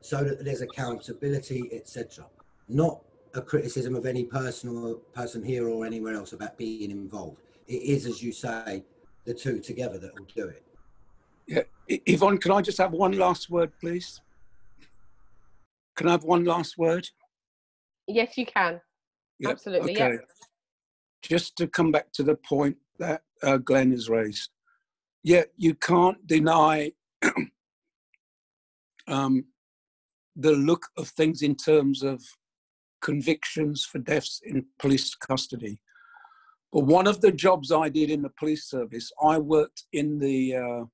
[SPEAKER 7] so that there's accountability, etc. Not a criticism of any person or person here or anywhere else about being involved. It is, as you say, the two together that will do it.
[SPEAKER 6] Yeah, Yvonne, can I just have one last word, please? Can I have one last word?
[SPEAKER 1] Yes, you can.
[SPEAKER 6] Yeah,
[SPEAKER 1] Absolutely, yeah.
[SPEAKER 6] Just to come back to the point that uh, Glenn has raised. Yeah, you can't deny um, the look of things in terms of convictions for deaths in police custody. But one of the jobs I did in the police service, I worked in the uh,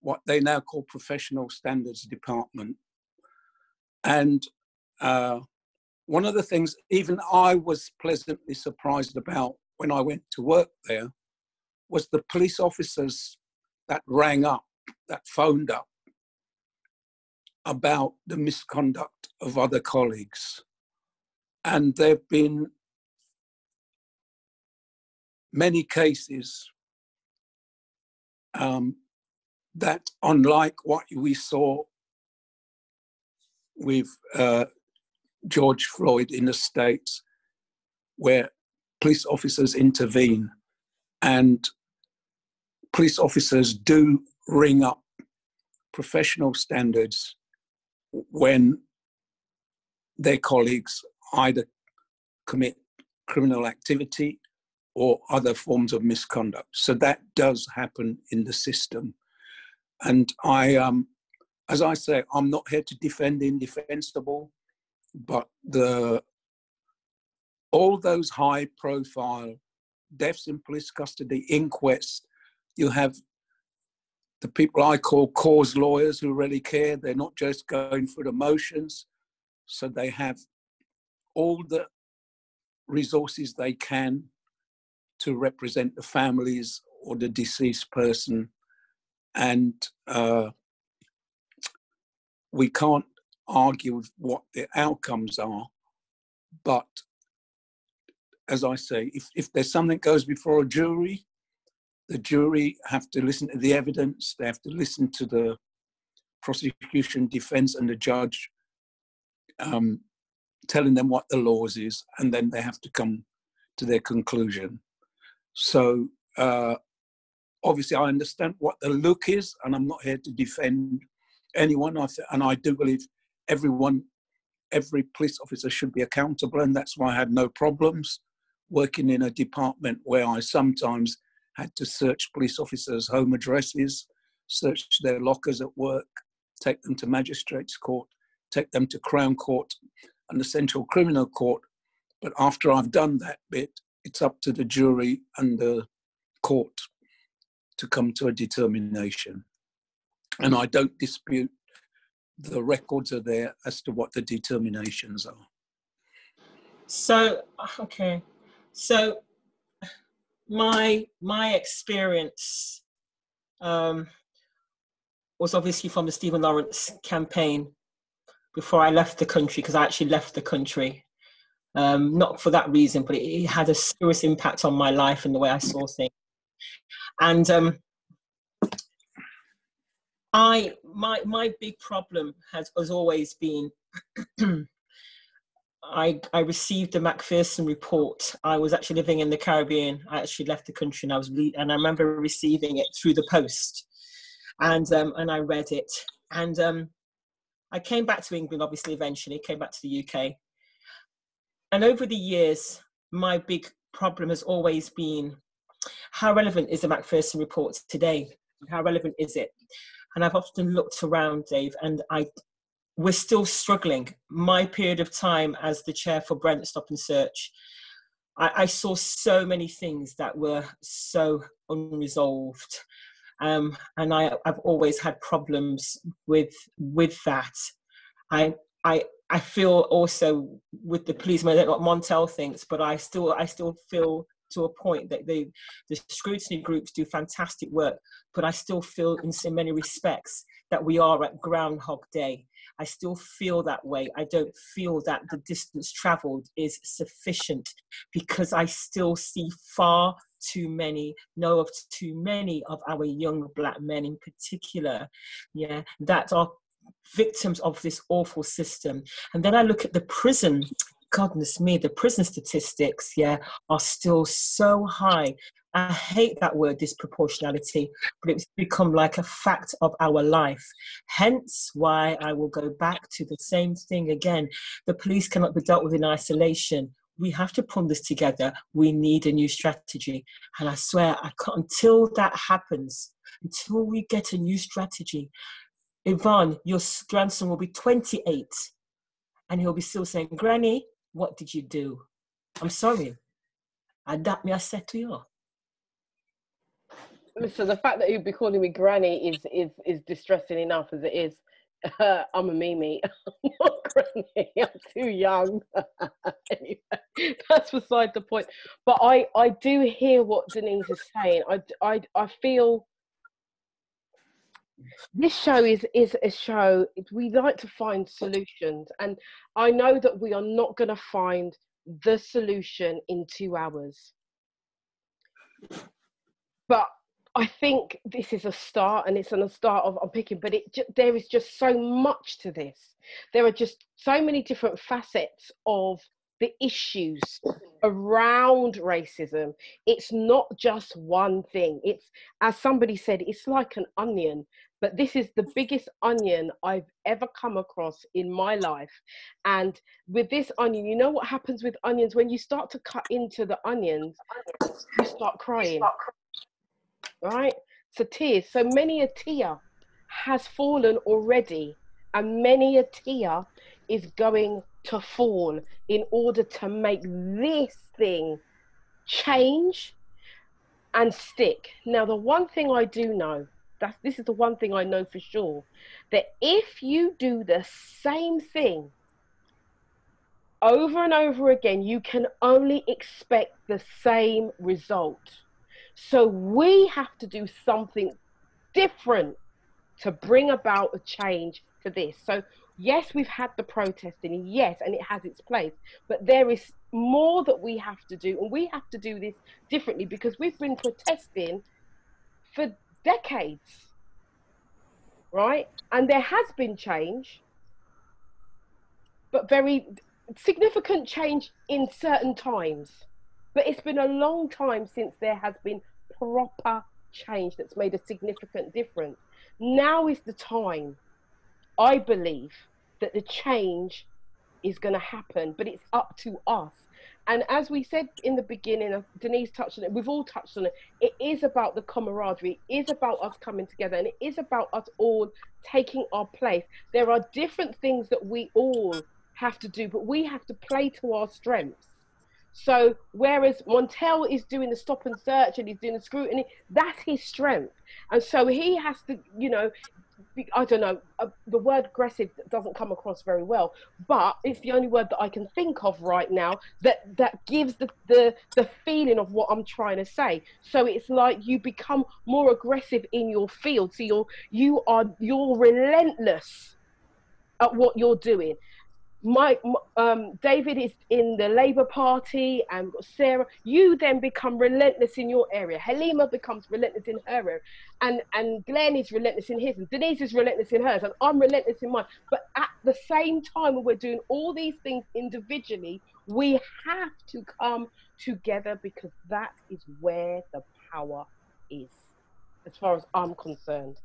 [SPEAKER 6] what they now call professional standards department. And uh, one of the things even I was pleasantly surprised about when I went to work there was the police officers that rang up, that phoned up about the misconduct of other colleagues. And there have been many cases um, that, unlike what we saw with uh, George Floyd in the States, where police officers intervene and police officers do ring up professional standards when their colleagues either commit criminal activity or other forms of misconduct. So that does happen in the system. And I, um, as I say, I'm not here to defend the indefensible, but the all those high profile deaths in police custody, inquests, you have the people I call cause lawyers who really care. They're not just going through the motions. So they have all the resources they can to represent the families or the deceased person. And uh, we can't argue with what the outcomes are. But as I say, if, if there's something that goes before a jury, the jury have to listen to the evidence, they have to listen to the prosecution, defense, and the judge um, telling them what the laws is, and then they have to come to their conclusion. So uh, obviously, I understand what the look is, and I'm not here to defend anyone. I th- and I do believe everyone, every police officer should be accountable, and that's why I had no problems working in a department where I sometimes had to search police officers' home addresses, search their lockers at work, take them to magistrates' court, take them to Crown Court and the Central Criminal Court. But after I've done that bit, it's up to the jury and the court to come to a determination. And I don't dispute the records are there as to what the determinations are.
[SPEAKER 5] So okay, so my my experience um, was obviously from the Stephen Lawrence campaign before I left the country because I actually left the country. Um, not for that reason, but it, it, had a serious impact on my life and the way I saw things. And um, I my my big problem has has always been I I received the Macpherson report. I was actually living in the Caribbean. I actually left the country and I was and I remember receiving it through the post, and um, and I read it. And um, I came back to England, obviously, eventually, came back to the UK. And over the years, my big problem has always been how relevant is the Macpherson report today? How relevant is it? And I've often looked around, Dave, and I we're still struggling. My period of time as the chair for Brent Stop and Search, I, I saw so many things that were so unresolved um, and I, have always had problems with with that. I I I feel also with the police. I don't know what Montel thinks, but I still I still feel to a point that they the scrutiny groups do fantastic work, but I still feel in so many respects that we are at Groundhog Day. I still feel that way. I don't feel that the distance traveled is sufficient because I still see far too many, know of too many of our young black men in particular, yeah, that are victims of this awful system. And then I look at the prison goodness me, the prison statistics, yeah, are still so high. I hate that word disproportionality, but it's become like a fact of our life. Hence why I will go back to the same thing again. The police cannot be dealt with in isolation. We have to pull this together. We need a new strategy. And I swear, I until that happens, until we get a new strategy, Yvonne, your grandson will be 28 and he'll be still saying, Granny, what did you do? I'm sorry. Adapt me, I said to you.
[SPEAKER 1] So the fact that you'd be calling me granny is is is distressing enough as it is. Uh, I'm a Mimi. I'm not granny. I'm too young. anyway, that's beside the point. But I I do hear what Denise is saying. I I I feel this show is is a show we like to find solutions and i know that we are not going to find the solution in two hours. But i think this is a start and it's an a start of i'm picking but it there is just so much to this. There are just so many different facets of the issues around racism it's not just one thing it's as somebody said it's like an onion but this is the biggest onion I've ever come across in my life. And with this onion, you know what happens with onions? When you start to cut into the onions, you start crying. Right? So tears. So many a tear has fallen already, and many a tear is going to fall in order to make this thing change and stick. Now, the one thing I do know that's this is the one thing I know for sure that if you do the same thing over and over again, you can only expect the same result. So we have to do something different to bring about a change for this. So yes, we've had the protesting, yes, and it has its place, but there is more that we have to do, and we have to do this differently because we've been protesting for decades, right? And there has been change, but very significant change in certain times. But it's been a long time since there has been proper change that's made a significant difference. Now is the time, I believe, that the change is going to happen, but it's up to us. And as we said in the beginning, uh, Denise touched on it, we've all touched on it. It is about the camaraderie, it is about us coming together, and it is about us all taking our place. There are different things that we all have to do, but we have to play to our strengths. So whereas Montel is doing the stop and search and he's doing the scrutiny, that's his strength. And so he has to, you know, I don't know, uh, the word aggressive doesn't come across very well, but it's the only word that I can think of right now that that gives the, the the feeling of what I'm trying to say. So it's like you become more aggressive in your field. So you're you are you're relentless at what you're doing. Mike, um, David is in the Labour Party, and Sarah. You then become relentless in your area. Halima becomes relentless in her area, and and Glenn is relentless in his, and Denise is relentless in hers, and I'm relentless in mine. But at the same time, when we're doing all these things individually, we have to come together because that is where the power is, as far as I'm concerned.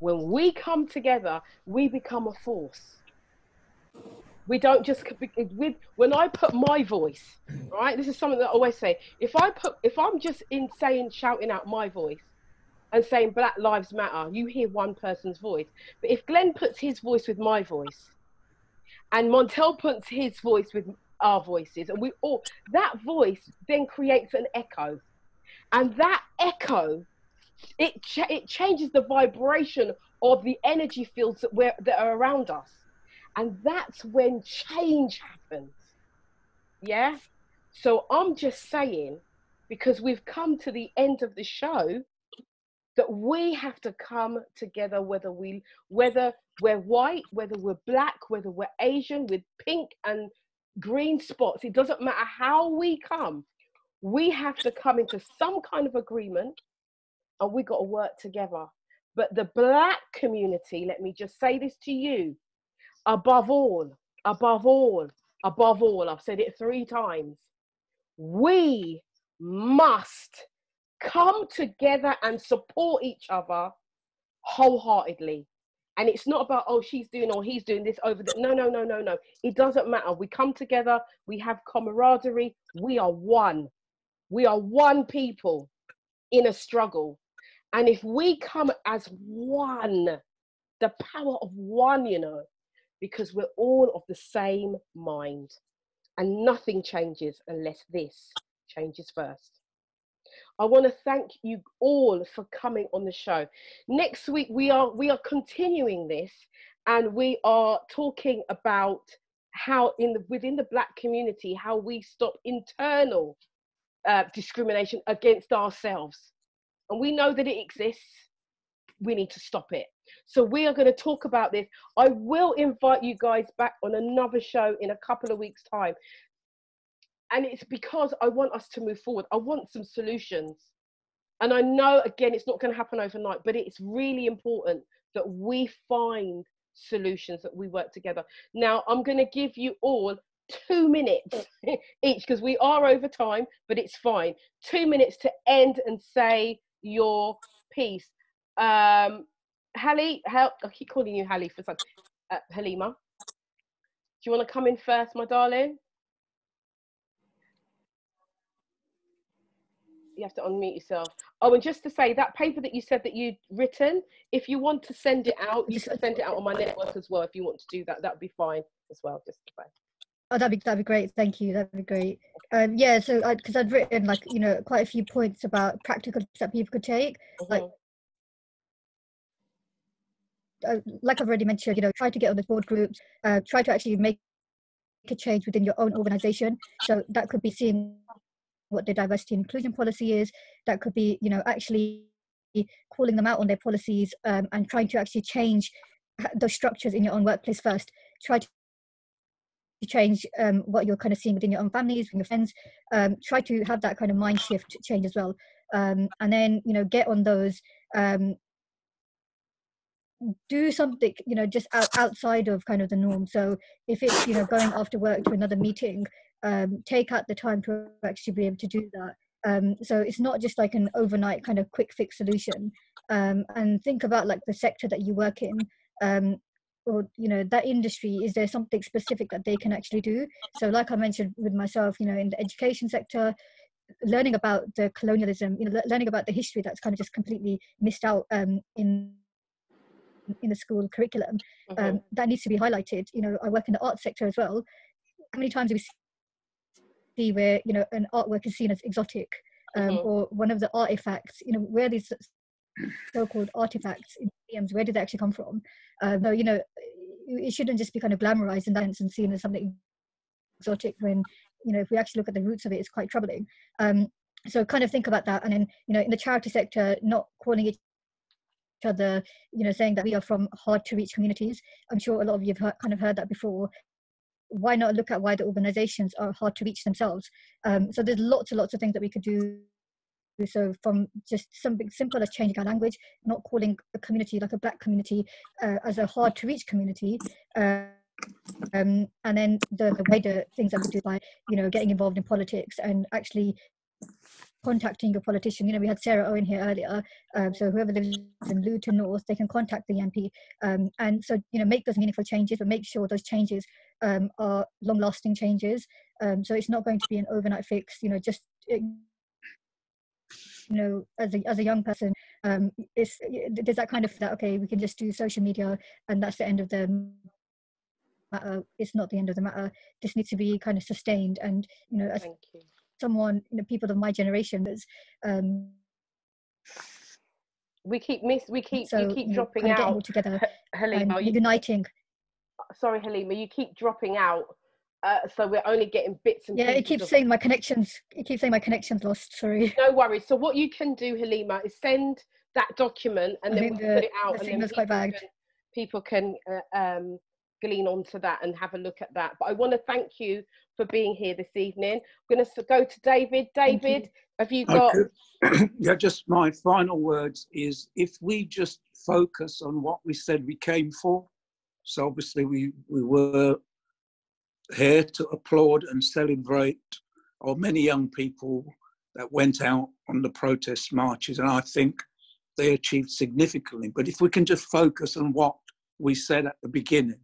[SPEAKER 1] When we come together, we become a force we don't just with when I put my voice, right? This is something that I always say. If I put if I'm just insane shouting out my voice and saying Black Lives Matter, you hear one person's voice. But if Glenn puts his voice with my voice, and Montel puts his voice with our voices, and we all that voice then creates an echo, and that echo it ch- it changes the vibration of the energy fields that we're that are around us and that's when change happens. Yeah? So I'm just saying, because we've come to the end of the show, that we have to come together whether we whether we're white, whether we're black, whether we're Asian with pink and green spots. It doesn't matter how we come. We have to come into some kind of agreement and we got to work together. But the black community, let me just say this to you, above all, above all, above all, I've said it three times, we must come together and support each other wholeheartedly. And it's not about, oh, she's doing or he's doing this over there. No, no, no, no, no. It doesn't matter. We come together, we have camaraderie, we are one. We are one people in a struggle. And if we come as one, the power of one, you know, because we're all of the same mind and nothing changes unless this changes first. I want to thank you all for coming on the show. Next week we are we are continuing this and we are talking about how in the within the black community how we stop internal uh, discrimination against ourselves. And we know that it exists. We need to stop it. So we are going to talk about this. I will invite you guys back on another show in a couple of weeks' time. And it's because I want us to move forward. I want some solutions. And I know, again, it's not going to happen overnight, but it's really important that we find solutions, that we work together. Now, I'm going to give you all two minutes each because we are over time, but it's fine. Two minutes to end and say your piece. Um, Hallie, help, I keep calling you Hallie for some, uh, Halima. Do you want to come in first, my darling? You have to unmute yourself. Oh, and just to say that paper that you said that you'd written, if you want to send it out, you can send it out on my network as well. If you want to do that, that would be fine as well. Just to say.
[SPEAKER 3] Oh, that'd be that'd be great. Thank you. That'd be great. Um, yeah. So, because I'd written like you know quite a few points about practical steps that people could take, mm-hmm. like uh, like I've already mentioned, you know, try to get on the board groups, uh, try to actually make a change within your own organization. So that could be seeing what the diversity and inclusion policy is. That could be, you know, actually calling them out on their policies um, and trying to actually change those structures in your own workplace first. Try to change um, what you're kind of seeing within your own families, with your friends. Um, try to have that kind of mind shift change as well. um, and then you know get on those um, do something you know just out, outside of kind of the norm. So if it's you know going after work to another meeting um, take out the time to actually be able to do that. Um, so it's not just like an overnight kind of quick fix solution. Um, and think about like the sector that you work in. Um, or you know that industry is there something specific that they can actually do? So like i mentioned with myself you know in the education sector learning about the colonialism you know learning about the history that's kind of just completely missed out um, in in the school curriculum um,
[SPEAKER 1] Mhm.
[SPEAKER 3] that needs to be highlighted you know i work in the art sector as well how many times do we see where you know an artwork is seen as exotic um,
[SPEAKER 1] Mhm.
[SPEAKER 3] or one of the artifacts you know where these so-called artifacts in museums where did they actually come from uh, you know it shouldn't just be kind of glamorized in that sense and seen as something exotic when you know if we actually look at the roots of it it's quite troubling um, so kind of think about that and then you know in the charity sector not calling each other you know saying that we are from hard to reach communities. I'm sure a lot of you have heard, kind of heard that before. Why not look at why the organizations are hard to reach themselves? Um, so there's lots and lots of things that we could do. So from just something simple as changing our language not calling a community like a black community uh, as a hard to reach community uh, um, and then the, the wider things that we do by you know getting involved in politics and actually contacting a politician. You know we had sarah owen here earlier um, so whoever lives in luton north they can contact the mp um, and so you know make those meaningful changes but make sure those changes um, are long lasting changes. Um, so it's not going to be an overnight fix you know just uh, you know as a as a young person um it's there's that kind of that okay we can just do social media and that's the end of the matter. It's not the end of the matter. This needs to be kind of sustained and you know as
[SPEAKER 1] Thank you.
[SPEAKER 3] Someone you know people of my generation is um
[SPEAKER 1] We keep miss. We keep.
[SPEAKER 3] so
[SPEAKER 1] you keep
[SPEAKER 3] know,
[SPEAKER 1] dropping
[SPEAKER 3] kind of getting all
[SPEAKER 1] out,
[SPEAKER 3] together
[SPEAKER 1] H- Halima.
[SPEAKER 3] and
[SPEAKER 1] You,
[SPEAKER 3] uniting
[SPEAKER 1] sorry, Halima. You keep dropping out. Uh, so we're only getting bits and
[SPEAKER 3] yeah
[SPEAKER 1] pieces.
[SPEAKER 3] it keeps saying my connections it keeps saying my connections lost sorry
[SPEAKER 1] No worries. So what you can do, Halima, is send that document, and
[SPEAKER 3] I
[SPEAKER 1] then we'll
[SPEAKER 3] the-
[SPEAKER 1] put it out, and then people can, people can uh, um, glean onto that and have a look at that. But I want to thank you for being here this evening. I'm going to go to David.
[SPEAKER 3] Thank you.
[SPEAKER 1] David, have you got?
[SPEAKER 6] Okay. yeah, just my final words is if we just focus on what we said we came for. So obviously we, we were here to applaud and celebrate our many young people that went out on the protest marches, and I think they achieved significantly. But if we can just focus on what we said at the beginning,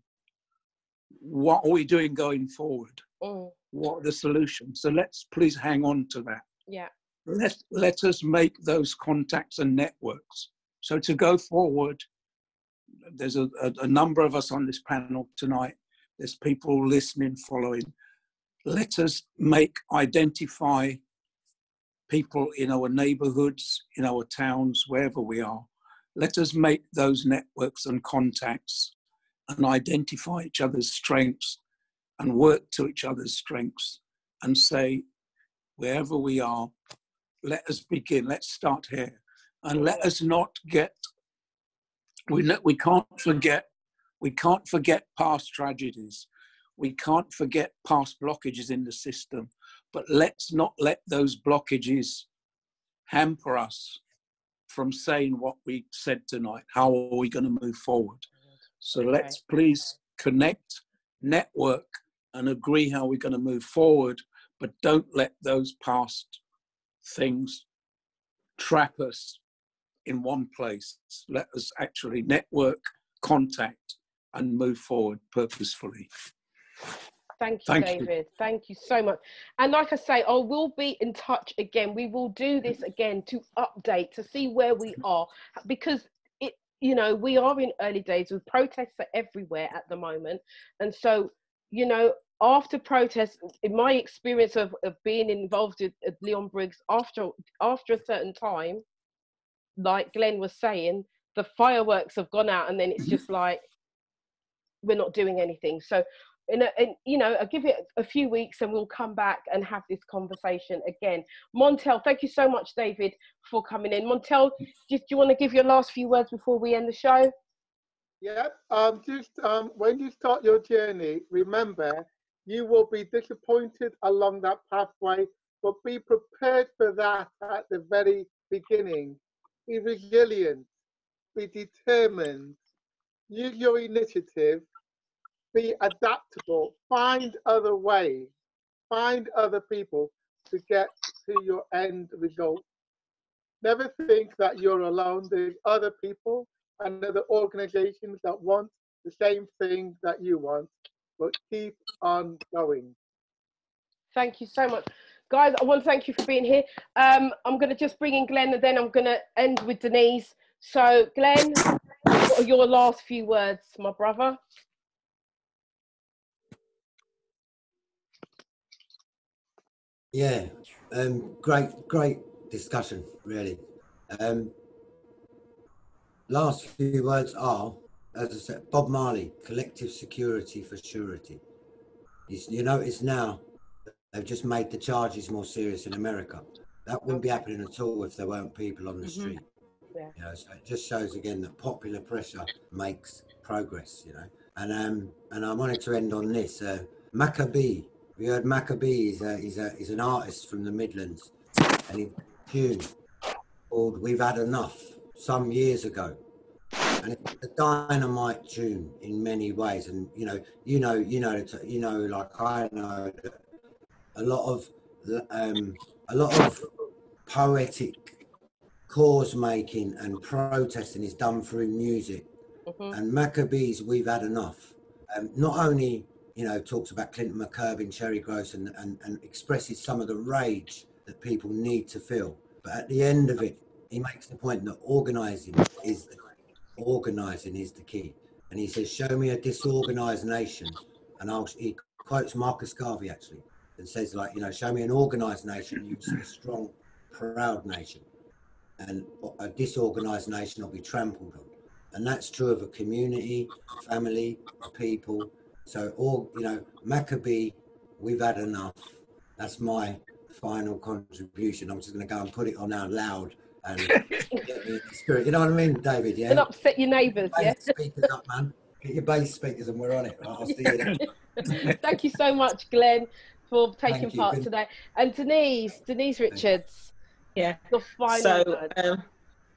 [SPEAKER 6] what are we doing going forward?
[SPEAKER 1] Mm,
[SPEAKER 6] What are the solutions? So let's please hang on to that
[SPEAKER 1] yeah.
[SPEAKER 6] let, let us make those contacts and networks. So to go forward, there's a, a, a number of us on this panel tonight. There's people listening, following. Let us make, identify people in our neighborhoods, in our towns, wherever we are. Let us make those networks and contacts and identify each other's strengths and work to each other's strengths and say, wherever we are, let us begin. Let's start here, and let us not get. We we can't forget. We can't forget past tragedies. We can't forget past blockages in the system. But let's not let those blockages hamper us from saying what we said tonight. How are we going to move forward? So let's please connect, network, and agree how we're going to move forward. But don't let those past things trap us in one place. Let us actually network, contact, and move forward purposefully.
[SPEAKER 1] Thank you,
[SPEAKER 6] Thank you.
[SPEAKER 1] David. Thank you so much. And like I say, I will be in touch again. We will do this again to update to see where we are because it, you know, we are in early days with protests are everywhere at the moment, and so you know, after protests, in my experience of, of being involved with with Leon Briggs, after after a certain time, like Glenn was saying, the fireworks have gone out, and then it's just like we're not doing anything. So in, a, in you know, I'll give it a few weeks and we'll come back and have this conversation again. Montel, thank you so much, David, for coming in. Montel, do, do you want to give your last few words before we end the show?
[SPEAKER 8] Yeah, um, just um, when you start your journey, remember you will be disappointed along that pathway, but be prepared for that at the very beginning. Be resilient, be determined, use your initiative, be adaptable, find other ways, find other people to get to your end result. Never think that you're alone. There's other people and other organizations that want the same thing that you want, but keep on going.
[SPEAKER 1] Thank you so much. Guys, I want to thank you for being here. Um, I'm going to just bring in Glenn and then I'm going to end with Denise. So, Glenn, what are your last few words, my brother?
[SPEAKER 7] Yeah, um, great, great discussion, really. Um, last few words are, as I said, Bob Marley, collective security for surety. It's, you notice now they've just made the charges more serious in America. That wouldn't be happening at all if there weren't people on the
[SPEAKER 1] Mhm.
[SPEAKER 7] street.
[SPEAKER 1] Yeah.
[SPEAKER 7] You know, so it just shows again that popular pressure makes progress. You know, and um, and I wanted to end on this. Uh, Macka B. You heard Macka B? He's a, he's a he's an artist from the Midlands, and he tune called "We've Had Enough" some years ago, and it's a dynamite tune in many ways. And you know, you know, you know, you know, like I know that a lot of um, a lot of poetic cause making and protesting is done through music.
[SPEAKER 1] Mhm.
[SPEAKER 7] And Macka B's, we've had enough. Um, not only you know talks about Clinton McCurbin, Cherry Groce, and, and and expresses some of the rage that people need to feel, but at the end of it, he makes the point that organising is the organising is the key. And he says, "Show me a disorganised nation," and I'll. He quotes Marcus Garvey actually, and says like, you know, show me an organised nation, you see a strong, proud nation, and a disorganised nation will be trampled on. And that's true of a community, a family, a people. So all you know, Macka B, we've had enough. That's my final contribution. I'm just going to go and put it on out loud and the spirit. You know what I mean, David? Yeah.
[SPEAKER 1] And upset your neighbours, yeah?
[SPEAKER 7] Speakers up, man. Get your bass speakers and we're on it. Right, I'll see you.
[SPEAKER 1] Thank you so much, Glenn, for taking
[SPEAKER 7] Thank
[SPEAKER 1] part
[SPEAKER 7] Good-
[SPEAKER 1] today. And Denise, Denise Richards,
[SPEAKER 5] Yeah.
[SPEAKER 1] the final
[SPEAKER 5] so
[SPEAKER 1] word.
[SPEAKER 5] um,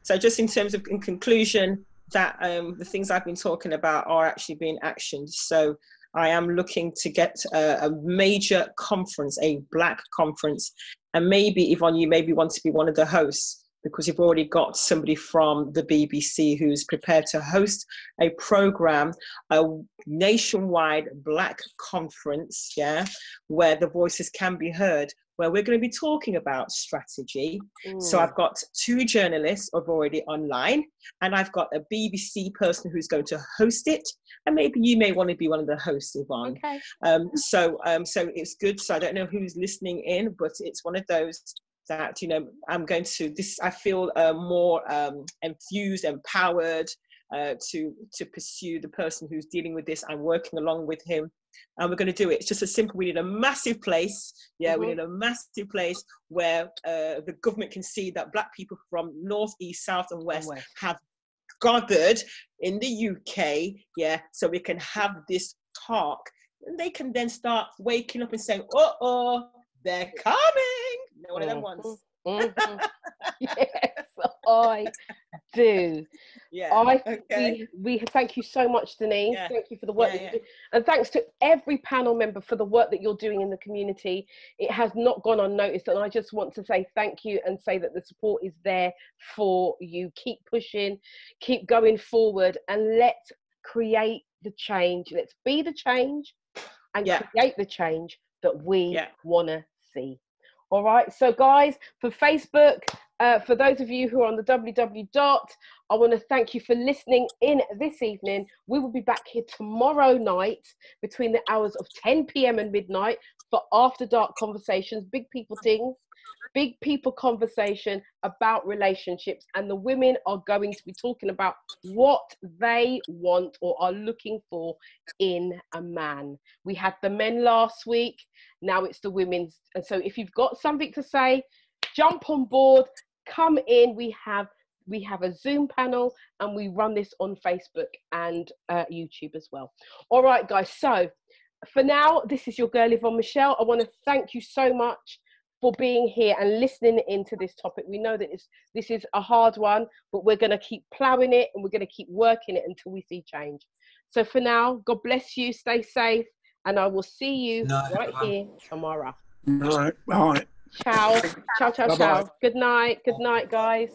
[SPEAKER 5] so just in terms of in conclusion that um, the things i've been talking about are actually being actioned so i am looking to get a, a major conference a black conference and maybe yvonne you maybe want to be one of the hosts because you've already got somebody from the bbc who's prepared to host a program a nationwide black conference yeah where the voices can be heard where we're going to be talking about strategy so
[SPEAKER 1] Mm.
[SPEAKER 5] I've got two journalists already online, and I've got a BBC person who's going to host it, and maybe you may want to be one of the hosts, Yvonne.
[SPEAKER 1] Okay.
[SPEAKER 5] Um, so um, so it's good. So I don't know who's listening in, but it's one of those that you know I'm going to this. I feel uh, more um, enthused, empowered uh, to to pursue the person who's dealing with this. I'm working along with him. And we're going to do it. It's just a simple. We need a massive place. Yeah, we
[SPEAKER 1] Mhm.
[SPEAKER 5] need a massive place where uh, the government can see that black people from north, east, south, and west
[SPEAKER 1] West.
[SPEAKER 5] have gathered in the UK, yeah, so we can have this talk. And they can then start waking up and saying, oh, oh, they're coming. One of them ones.
[SPEAKER 1] Mhm. yes, I do.
[SPEAKER 5] Yeah.
[SPEAKER 1] I
[SPEAKER 5] okay.
[SPEAKER 1] we, we thank you so much, Denise.
[SPEAKER 5] Yeah.
[SPEAKER 1] Thank you for the work
[SPEAKER 5] Yeah,
[SPEAKER 1] that you
[SPEAKER 5] yeah.
[SPEAKER 1] do. And thanks to every panel member for the work that you're doing in the community. It has not gone unnoticed. And I just want to say thank you and say that the support is there for you. Keep pushing, keep going forward, and let's create the change. Let's be the change and create the change that we want to see. All right. So, guys, for Facebook, uh, for those of you who are on the www dot, I want to thank you for listening in this evening. We will be back here tomorrow night between the hours of 10 p.m. and midnight for after dark conversations, big people things, big people conversation about relationships. And the women are going to be talking about what they want or are looking for in a man. We had the men last week, now it's the women's. And so if you've got something to say, jump on board, come in. We have we have a Zoom panel and we run this on Facebook and uh, YouTube as well. All right, guys. So for now, this is your girl Yvonne Michele. I want to thank you so much for being here and listening into this topic. We know that it's, this is a hard one, but we're going to keep ploughing it and we're going to keep working it until we see change. So for now, God bless you, stay safe, and I will see you
[SPEAKER 7] No,
[SPEAKER 1] right
[SPEAKER 7] bye.
[SPEAKER 1] here tomorrow.
[SPEAKER 6] Right, right.
[SPEAKER 1] Ciao, ciao, ciao,
[SPEAKER 6] Bye-bye.
[SPEAKER 1] ciao. Good night, good night, guys.